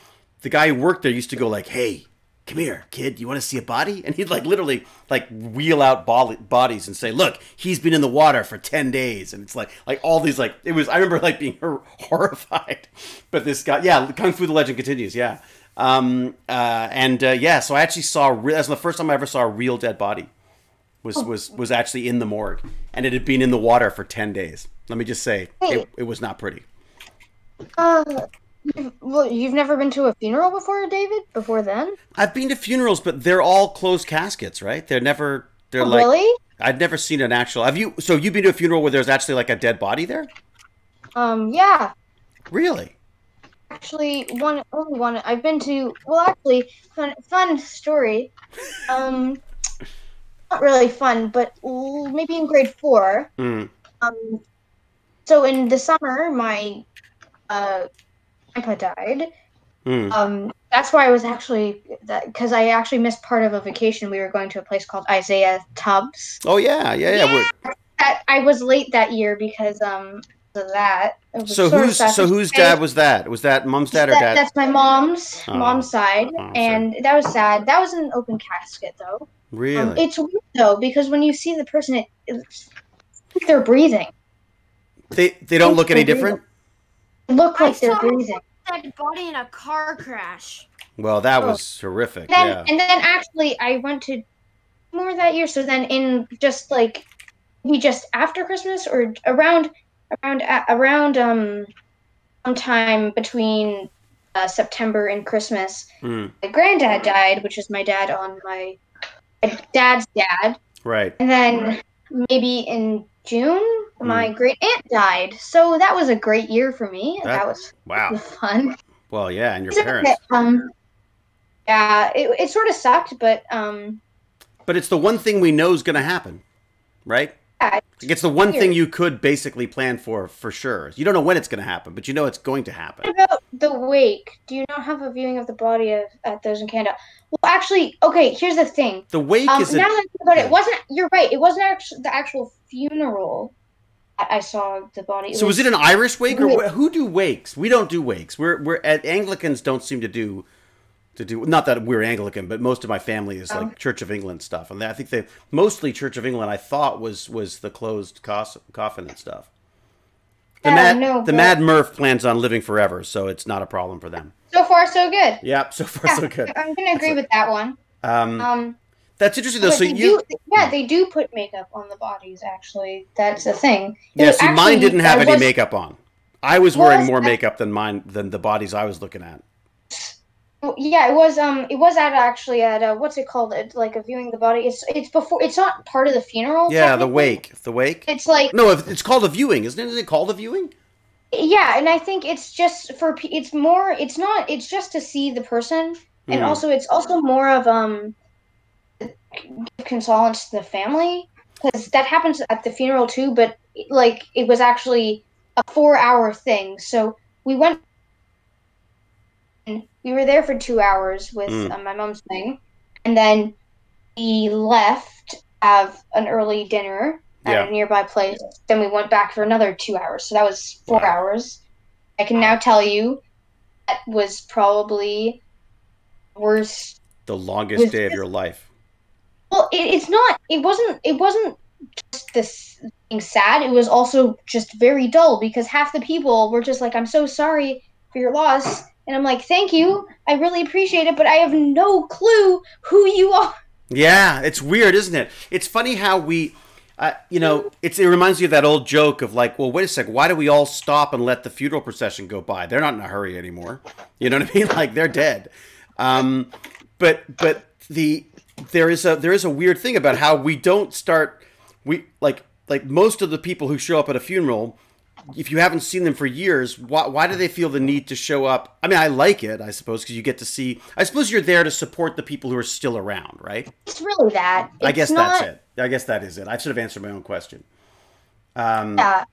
the guy who worked there used to go like, "Hey, come here, kid. You want to see a body?" And he'd like literally like wheel out bo- bodies and say, "Look, he's been in the water for ten days." And it's like like all these like it was. I remember like being hor- horrified. But this guy, yeah, Kung Fu: The Legend continues. Yeah. Um, uh, and uh, yeah, so I actually saw re- that's the first time I ever saw a real dead body was was was actually in the morgue, and it had been in the water for ten days. Let me just say, it, it was not pretty. Uh, you've- well, you've never been to a funeral before, David? Before then? I've been to funerals, but they're all closed caskets, right? They're never. They're like. Oh, really? I've never seen an actual. Have you? So you've been to a funeral where there's actually like a dead body there? Um, yeah. Really? Actually, one only one. I've been to. Well, actually, fun fun story. Um, not really fun, but maybe in grade four. Mm. Um, so in the summer, my uh, grandpa died. Mm. Um, that's why I was actually that because I actually missed part of a vacation. We were going to a place called Isaiah Tubbs. Oh yeah, yeah, yeah. That I was late that year because um of that. So sort of who's so whose dad was that? Was that mom's dad or That- dad? That's my mom's Oh. mom's side, Oh, and that was sad. That was an open casket though. Um, Really? it's weird though because when you see the person, it, it's they're breathing. They they don't look any different. They look I like they're saw- breathing. Dead body in a car crash. Well, that Oh. was horrific. And then, Yeah. and then actually, I went to more that year. So then, in just like we just after Christmas or around around around um sometime between uh, September and Christmas, Mm. my granddad died, which is my dad on my, my dad's dad, Right. and then maybe in June my Hmm. great aunt died. So that was a great year for me. That- That, was Wow. fun. Well, yeah, and your Except parents. that, um, yeah, it, it sort of sucked, but um, But it's the one thing we know is going to happen, right? yeah, Like, It's the one weird. thing you could basically plan for for sure. You don't know when it's going to happen, but you know it's going to happen. What about the wake? Do you not have a viewing of the body of at those in Canada? Well, actually, okay. Here's the thing. The wake Um, is now a, that I think about it wasn't. You're right. It wasn't actually the actual funeral. I saw the body. so was it an Irish wake or who do wakes? We don't do wakes. We're we're at Anglicans don't seem to do to do not that we're Anglican, but most of my family is like Oh. Church of England stuff, and I think they mostly Church of England. I thought was was the closed cos- coffin and stuff. The Yeah, Mad no, the Mad Murph plans on living forever, so it's not a problem for them. So far, so good. Yep, so far Yeah, so good. I'm gonna agree with that one. Um, Um, that's interesting though. but So you, do, yeah, they do put makeup on the bodies. Actually, that's a thing. It yeah, see, mine didn't have any was- makeup on. I was wearing Was more makeup than mine than the bodies I was looking at. Yeah, it was. Um, it was at actually at uh, what's it called? It's like a viewing the body. It's it's before. It's not part of the funeral. Yeah, the wake, the wake. It's like No, if- it's called a viewing, isn't it? Isn't it called a viewing? yeah, and I think it's just for. It's more. It's not. It's just to see the person, and Hmm. also it's also more of um, give condolence to the family because that happens at the funeral too. But like it was actually a four-hour thing, so we went. And we were there for two hours with Mm. uh, my mom's thing, and then we left have an early dinner at Yeah. a nearby place. Then we went back for another two hours, so that was four Wow. hours. I can now tell you that was probably worst. The longest day of your life. Well, it, it's not. It wasn't. It wasn't just this being sad. It was also just very dull because half the people were just like, "I'm so sorry for your loss," and I'm like, "Thank you. I really appreciate it, but I have no clue who you are." Yeah, it's weird, isn't it? It's funny how we, uh, you know, it's it reminds me of that old joke of like, well, wait a sec, why do we all stop and let the funeral procession go by? They're not in a hurry anymore. You know what I mean? Like they're dead. Um, but but the there is a there is a weird thing about how we don't start we like like most of the people who show up at a funeral if you haven't seen them for years why, why do they feel the need to show up i mean i like it i suppose because you get to see i suppose you're there to support the people who are still around right It's really that. I It's guess not, that's it. I guess that is it. I should have answered my own question. Um, Yeah.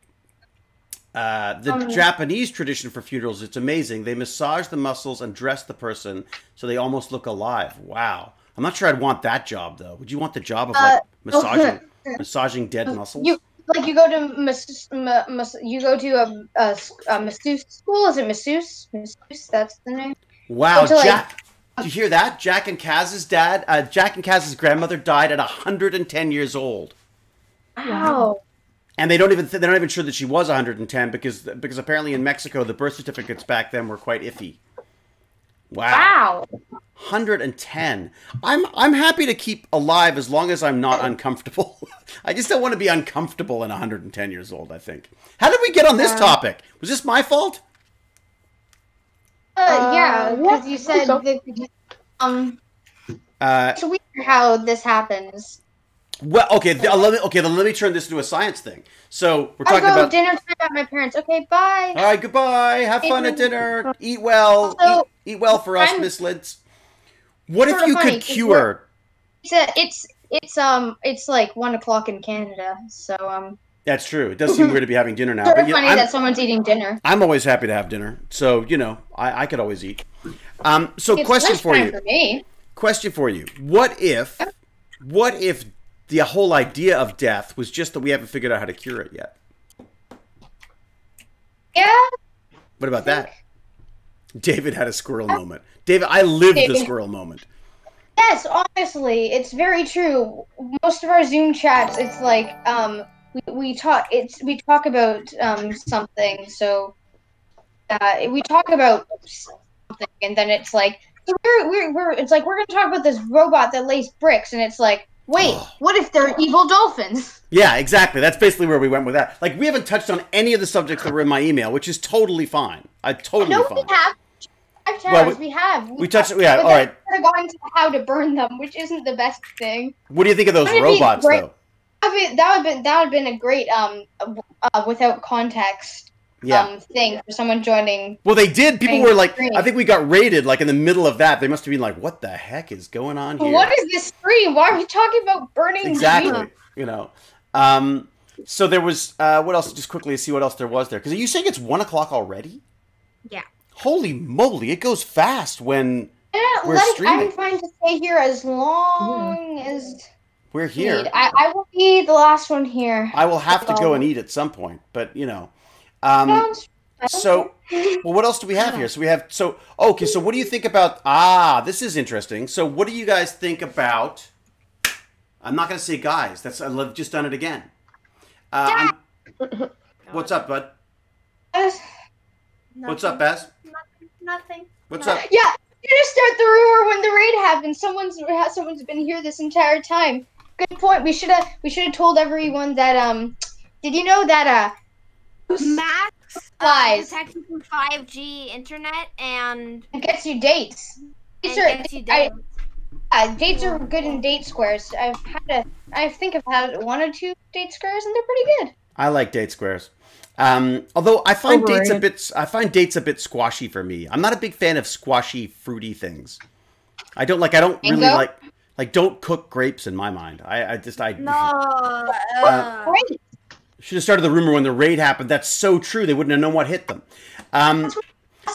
uh, the Um, Japanese tradition for funerals, it's amazing. They massage the muscles and dress the person so they almost look alive. Wow. I'm not sure I'd want that job though. Would you want the job of like Uh, massaging massaging dead muscles? You like you go to mas- ma- mas- you go to a masseuse school. Is it masseuse? Masseuse. That's the name. Wow, to, like- Jack. Did you hear that? Jack and Kaz's dad, uh, Jack and Kaz's grandmother died at 110 years old. Wow. And they don't even they're not even sure that she was 110 because because apparently in Mexico the birth certificates back then were quite iffy. Wow. Wow. 110. I'm I'm happy to keep alive as long as I'm not uncomfortable. I just don't want to be uncomfortable in 110 years old, I think. How did we get on this Uh, topic? Was this my fault? Uh, Uh, yeah, yeah, because you said so. that, um, Uh, it's weird how this happens. well, okay, th- uh, let me okay, then let me turn this into a science thing. So, we're I talking go about dinner time at my parents. Okay, bye. All right, goodbye. Have fun at dinner. Eat well. Also, eat, eat well for us, Miss Lids. What if you funny, could cure? It's a, it's it's um it's like one o'clock in Canada, so um That's true. It does seem weird to be having dinner now, sort but of know, funny I'm, that someone's eating dinner. I'm always happy to have dinner. So you know, I, I could always eat. Um, so It's question for you. For me. Question for you. What if, what if the whole idea of death was just that we haven't figured out how to cure it yet? Yeah. What about that? David had a squirrel moment. David, I lived the squirrel moment. Yes, honestly, it's very true. Most of our Zoom chats, it's like um we, we talk it's we talk about um something. So uh, we talk about something, and then it's like we're, we're, we're it's like we're gonna talk about this robot that lays bricks, and it's like wait, Oh. what if they're evil dolphins? Yeah, exactly. That's basically where we went with that. Like we haven't touched on any of the subjects that were in my email, which is totally fine. I totally no, fine. we have. Five Well, we- we, have. we touched- yeah, but all then. We're going to how to burn them, which isn't the best thing. What do you think of those Wouldn't it be robots, great- though? That would that would been that would have been a great um uh, without context Yeah. um thing for someone joining. well, they did. People were like, screen. I think we got raided. Like in the middle of that, they must have been like, "What the heck is going on here?" What is this stream? Why are we talking about burning? exactly? Zoom? You know. Um, so there was uh, what else? Just quickly see what else there was there. Because are you saying it's one o'clock already? Yeah. Holy moly! It goes fast when Yeah, We're like, streaming. I'm trying to stay here as long as we're here. need. I, I will be the last one here. I will have to go Oh. and eat at some point, but you know. Um, Sounds- I don't so well what else do we have here so we have so okay so what do you think about ah this is interesting so what do you guys think about i'm not going to say guys that's i've just done it again uh, what's up bud what's up baz Nothing. what's No. up Yeah, you just gonna start the rumor when the raid happens. Someone's someone's been here this entire time. Good point. We should have we should have told everyone that um. Did you know that uh? Max uh, Lies. detected from 5G internet and, It gets you dates. and Dates are, gets you I, dates. uh, dates are good in date squares. I've had a, I think I've had one or two date squares, and they're pretty good. i like date squares um, although i find dates a bit i find dates a bit squashy for me i'm not a big fan of squashy fruity things i don't like i don't really like like don't cook grapes in my mind i, I just i No. Uh, uh, Great. Should have started the rumor when the raid happened. That's so true. They wouldn't have known what hit them. Um,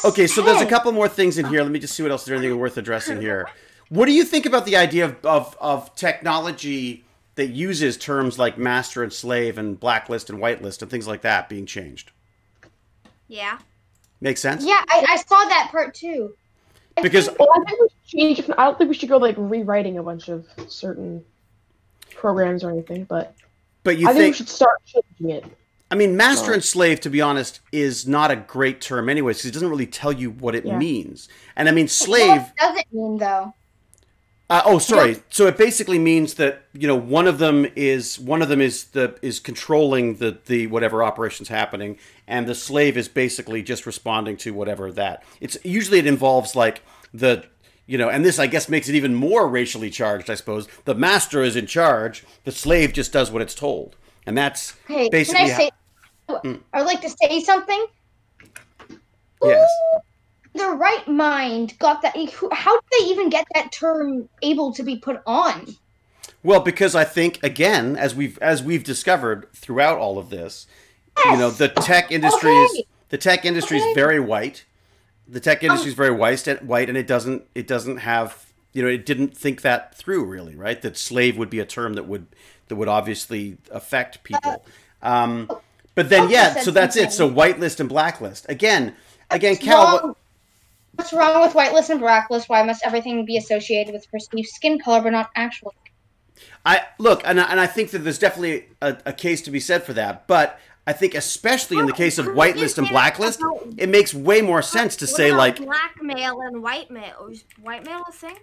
okay, so there's a couple more things in here. Let me just see what else is there anything worth addressing here. What do you think about the idea of, of, of technology that uses terms like master and slave and blacklist and whitelist and things like that being changed? yeah. Makes sense? Yeah, I, I saw that part too. I Because think- Well, I think we should change. I don't think we should go like rewriting a bunch of certain programs or anything, but but you I think, think we should start changing it. I mean, master and slave, to be honest, is not a great term, anyways, because it doesn't really tell you what it Yeah. means. And I mean, What slave. doesn't mean though? Uh, oh, sorry. So it basically means that you know one of them is one of them is the is controlling the the whatever operations happening, and the slave is basically just responding to whatever that. It's usually it involves like the you know, and this I guess makes it even more racially charged. I suppose the master is in charge, the slave just does what it's told, and that's Okay, Basically can I say? Hmm. I would like to say something. yes. Who in The right mind got that. How did they even get that term able to be put on? Well, because I think again, as we've as we've discovered throughout all of this, you know, the tech industry is the tech industry is very white. The tech industry is very white, and white, and it doesn't it doesn't have you know it didn't think that through really, right? That slave would be a term that would that would obviously affect people. Um, but then yeah, so that's it. So whitelist and blacklist again. Again, Cal. Wrong- What, What's wrong with whitelist and blacklist? Why must everything be associated with perceived skin color but not actual? I look, and I, and I think that there's definitely a, a case to be said for that. But I think especially in the case of whitelist and blacklist, it makes way more sense to What say about like blackmail and white mail. Is white mail a thing?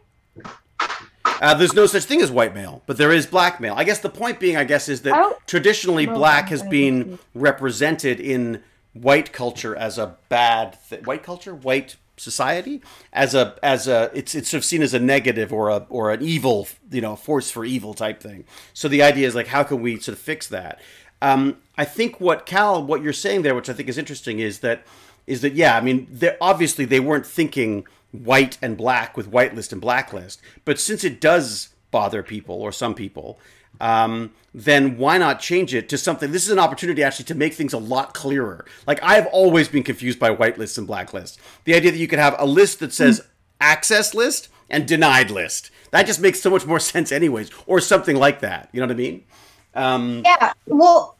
Uh, there's no such thing as white male, but there is blackmail. I guess the point being, I guess, is that traditionally black has been represented in white culture as a bad th- white culture, white society as a as a it's it's sort of seen as a negative or a or an evil you know force for evil type thing. So the idea is like how can we sort of fix that? Um, I think what Cal, what you're saying there, which I think is interesting, is that is that yeah, I mean, obviously they weren't thinking white and black with whitelist and blacklist, but since it does bother people or some people, um, then why not change it to something? This is an opportunity actually to make things a lot clearer. Like I've always been confused by whitelist and blacklist. The idea that you could have a list that says access list and denied list that just makes so much more sense, anyways, or something like that. You know what I mean? Um, Yeah. Well,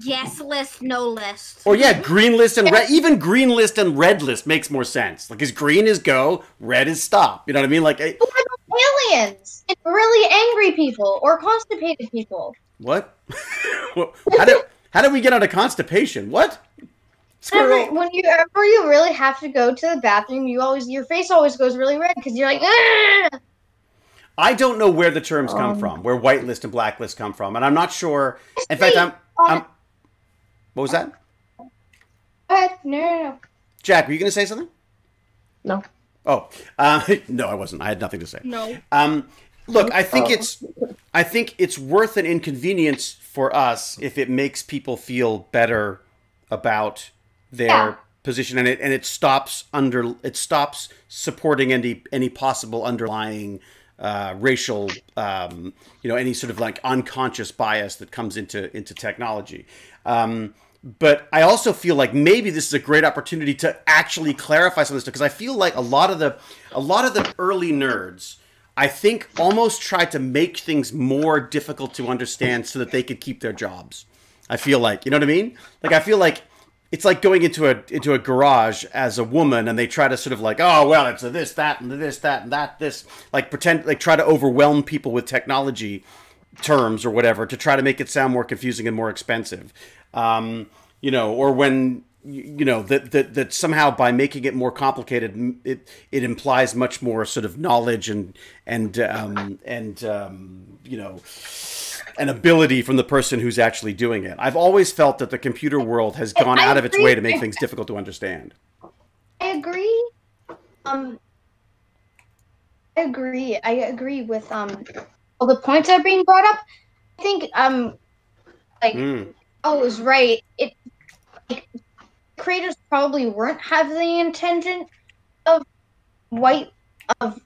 Yes list, no list. or yeah, green list and red. Even green list and red list makes more sense. Like, is green is go, red is stop. You know what I mean? Like, what about aliens? And really angry people or constipated people. what? What- how did how did we get out of constipation? What? Squirrel. when you ever you really have to go to the bathroom, you always your face always goes really red because you're like, "Ugh!" I don't know where the terms come Um, from, where whitelist and blacklist come from, and I'm not sure. In fact, I'm. I'm what was that? Go ahead. No, no, no. Jack, were you going to say something? No. Oh, uh, no, I wasn't. I had nothing to say. No. Um, look, I think Oh. it's, I think it's worth an inconvenience for us if it makes people feel better about their Yeah. position, and it and it stops under it stops supporting any any possible underlying uh, racial, um, you know, any sort of like unconscious bias that comes into into technology. Um, but I also feel like maybe this is a great opportunity to actually clarify some of this stuff because I feel like a lot of the a lot of the early nerds I think almost tried to make things more difficult to understand so that they could keep their jobs. I feel like, you know what I mean? Like I feel like it's like going into a into a garage as a woman and they try to sort of like, oh well, it's a this, that, and this, that, and that, this, like pretend like try to overwhelm people with technology terms or whatever to try to make it sound more confusing and more expensive. Um, you know, or when you know that, that that somehow by making it more complicated, it it implies much more sort of knowledge and and um, and um, you know an ability from the person who's actually doing it. I've always felt that the computer world has gone I out of its way to make things difficult to understand. I agree. Um, I agree. I agree with um all the points that are being brought up. I think um like Mm. Oh was right. It like, creators probably weren't having the intention of white of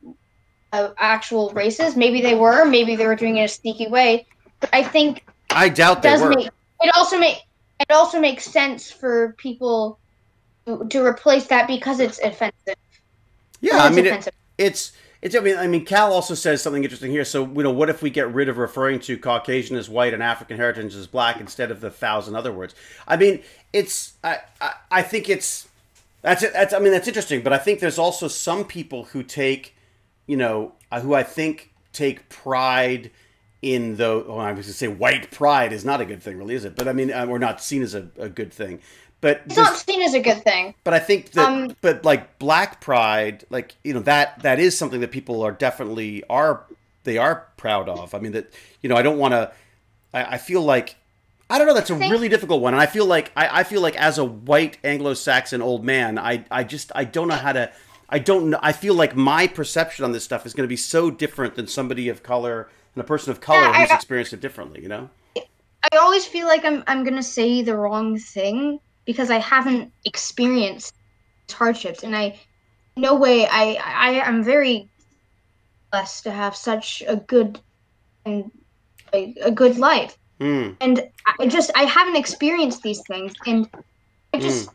of actual races. Maybe they were. Maybe they were doing it in a sneaky way. But I think I doubt it they were. make it also make it also makes sense for people to, to replace that because it's offensive. yeah, I it's mean, it, offensive. it's it's. I mean, I mean, Cal also says something interesting here. So, you know, what if we get rid of referring to Caucasian as white and African heritage as black instead of the thousand other words? I mean, it's. I I, I think it's. That's it. That's. I mean, that's interesting. But I think there's also some people who take, you know, uh, who I think take pride in the. Oh, I was going to say white pride is not a good thing, really, is it? But I mean, uh, or not seen as a, a good thing. But It's there's- not seen as a good thing. but I think that, Um, but like Black Pride, like you know that that is something that people are definitely are they are proud of. I mean that you know I don't want to. I, I feel like I don't know. That's a think- really difficult one, and I feel like I, I feel like as a white Anglo-Saxon old man, I I just I don't know how to. I don't know. I feel like my perception on this stuff is going to be so different than somebody of color and a person of color Yeah, I- who's experienced it differently. You know. I always feel like I'm I'm gonna say the wrong thing because I haven't experienced hardships, and I, no way, I I am very blessed to have such a good and a, a good life, Hmm. and I just I haven't experienced these things, and I just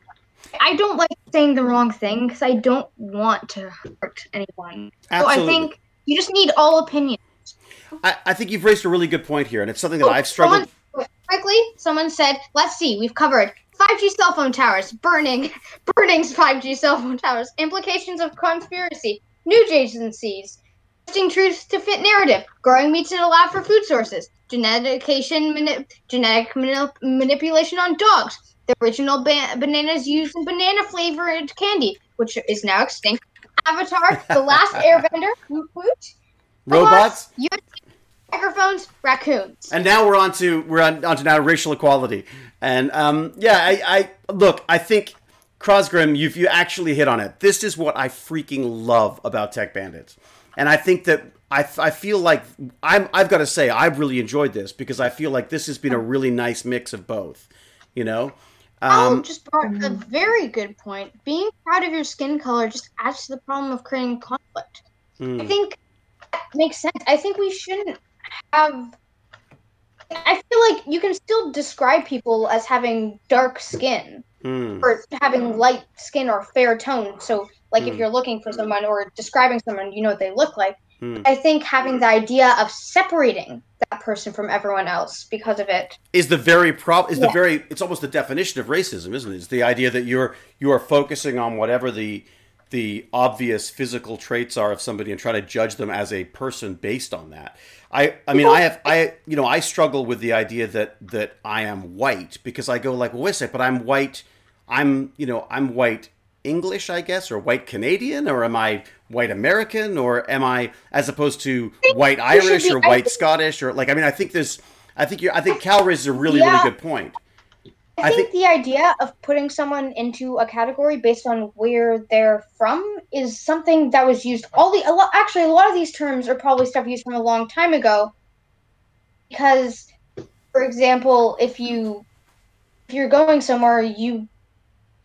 I don't like saying the wrong thing because I don't want to hurt anyone. Absolutely. So I think you just need all opinions. I, I think you've raised a really good point here, and it's something that Oh, I've struggled. someone- quickly, someone said, "Let's see, we've covered 5G cell phone towers, burning, burning 5G cell phone towers, implications of conspiracy, news agencies, twisting truth to fit narrative, growing meats in a lab for food sources, genetication, mani- genetic mani- manipulation on dogs, the original ba- bananas used in banana flavored candy, which is now extinct." Avatar, The Last Airbender, Woot, Robots. Microphones, raccoons. And now we're on to we're on, on to now racial equality. And um, yeah, I, I look. I think Crosgrim, you've you actually hit on it. This is what I freaking love about Tech Bandits, and I think that I, I feel like I'm I've got to say I've really enjoyed this because I feel like this has been a really nice mix of both. You know, Al um, just brought a very good point. Being proud of your skin color just adds to the problem of creating conflict. I mm, think that makes sense. I think we shouldn't have. I feel like you can still describe people as having dark skin mm, or having light skin or fair tone. So, like, if Hmm. you're looking for someone or describing someone, you know what they look like. Hmm. I think having the idea of separating that person from everyone else because of it is the very prob is the very it's almost the definition of racism, isn't it? It's the idea that you're you are focusing on whatever the the obvious physical traits are of somebody and try to judge them as a person based on that. I I mean I have I you know I struggle with the idea that that I am white because I go like well, wait a sec, but I'm white. I'm you know I'm white English I guess or white Canadian or am I white American or am I as opposed to white Irish or white Scottish or like I mean I think there's I think you I think Cal raises a really Yeah. really good point. I I think, the idea of putting someone into a category based on where they're from is something that was used all the a lot actually a lot of these terms are probably stuff used from a long time ago because for example if you if you're going somewhere you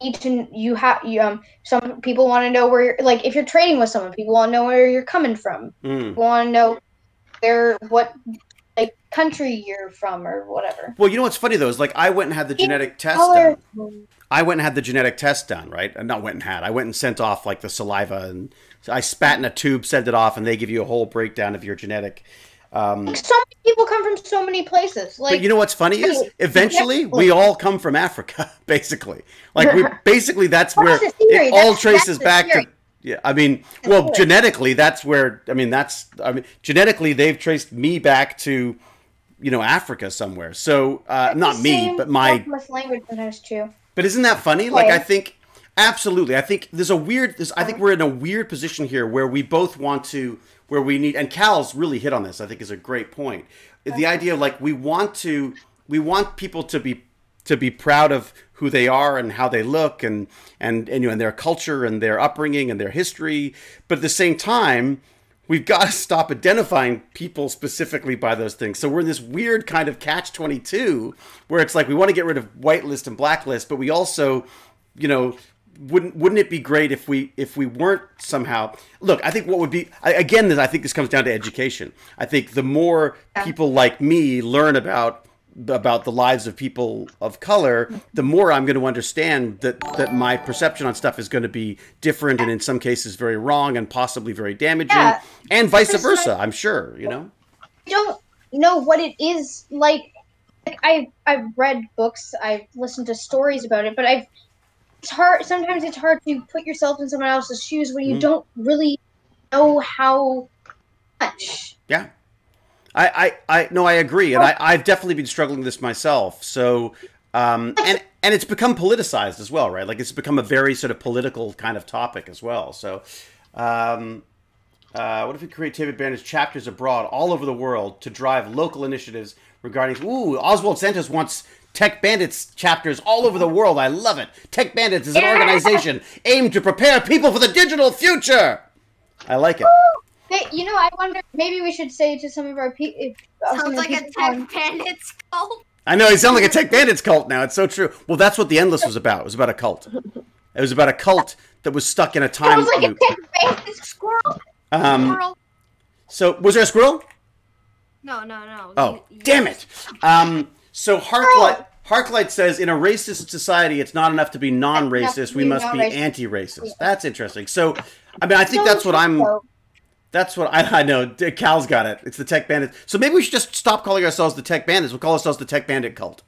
need to you have you um some people want to know where you're like if you're trading with someone people want to know where you're coming from Mm. want to know where what country you're from or whatever Well, you know what's funny though is like I went and had the genetic test color done. I went and had the genetic test done, right? And not went and had. I went and sent off like the saliva and I spat in a tube, sent it off, and they give you a whole breakdown of your genetic. Um, Like, so many people come from so many places. Like but you know what's funny is eventually we all come from Africa, basically. Like we basically that's where That's it all That's- traces that's back to. Yeah, I mean, well, genetically, that's where I mean, that's I mean, genetically, they've traced me back to, you know, Africa somewhere. So uh, not me, but my language sometimes too. but isn't that funny? Like I think absolutely. I think there's a weird this I think we're in a weird position here where we both want to where we need and Cal's really hit on this, I think is a great point. The idea of like we want to we want people to be to be proud of who they are and how they look and and, and you know and their culture and their upbringing and their history, but at the same time we've got to stop identifying people specifically by those things. So we're in this weird kind of catch 22 where it's like we want to get rid of whitelist and blacklist, but we also, you know, wouldn't wouldn't it be great if we if we weren't somehow look i think what would be I- again i think this comes down to education i think the more people like me learn about about the lives of people of color the more i'm going to understand that that my perception on stuff is going to be different and in some cases very wrong and possibly very damaging Yeah. and vice versa i'm sure you know I don't know what it is like. like I've I've read books, I've listened to stories about it, but I've it's hard. Sometimes it's hard to put yourself in someone else's shoes when you Mhm. don't really know how much. Yeah. I, I, I no, I agree, and I, I've definitely been struggling with this myself. So, um, and and it's become politicized as well, right? Like it's become a very sort of political kind of topic as well. So, um, uh, what if we create David Bandit's chapters abroad all over the world to drive local initiatives regarding? Ooh, Oswald Santos wants Tech Bandits chapters all over the world. I love it. Tech Bandits is an organization aimed to prepare people for the digital future. I like it. Hey, you know, I wonder. Maybe we should say to some of our people. Sounds like a tech bandits cult. I know, you sounds like a Tech Bandits cult now. It's so true. Well, that's what The Endless was about. It was about a cult. It was about a cult that was stuck in a time Sounds like a tech bandit squirrel. Um, Squirrel. so, was there a squirrel? No, no, no. Oh, You- you- damn it. Um, so, Harklight, Harklight says in a racist society, it's not enough to be non-racist. We must be anti racist. That's interesting. So, I mean, I think that's what I'm. So- That's what I, I know. Cal's got it. It's the Tech Bandits. So maybe we should just stop calling ourselves the Tech Bandits. We'll call ourselves the Tech Bandit Cult.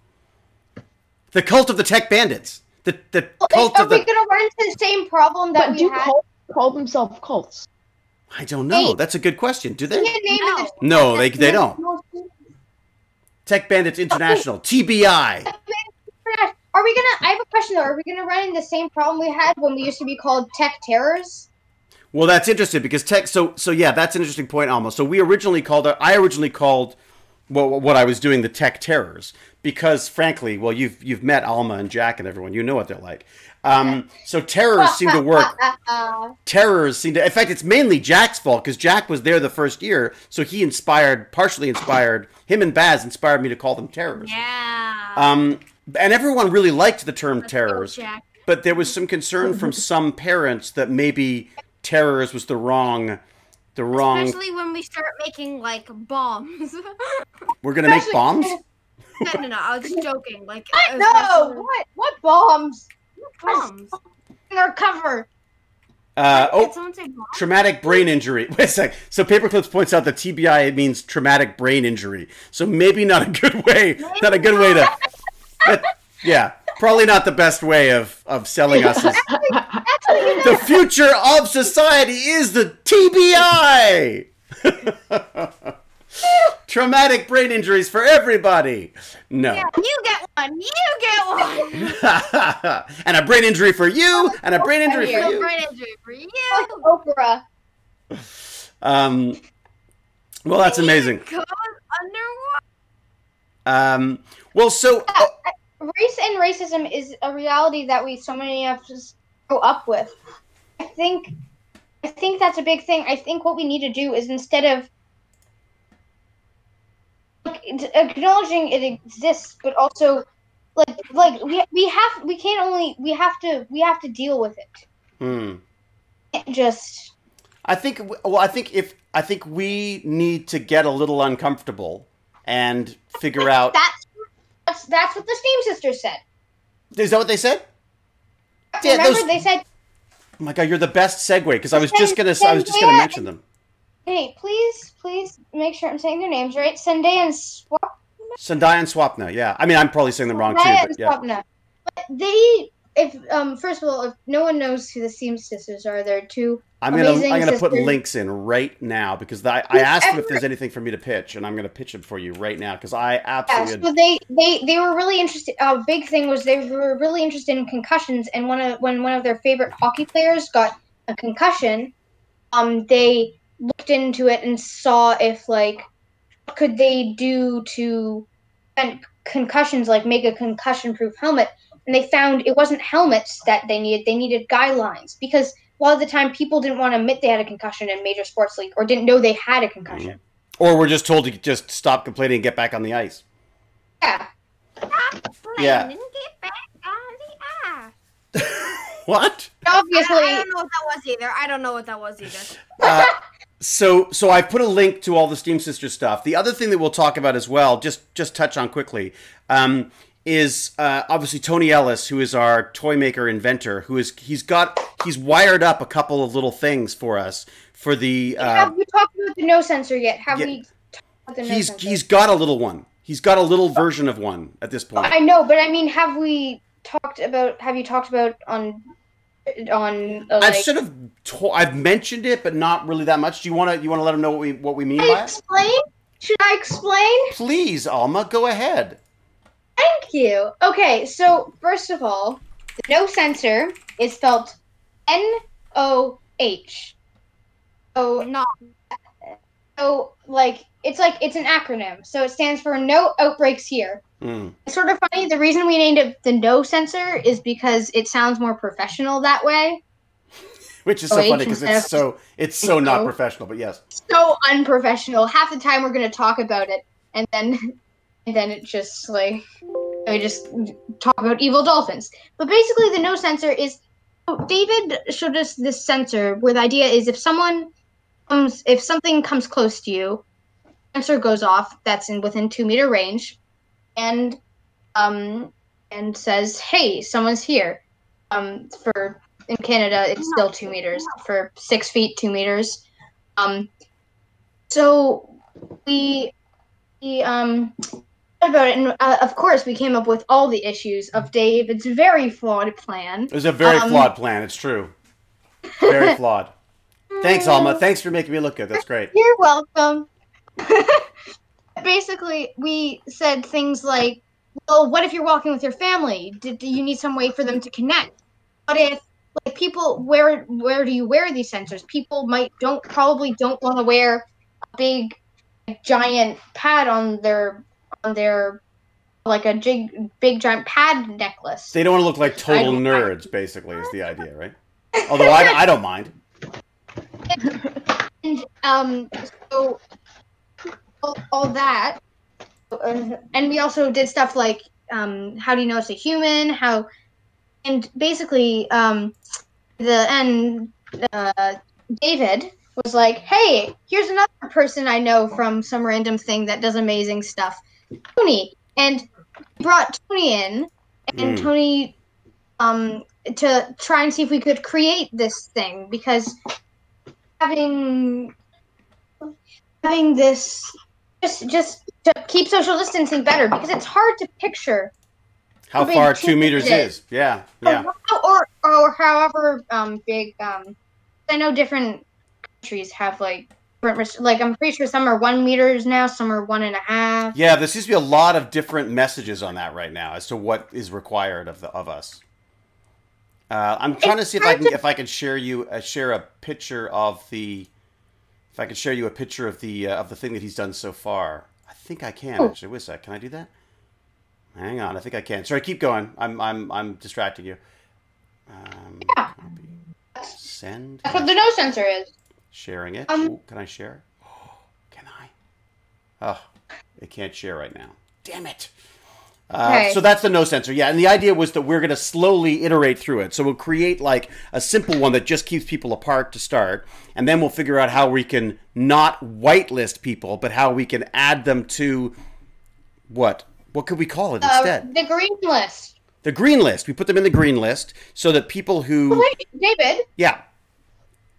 The cult of the Tech Bandits. The the Well, cult are of we the. gonna run into the same problem that But we do had? cults call themselves cults? I don't know. Hey. That's a good question. Do they? me a name of the- No, they they don't. Tech Bandits International. TBI. Are we gonna? I have a question though. Are we gonna run into the same problem we had when we used to be called Tech Terrors? Well, that's interesting because tech. So, so yeah, that's an interesting point, Alma. So we originally called it. I originally called well, what I was doing the tech terrors because, frankly, well, you've you've met Alma and Jack and everyone. You know what they're like. Um, so terrors seem to work. Terrors seem to. In fact, it's mainly Jack's fault because Jack was there the first year, so he inspired, partially inspired him and Baz inspired me to call them terrors. Yeah. Um, and everyone really liked the term Let's terrors but there was some concern from some parents that maybe terrors was the wrong the wrong Especially when we start making like bombs. we're gonna make bombs no, no, no. I was joking. Like, I know what? What bombs? bombs. In our cover. uh, Did oh someone say traumatic brain injury wait a sec so paperclips points out that tbi means traumatic brain injury so maybe not a good way not a good way to that- yeah probably not the best way of of selling us as Actually, the future of society is the TBI. Traumatic brain injuries for everybody. No. You get one. You get one. and a brain injury for you, and a brain injury for No you. brain injury for you. Oprah. Um, well, that's amazing. Goes underwater. Um, well, so oh, Race and racism is a reality that we so many of us grow up with. I think, I think that's a big thing. I think what we need to do is instead of like, acknowledging it exists, but also like like we we have we can't only we have to we have to deal with it. hmm. Just I think. Well, I think if I think we need to get a little uncomfortable and figure out. that's that's that's what the Steam Sisters said. Is that what they said? Yeah, Remember those- they said Oh my god, you're the best segue because I was just gonna. I was just gonna mention them. Hey, please, please make sure I'm saying their names right. Sunday and Swap. Sendai and Swapna, yeah. I mean, I'm probably saying them wrong too, Sunday but and yeah. Swapna. But they, if um, first of all, if no one knows who the Steam Sisters are, they're two. I'm gonna amazing I'm gonna put links in right now because I, I asked them if there's anything for me to pitch, and I'm gonna pitch it for you right now because I Yeah, absolutely. so they they they were really interested. A big thing was they were really interested in concussions, and one of when one of their favorite hockey players got a concussion, um, they looked into it and saw if like what could they do to prevent concussions, like make a concussion-proof helmet, and they found it wasn't helmets that they needed; they needed guidelines because a lot of the time people didn't want to admit they had a concussion in major sports league or didn't know they had a concussion. or we're just told to just stop complaining and get back on the ice. Yeah. Yeah. Brandon, get back on the air. what? Obviously, I, I don't know what that was either. I don't know what that was either. Uh, so so I put a link to all the Steam Sister stuff. The other thing that we'll talk about as well, just just touch on quickly, um, is uh, obviously Tony Ellis, who is our toy maker inventor, who is he's got he's wired up a couple of little things for us for the. Uh, Have we talked about the no sensor yet? Have yeah. we talked about the no he's sensor? he's got a little one. He's got a little version of one at this point. I know, but I mean, have we talked about? Have you talked about on on uh, I've like? sort of to- I've mentioned it, but not really that much. Do you want to you want to let them know what we what we mean Should by I it? explain? Should I explain? Please, Alma, go ahead. Thank you. Okay, so first of all, the no sensor is spelled N O H. So No. so like it's like it's an acronym. So it stands for no outbreaks here. Mm. It's sort of funny. The reason we named it the no sensor is because it sounds more professional that way. Which is so Oh, funny because it's so it's so not professional, but yes. So unprofessional. Half the time we're gonna talk about it, and then and then it just like we just talk about evil dolphins. But basically, the no sensor is David showed us this sensor where the idea is if someone comes, if something comes close to you, sensor goes off. That's in within two meter range, and um and says, "Hey, someone's here." Um, for in Canada, it's still two meters. For six feet, two meters. Um, so we we um about it, and uh, of course we came up with all the issues of David's very flawed plan. It was a very Um, flawed plan. It's true. Very flawed. Thanks, Alma. Thanks for making me look good. That's great. You're welcome. Basically, we said things like, "Well, what if you're walking with your family? Do, do you need some way for them to connect? What if like people where where do you wear these sensors? People might don't probably don't want to wear a big giant pad on their their like a big big giant pad necklace. They don't want to look like total nerds, basically, is the idea, right? Although I, I don't mind. and um so all, all that uh, and we also did stuff like um how do you know it's a human how and basically um the and uh david was like hey here's another person i know from some random thing that does amazing stuff tony and brought tony in and Mm. tony um to try and see if we could create this thing because having having this just just to keep social distancing better because it's hard to picture How far two two meters meters. is? Yeah, yeah. or or however um big um I know different countries have like different like I'm pretty sure some are one meters now, some are one and a half. Yeah, there seems to be a lot of different messages on that right now as to what is required of the of us. Uh, I'm trying to see if I can to- if I can share you uh, share a picture of the if I can share you a picture of the uh, of the thing that he's done so far. I think I can Oh. actually. Wait a sec. Can I do that? Hang on. I think I can. Sorry, keep going. I'm I'm I'm distracting you. Um, Yeah. copy. Send. That's what the no sensor is. Sharing it. Um, Ooh, can I share? can I? Oh, it can't share right now. Damn it. Uh, Okay. So that's the no sensor. Yeah, and the idea was that we're going to slowly iterate through it. So we'll create like a simple one that just keeps people apart to start, and then we'll figure out how we can not whitelist people, but how we can add them to what? What could we call it Uh, instead? the green list. The green list. We put them in the green list so that people who, Wait, David, yeah,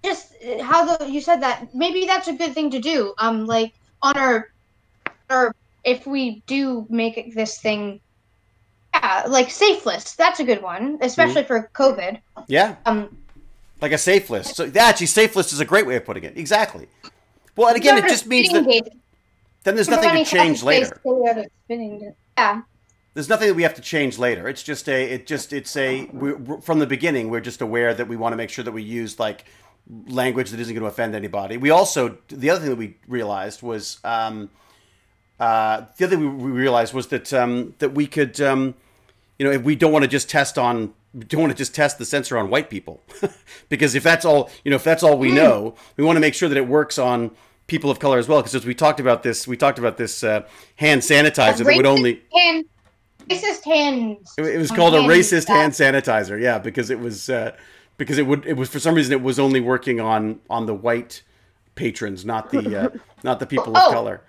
just how the you said that maybe that's a good thing to do um like on our or if we do make this thing yeah like safe list that's a good one especially for covid yeah, um like a safe list. So yeah, actually, safe list is a great way of putting it. Exactly. Well, and again, it just means that then there's nothing to change later. yeah There's nothing that we have to change later. It's just a, it just, it's a, from the beginning, we're just aware that we want to make sure that we use like language that isn't going to offend anybody. We also, the other thing that we realized was, um, uh, the other thing we realized was that, um, that we could, um, you know, if we don't want to just test on, don't want to just test the sensor on white people, because if that's all, you know, if that's all we know, we want to make sure that it works on people of color as well. Because as we talked about this, we talked about this uh, hand sanitizer that would only. hand racist hands It, was called a racist stuff. hand sanitizer. Yeah, because it was uh, because it would it was for some reason it was only working on on the white patrons, not the uh, not the people of Oh. color.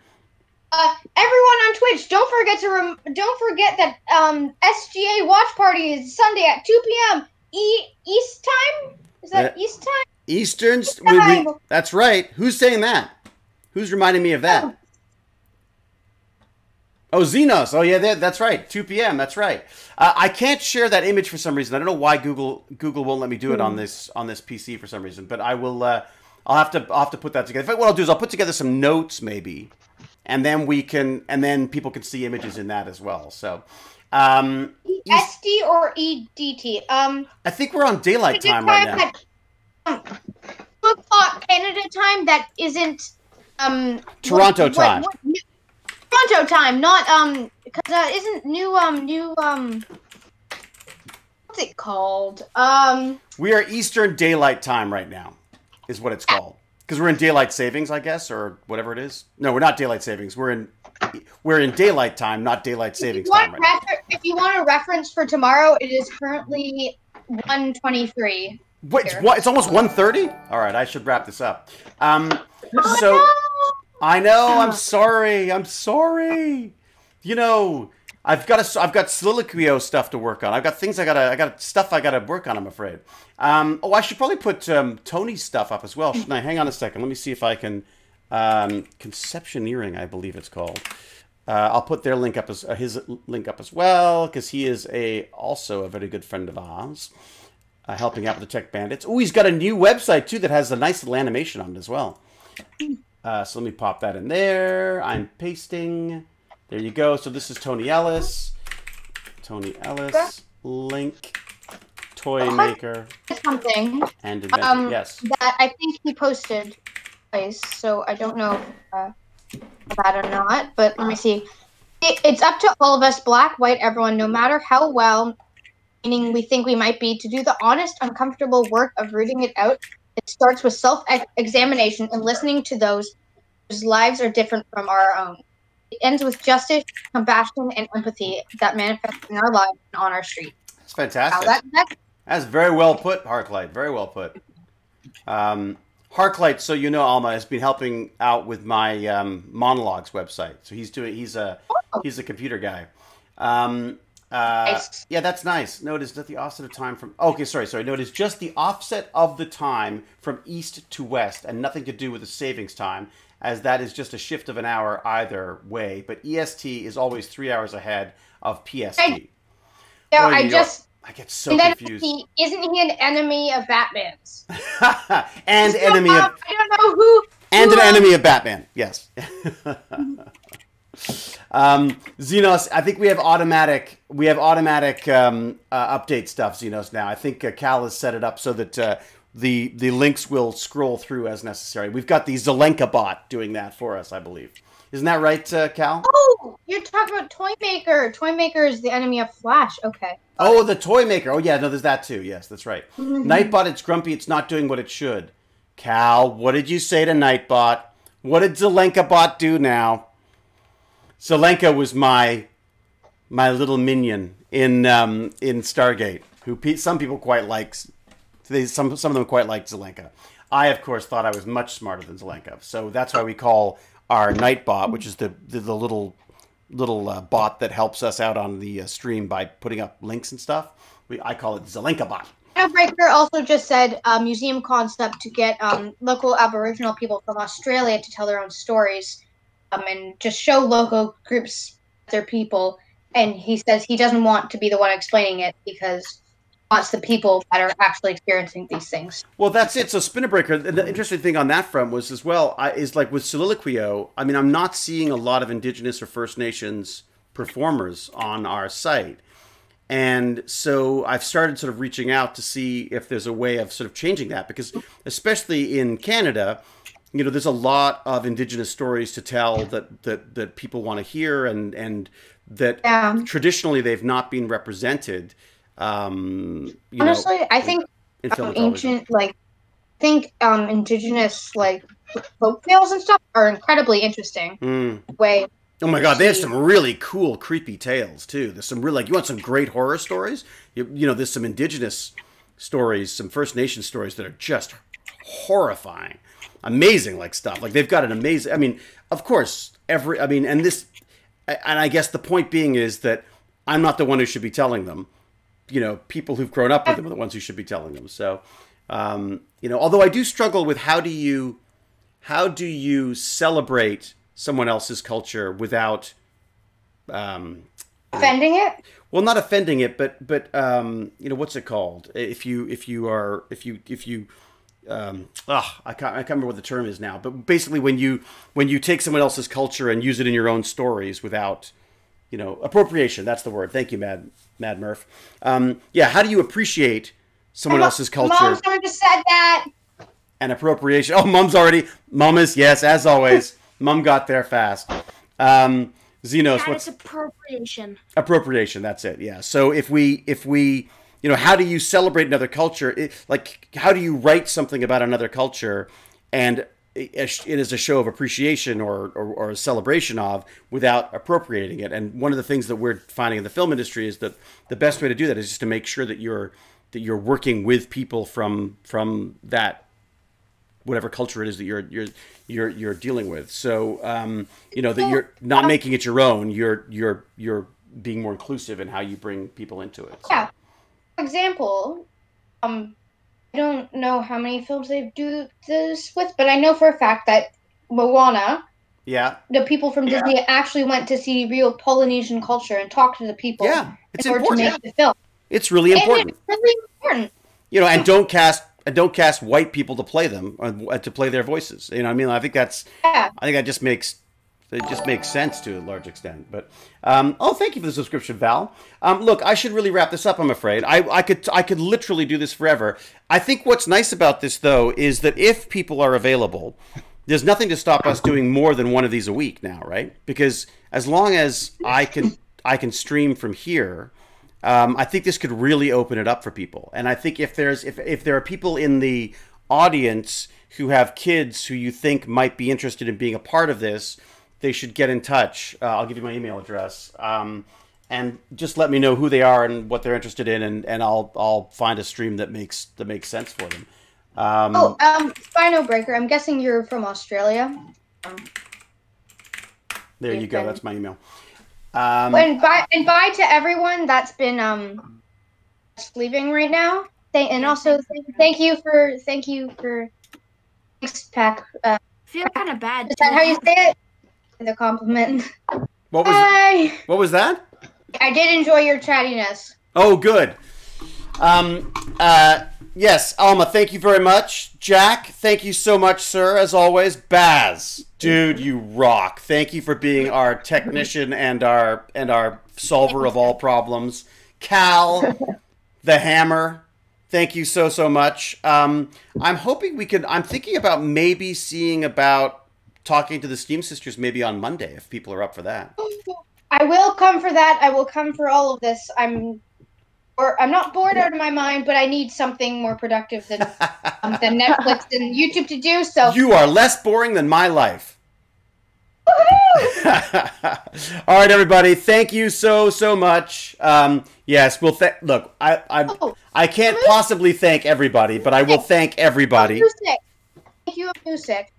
uh, everyone on Twitch, don't forget to rem- don't forget that um SGA watch party is Sunday at 2 p.m. E East time. Is that Yeah. East time? Eastern. st- We, we, that's right. Who's saying that? Who's reminding me of that? Oh, Xenos. Oh, yeah, that's right. 2 p.m. That's right. Uh, I can't share that image for some reason. I don't know why Google Google won't let me do it on this on this PC for some reason. But I will. Uh, I'll have to. I'll have to put that together. In fact, what I'll do is I'll put together some notes maybe, and then we can and then people can see images in that as well. So, um, East- SD or EDT? Um, I think we're on daylight time right now. that- um, two o'clock Canada time. That isn't um Toronto what- time. what- what- Toronto time, not um, because uh, isn't new um new um. What's it called? Um, We are Eastern Daylight Time right now, is what it's called. Because we're in daylight savings, I guess, or whatever it is. No, we're not daylight savings. We're in we're in daylight time, not daylight savings time right now. if you want a reference for tomorrow, it is currently one twenty-three. Wait, it's, what, it's almost 1.30? All right, I should wrap this up. Um, so I know. I'm sorry. I'm sorry. You know, I've got a, I've got soliloquio stuff to work on. I've got things I gotta, I got stuff I gotta work on. I'm afraid. Um, oh, I should probably put um, Tony's stuff up as well. Shouldn't I? Hang on a second. Let me see if I can. Um, Conceptioneering, I believe it's called. Uh, I'll put their link up as uh, his link up as well because he is a also a very good friend of ours, uh, helping out with the Tech Bandits. Oh, he's got a new website too that has a nice little animation on it as well. Uh, so let me pop that in there. I'm pasting. There you go. So this is Tony Ellis. Tony Ellis link toy maker Something and inventor. Um, yes. that I think he posted twice, so I don't know uh, that or not. But let me see. It, it's up to all of us, black, white, everyone, no matter how well meaning we think we might be, to do the honest, uncomfortable work of rooting it out. It starts with self-examination and listening to those whose lives are different from our own. It ends with justice, compassion, and empathy that manifest in our lives and on our street. That's fantastic. that, that, That's very well put, Harklight. Very well put. Um, Harklight, so you know, Alma has been helping out with my um, monologues website. So he's doing. He's a he's a computer guy. Um, uh, Nice. Yeah, that's nice. No, it is just the offset of time from. Okay, sorry, sorry. No, it is just the offset of the time from east to west, and nothing to do with the savings time, as that is just a shift of an hour either way. But EST is always three hours ahead of PST. I- no, Boy, I just I get so and then confused. he isn't he an enemy of Batman's? and So, enemy um, of I don't know who. and an um, enemy of Batman. Yes. um, Xenos, I think we have automatic we have automatic um, uh, update stuff. Xenos now. I think uh, Cal has set it up so that uh, the the links will scroll through as necessary. We've got the Zelenka bot doing that for us, I believe. Isn't that right, uh, Cal? Oh, you're talking about Toy Maker. Toy Maker is the enemy of Flash. Okay. Oh, the toy maker. Oh, yeah, no, there's that too. Yes, that's right. Nightbot, it's grumpy. It's not doing what it should. Cal, what did you say to Nightbot? What did Zelenka bot do now? Zelenka was my my little minion in um, in Stargate, who pe- some people quite like. They, some some of them quite liked Zelenka. I, of course, thought I was much smarter than Zelenka, so that's why we call our Nightbot, which is the the, the little little uh, bot that helps us out on the uh, stream by putting up links and stuff. We, I call it Zelenka bot. Breaker also just said uh, museum concept to get um, local Aboriginal people from Australia to tell their own stories um, and just show local groups their people. And he says he doesn't want to be the one explaining it because wants the people that are actually experiencing these things. Well, that's it. So Spinnabreaker, the- the interesting thing on that front was as well I, is like with Soliloquio. I mean, I'm not seeing a lot of Indigenous or First Nations performers on our site, and so I've started sort of reaching out to see if there's a way of sort of changing that because, especially in Canada, you know, there's a lot of Indigenous stories to tell that that that people want to hear and and that Yeah. traditionally they've not been represented. Um, you Honestly, know, I think in film um, ancient like I think um indigenous like folk tales and stuff are incredibly interesting. Mm. Way Oh my god, they have some really cool, creepy tales too. There's some real like you want some great horror stories. You, you know, there's some indigenous stories, some First Nation stories that are just horrifying, amazing like stuff. Like they've got an amazing. I mean, of course, every. I mean, and this, and I guess the point being is that I'm not the one who should be telling them. You know, people who've grown up with them are the ones who should be telling them. So, um, you know, although I do struggle with how do you, how do you celebrate someone else's culture without um, offending it. well not offending it but but um, you know what's it called if you if you are if you if you um, ah, I can't I can't remember what the term is now but basically when you when you take someone else's culture and use it in your own stories without you know appropriation that's the word thank you Mad Mad Murph um, yeah how do you appreciate someone else's culture Mom, someone just said that. and appropriation. Oh, mom's already. Mom is yes, as always. Mom got there fast. Um, Xenos, That what's is appropriation. appropriation? That's it. Yeah. So if we if we you know how do you celebrate another culture? It, like how do you write something about another culture and it is a show of appreciation or, or, or a celebration of without appropriating it. And one of the things that we're finding in the film industry is that the best way to do that is just to make sure that you're that you're working with people from from that whatever culture it is that you're you're you're you're dealing with. So um, you know that you're not making it your own. You're you're you're being more inclusive in how you bring people into it. So- Yeah. For example, um, I don't know how many films they do this with, but I know for a fact that Moana, Yeah. the people from Disney actually went to see real Polynesian culture and talked to the people Yeah. It's in order important. to make the film. It's really And important. it's really important. you know, and don't cast and don't cast white people to play them uh, to play their voices. You know, what I mean, I think that's Yeah. I think that just makes it just makes sense to a large extent. But um, oh, thank you for the subscription, Val. Um, look, I should really wrap this up. I'm afraid I, I could I could literally do this forever. I think what's nice about this though is that if people are available, there's nothing to stop us doing more than one of these a week now, right? Because as long as I can I can stream from here. Um, I think this could really open it up for people, and I think if there's if if there are people in the audience who have kids who you think might be interested in being a part of this, they should get in touch. Uh, I'll give you my email address, um, and just let me know who they are and what they're interested in, and, and I'll I'll find a stream that makes that makes sense for them. Um, Oh, um, Spino Breaker. I'm guessing you're from Australia. there you go. okay. That's my email. Um, and bye and bye to everyone that's been um leaving right now. Thank, and also thank, thank you for thank you for thanks, Pack. Uh, feel kind of bad. is that how you say it? The compliment. what was what was that? I did enjoy your chattiness. Oh, good. Um, uh, yes, Alma, thank you very much. Jack, thank you so much, sir, as always. Baz, dude, you rock. Thank you for being our technician and our and our solver of all problems. Cal, the hammer. Thank you so so much. Um, I'm hoping we could. I'm thinking about maybe seeing about talking to the Steam sisters maybe on Monday if people are up for that. I will come for that. I will come for all of this. I'm or I'm not bored out of my mind, but I need something more productive than um, than Netflix and YouTube to do. So You are less boring than my life. All right, everybody. Thank you so so much. Um, yes, we'll th- look. I I Oh, I can't possibly thank everybody, but I will thank everybody. Music. Thank you, Music.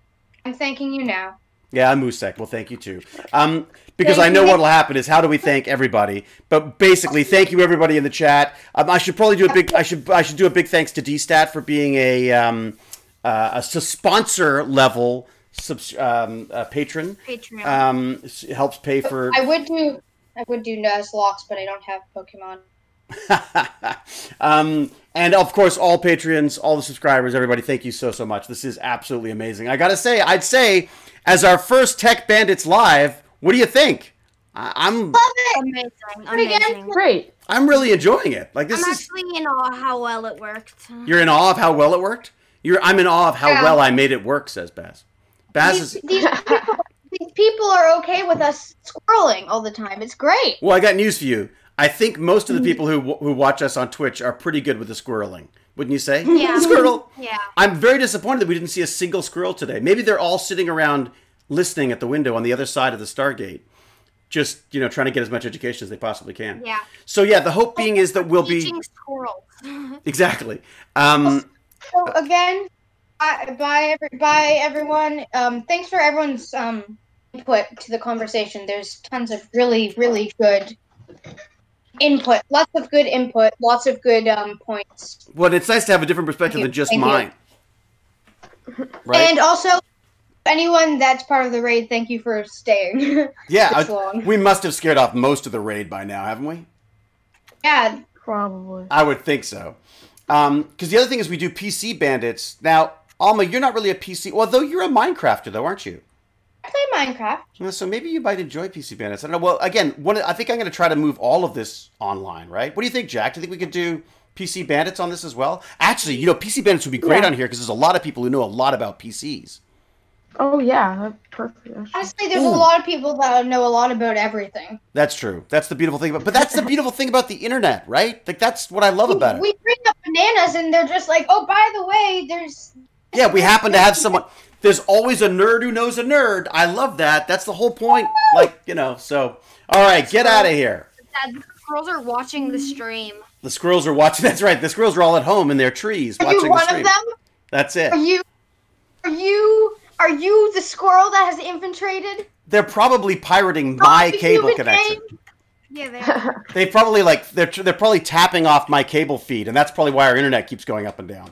I'm thanking you now. Yeah, I'm Musek. Well, thank you too. Um, because Thank I know what'll happen is how do we thank everybody? But basically, thank you everybody in the chat. Um, I should probably do a big. I should I should do a big thanks to DStat for being a um, uh, a sponsor level subs, um, uh, patron. Patreon. Um, helps pay for. I would do I would do Nuzlocke, but I don't have Pokemon. um, and of course, all Patreons, all the subscribers, everybody, thank you so so much. This is absolutely amazing. I gotta say, I'd say as our first Tech Bandits live, what do you think? I- I'm amazing. But again, Amazing. Great. I'm really enjoying it. Like this I'm is actually in awe how well it worked. you're in awe of how well it worked. You're I'm in awe of how Yeah. well I made it work. Says Baz. Baz These, is these people, these people are okay with us squirreling all the time. It's great. well. I got news for you. I think most of the people who who watch us on Twitch are pretty good with the squirreling. Wouldn't you say? Yeah. Squirrel. Yeah. I'm very disappointed that we didn't see a single squirrel today. Maybe they're all sitting around listening at the window on the other side of the Stargate, just you know trying to get as much education as they possibly can. Yeah. So yeah, the hope being is that we'll be Teaching squirrels. exactly. Um, So again, bye, bye, every, bye everyone. Um, thanks for everyone's um input to the conversation. There's tons of really, really good input. Lots of good input. Lots of good um points. well, it's nice to have a different perspective than just Thank mine. Right? And also, anyone that's part of the raid, thank you for staying yeah, this I- long. we must have scared off most of the raid by now, haven't we? Yeah, Probably. I would think so. Because the other thing is we do PC bandits. Now, Alma, you're not really a PC. Well, though you're a Minecrafter, though, aren't you? I play Minecraft. Yeah, So maybe you might enjoy PC bandits. I don't know. Well, again, one, I think I'm going to try to move all of this online, right? What do you think, Jack? Do you think we could do PC bandits on this as well? Actually, you know, PC bandits would be great Yeah. on here because there's a lot of people who know a lot about PCs. Oh yeah, that's perfect. actually. Honestly, there's Ooh. a lot of people that know a lot about everything. That's true. That's the beautiful thing about. But that's the beautiful thing about the internet, right? Like that's what I love about it. We bring up bananas, and they're just like, "Oh, by the way, there's." Yeah, we happen to have someone. There's always a nerd who knows a nerd. I love that. That's the whole point. Like you know. So, all right, get out of here. Dad, the squirrels are watching the stream. The squirrels are watching. That's right. The squirrels are all at home in their trees Are watching you the one stream. of them? That's it. Are you? Are you? Are you the squirrel that has infiltrated? They're probably pirating my the cable connection. game? Yeah, they are. They probably like they're they're probably tapping off my cable feed, and that's probably why our internet keeps going up and down.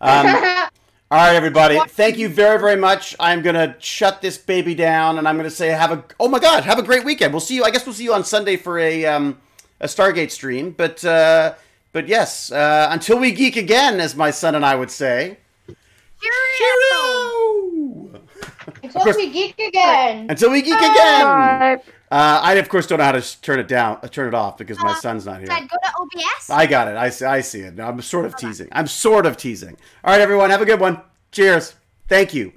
Um, all right, everybody. Thank you very very much. I'm gonna shut this baby down, and I'm gonna say have a oh my god, have a great weekend. We'll see you. I guess we'll see you on Sunday for a um, a Stargate stream. But uh, but yes, uh, until we geek again, as my son and I would say. Cheerio! Until course- we geek again. Until we geek again. Bye. Uh, I of course don't know how to turn it down, uh, turn it off because my son's not here. Said go to OBS. I got it. I see, I see it. I'm sort of teasing. I'm sort of teasing. All right, everyone, have a good one. Cheers. Thank you.